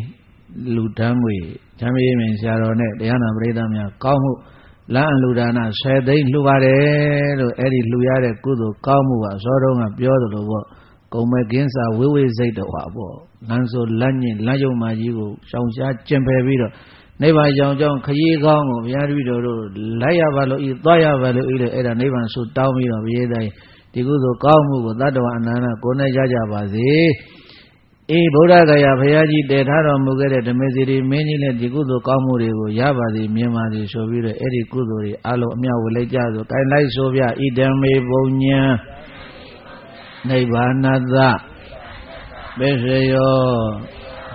လူတန်းငွေဓမ္မရေးမင်းဆရာတော်နဲ့တရားနာပရိသတ်များကောင်းမှုလမ်းလူဒါန10သိန်းလှူပါတယ်လို့အဲ့ဒီလှူရတဲ့ကုသိုလ်ကောင်းမှုကဇောတုံးကပြောသလိုပေါ့ ကုံမဲ့ကင်းစာဝိဝိစိတ်တော်ဟာပေါ့လမ်းဆိုလက်ညင်လက်ယုံမာကြီးကိုရှောင်ရှားကျင်ပယ်ပြီးတော့နိဗ္ဗာန်ကြောင့်ကြောင့်ခရီးကောင်းကိုဘုရားတပည့်တော်တို့လိုက်ရပါလို့ဤသွားရပါလို့ဤလေအဲ့ဒါနိဗ္ဗာန်ဆိုတောင်းပြီးတော့ဘုရားတိုင်းဒီကုသိုလ်ကောင်းမှုကိုတတ္တဝအနန္တကိုယ်နဲ့ရကြပါစေအေးဗုဒ္ဓဂယာဘုရားကြီးတည်ထားတော်မူခဲ့တဲ့ဓမ္မစီရီမင်းကြီးနဲ့ဒီကုသိုလ်ကောင်းမှုတွေကိုရပါစေမြင်ပါစေဆိုပြီးတော့အဲ့ဒီကုသိုလ်တွေအလုံးအမြောက်ဝေလိုက်ကြဆိုကိုင်လိုက်ဆိုပြဣဒံမေဘုံညာ နိဗ္ဗာနသပစ္စယော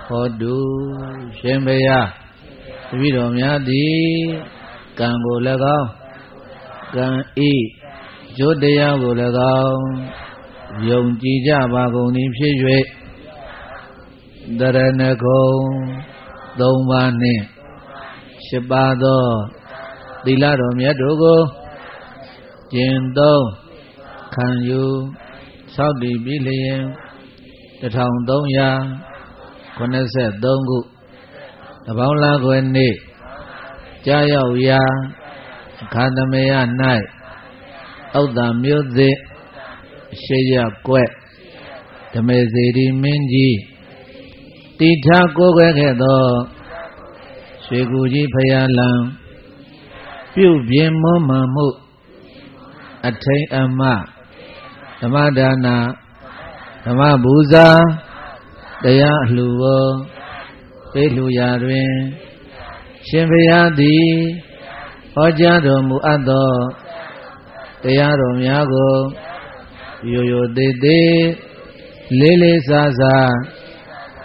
ဟောတုရှင်ဘုရားတပည့်တော်များသည်ကံကို၎င်းကံဤကျိုးတရားကို၎င်းယုံကြည်ကြပါကုန်သည်ဖြစ်၍တရဏဂုံ၃ပါးနှင့်၈ပါးသောသီလတော်မြတ်တို့ကိုကျင့်သုံးခံယူ သောက်တည်ပြီးလျင်1383ခုတပေါင်းလားခွေနေ့ကြာရောက်ရာအခါသမယ၌ဥဒ္ဒမြို့သစ်ရှိရကွက်ဓမေစီရီမင်းကြီးတိထကိုးခွဲခဲ့သောရွှေကူကြီးဖရာလံပြုပြင်းမွမ်းမှန်မှုအထိန်အမ ဓမ္မဒါနာဓမ္မဘူဇာတရားအလှကိုပေးလှူရာတွင် ရှင်ဘုရားသည်ဟောကြားတော်မူအပ်သောတရားတော်များကိုရိုးရိုးသေးသေးလေးလေးစားစား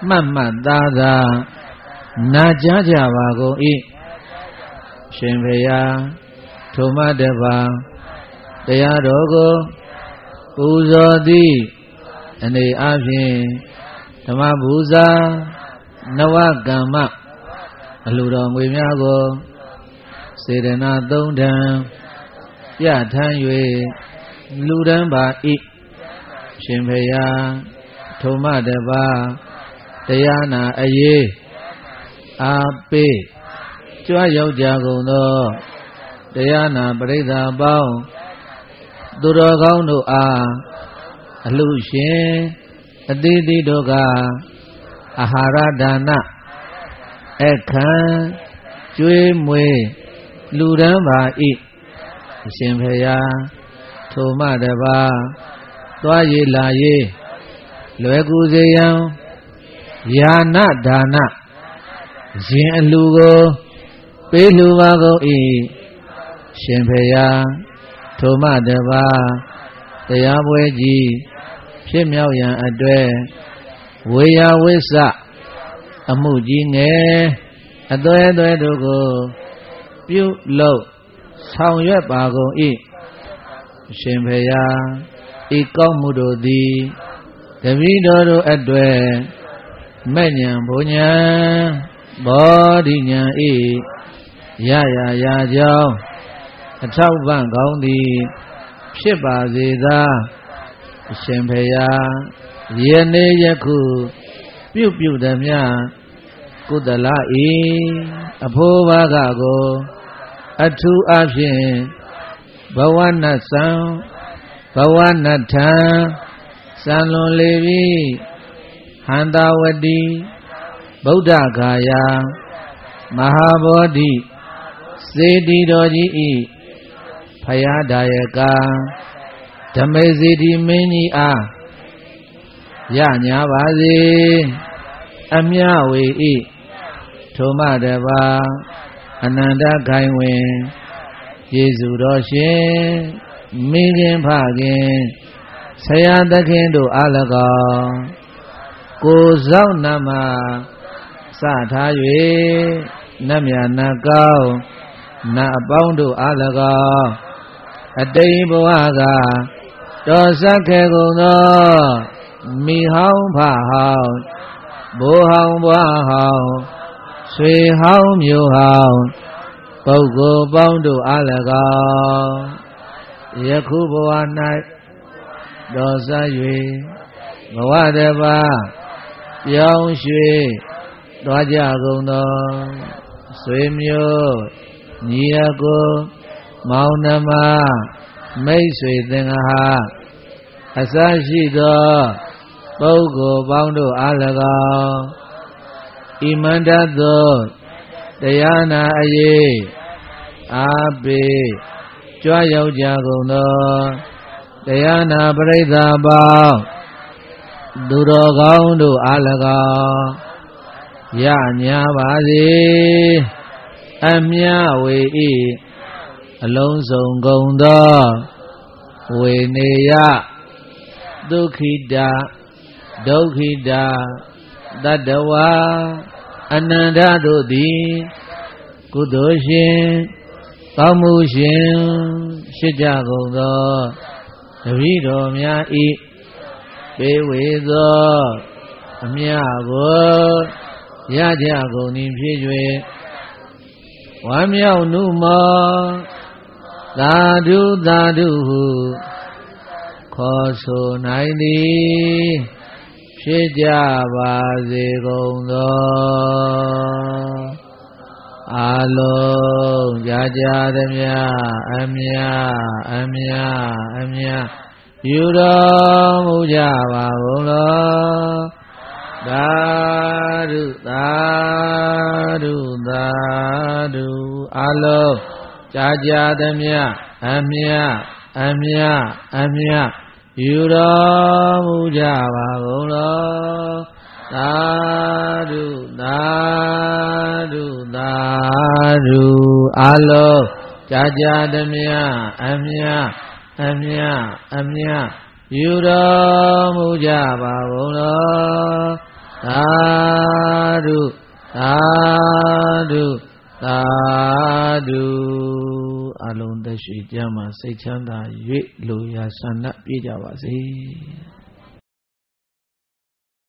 မှတ်မှတ်သားသားနာကြားကြပါကုန်၏ရှင်ဘုရားထိုမတပါတရားတော်ကို ပူဇော်သည်အနေအချင်းဓမ္မဘူဇာနဝကမ္မအလှတော်ငွေများကိုစေတနာသုံးထံပြထမ်း၍လူတန်းပါဤရှင်ဖေယထုံမတပါတရားနာအရေးအာပေကြွရောက်ကြကုန်သောတရားနာပရိသတ်ပေါင်း သူတော်ကောင်းတို့အားအလှရှင်အသေးသေးတို့ကအာဟာရဒါနအခမ်းကျွေးမွေးလူတန်းပါဤအရှင်ဖေယထိုမတပါသွားရည်လာရည်လွယ်ကူစေရန်ယာနဒါနရင်အလူကို ပေးလူပါကုန်ဤရှင်ဖေယ ထိုမတပါတရားပွဲကြီးဖြစ်မြောက်ရန်အတွက်ဝေယဝိစ္စအမှုကြီးငယ်အသွဲအသွဲတို့ကိုပြုလုပ်ဆောင်ရွက်ပါကုန်၏ရှင်ဖေယဤကောင်းမှုတို့သည်တပည့်တော်တို့အတွေ့မဲ့ညာဘုံညာဘောဓိညာဤရရရာကြောင်း အထောက်ပံ့ကောင်းသည် ဖြစ်ပါစေသာအရှင်ဖေယယနေ့ယခု ပြုတ်ပြုတ်သည်မြကုသလဤအဖိုးဘာကကို အထူးအဖြင့်ဘဝနတ်ဆံဘဝနတ်ထံစံလွန်လေပြီဟန္တာဝတိဗုဒ္ဓဂါယာမဟာဘောဓိစေတီတော်ကြီးဤ ဖယားဒါယကဓမေစီတီမင်းကြီးအားရညာပါစေအမြဝေဤထိုမတပါအနန္တခိုင်ဝင်ယေရှုတော်ရှင်မိခင်ဖခင်ဆရာသခင်တို့အား၎င်းကိုဇောက်နမစထား၍နတ်မြတ်နတ်ကောင်းနတ်အပေါင်းတို့အား၎င်း အတိမ်ဘဝကတော်ဆက်ခဲ့ကုန်သောမိဟောင်းဖဟောင်းဘိုးဟောင်းဘွားဟောင်းဆွေဟောင်းမျိုးဟောင်းပုဂ္ဂိုလ်ပေါင်းတို့အား၎င်းယခုဘဝ၌တော်စား၍ဘဝတပါပြောင်းရွှေ့သွားကြကုန်သောဆွေမျိုးညီအကို မောင်နှမမိတ်ဆွေသင်္ဃာအစရှိသောပုဂ္ဂိုလ်ပေါင်းတို့အား၎င်းဣမန္တသောတရားနာအရေးအာပေကြွရောက်ကြကုန်သောတရားနာပရိသတ်ပေါင်းသူတော်ကောင်းတို့အား၎င်းရညာပါစေအမြဝေဤ အလုံးစုံကုန်သောဝေနေယဒုက္ခိတာဒုက္ခိတာတတဝါအနန္တတို့သည်ကုသိုလ်ရှင်ကောင်းမှုရှင်ရှိကြကုန်သောတပည့်တော်များဤပေဝေသောအမြကိုရကြကုန်သည်ဖြစ်၍ဝမ်းမြောက်နှုမော သာဓုသာဓုဟုခေါ်ဆိုနိုင်သည်ဖြစ်ကြပါစေကုန်သောအာလုံးကြာကြာသမျှအမြအမြအမြယူတော်မူကြပါကုန်လောသာဓုသာဓုသာဓုအာလုံး ကြာကြာသမျှအမြအမြအမြယူတော်မူကြပါကုန်လောသာဓုသာဓုသာဓုအလုံးကြာကြာသမျှအမြအမြအမြယူတော်မူကြပါကုန်လောသာဓုသာဓု သာဓုအလုံးသက်ရှိကြမှာစိတ်ချမ်းသာ၍လူရာဆန္ဒပြည့်ကြပါစေ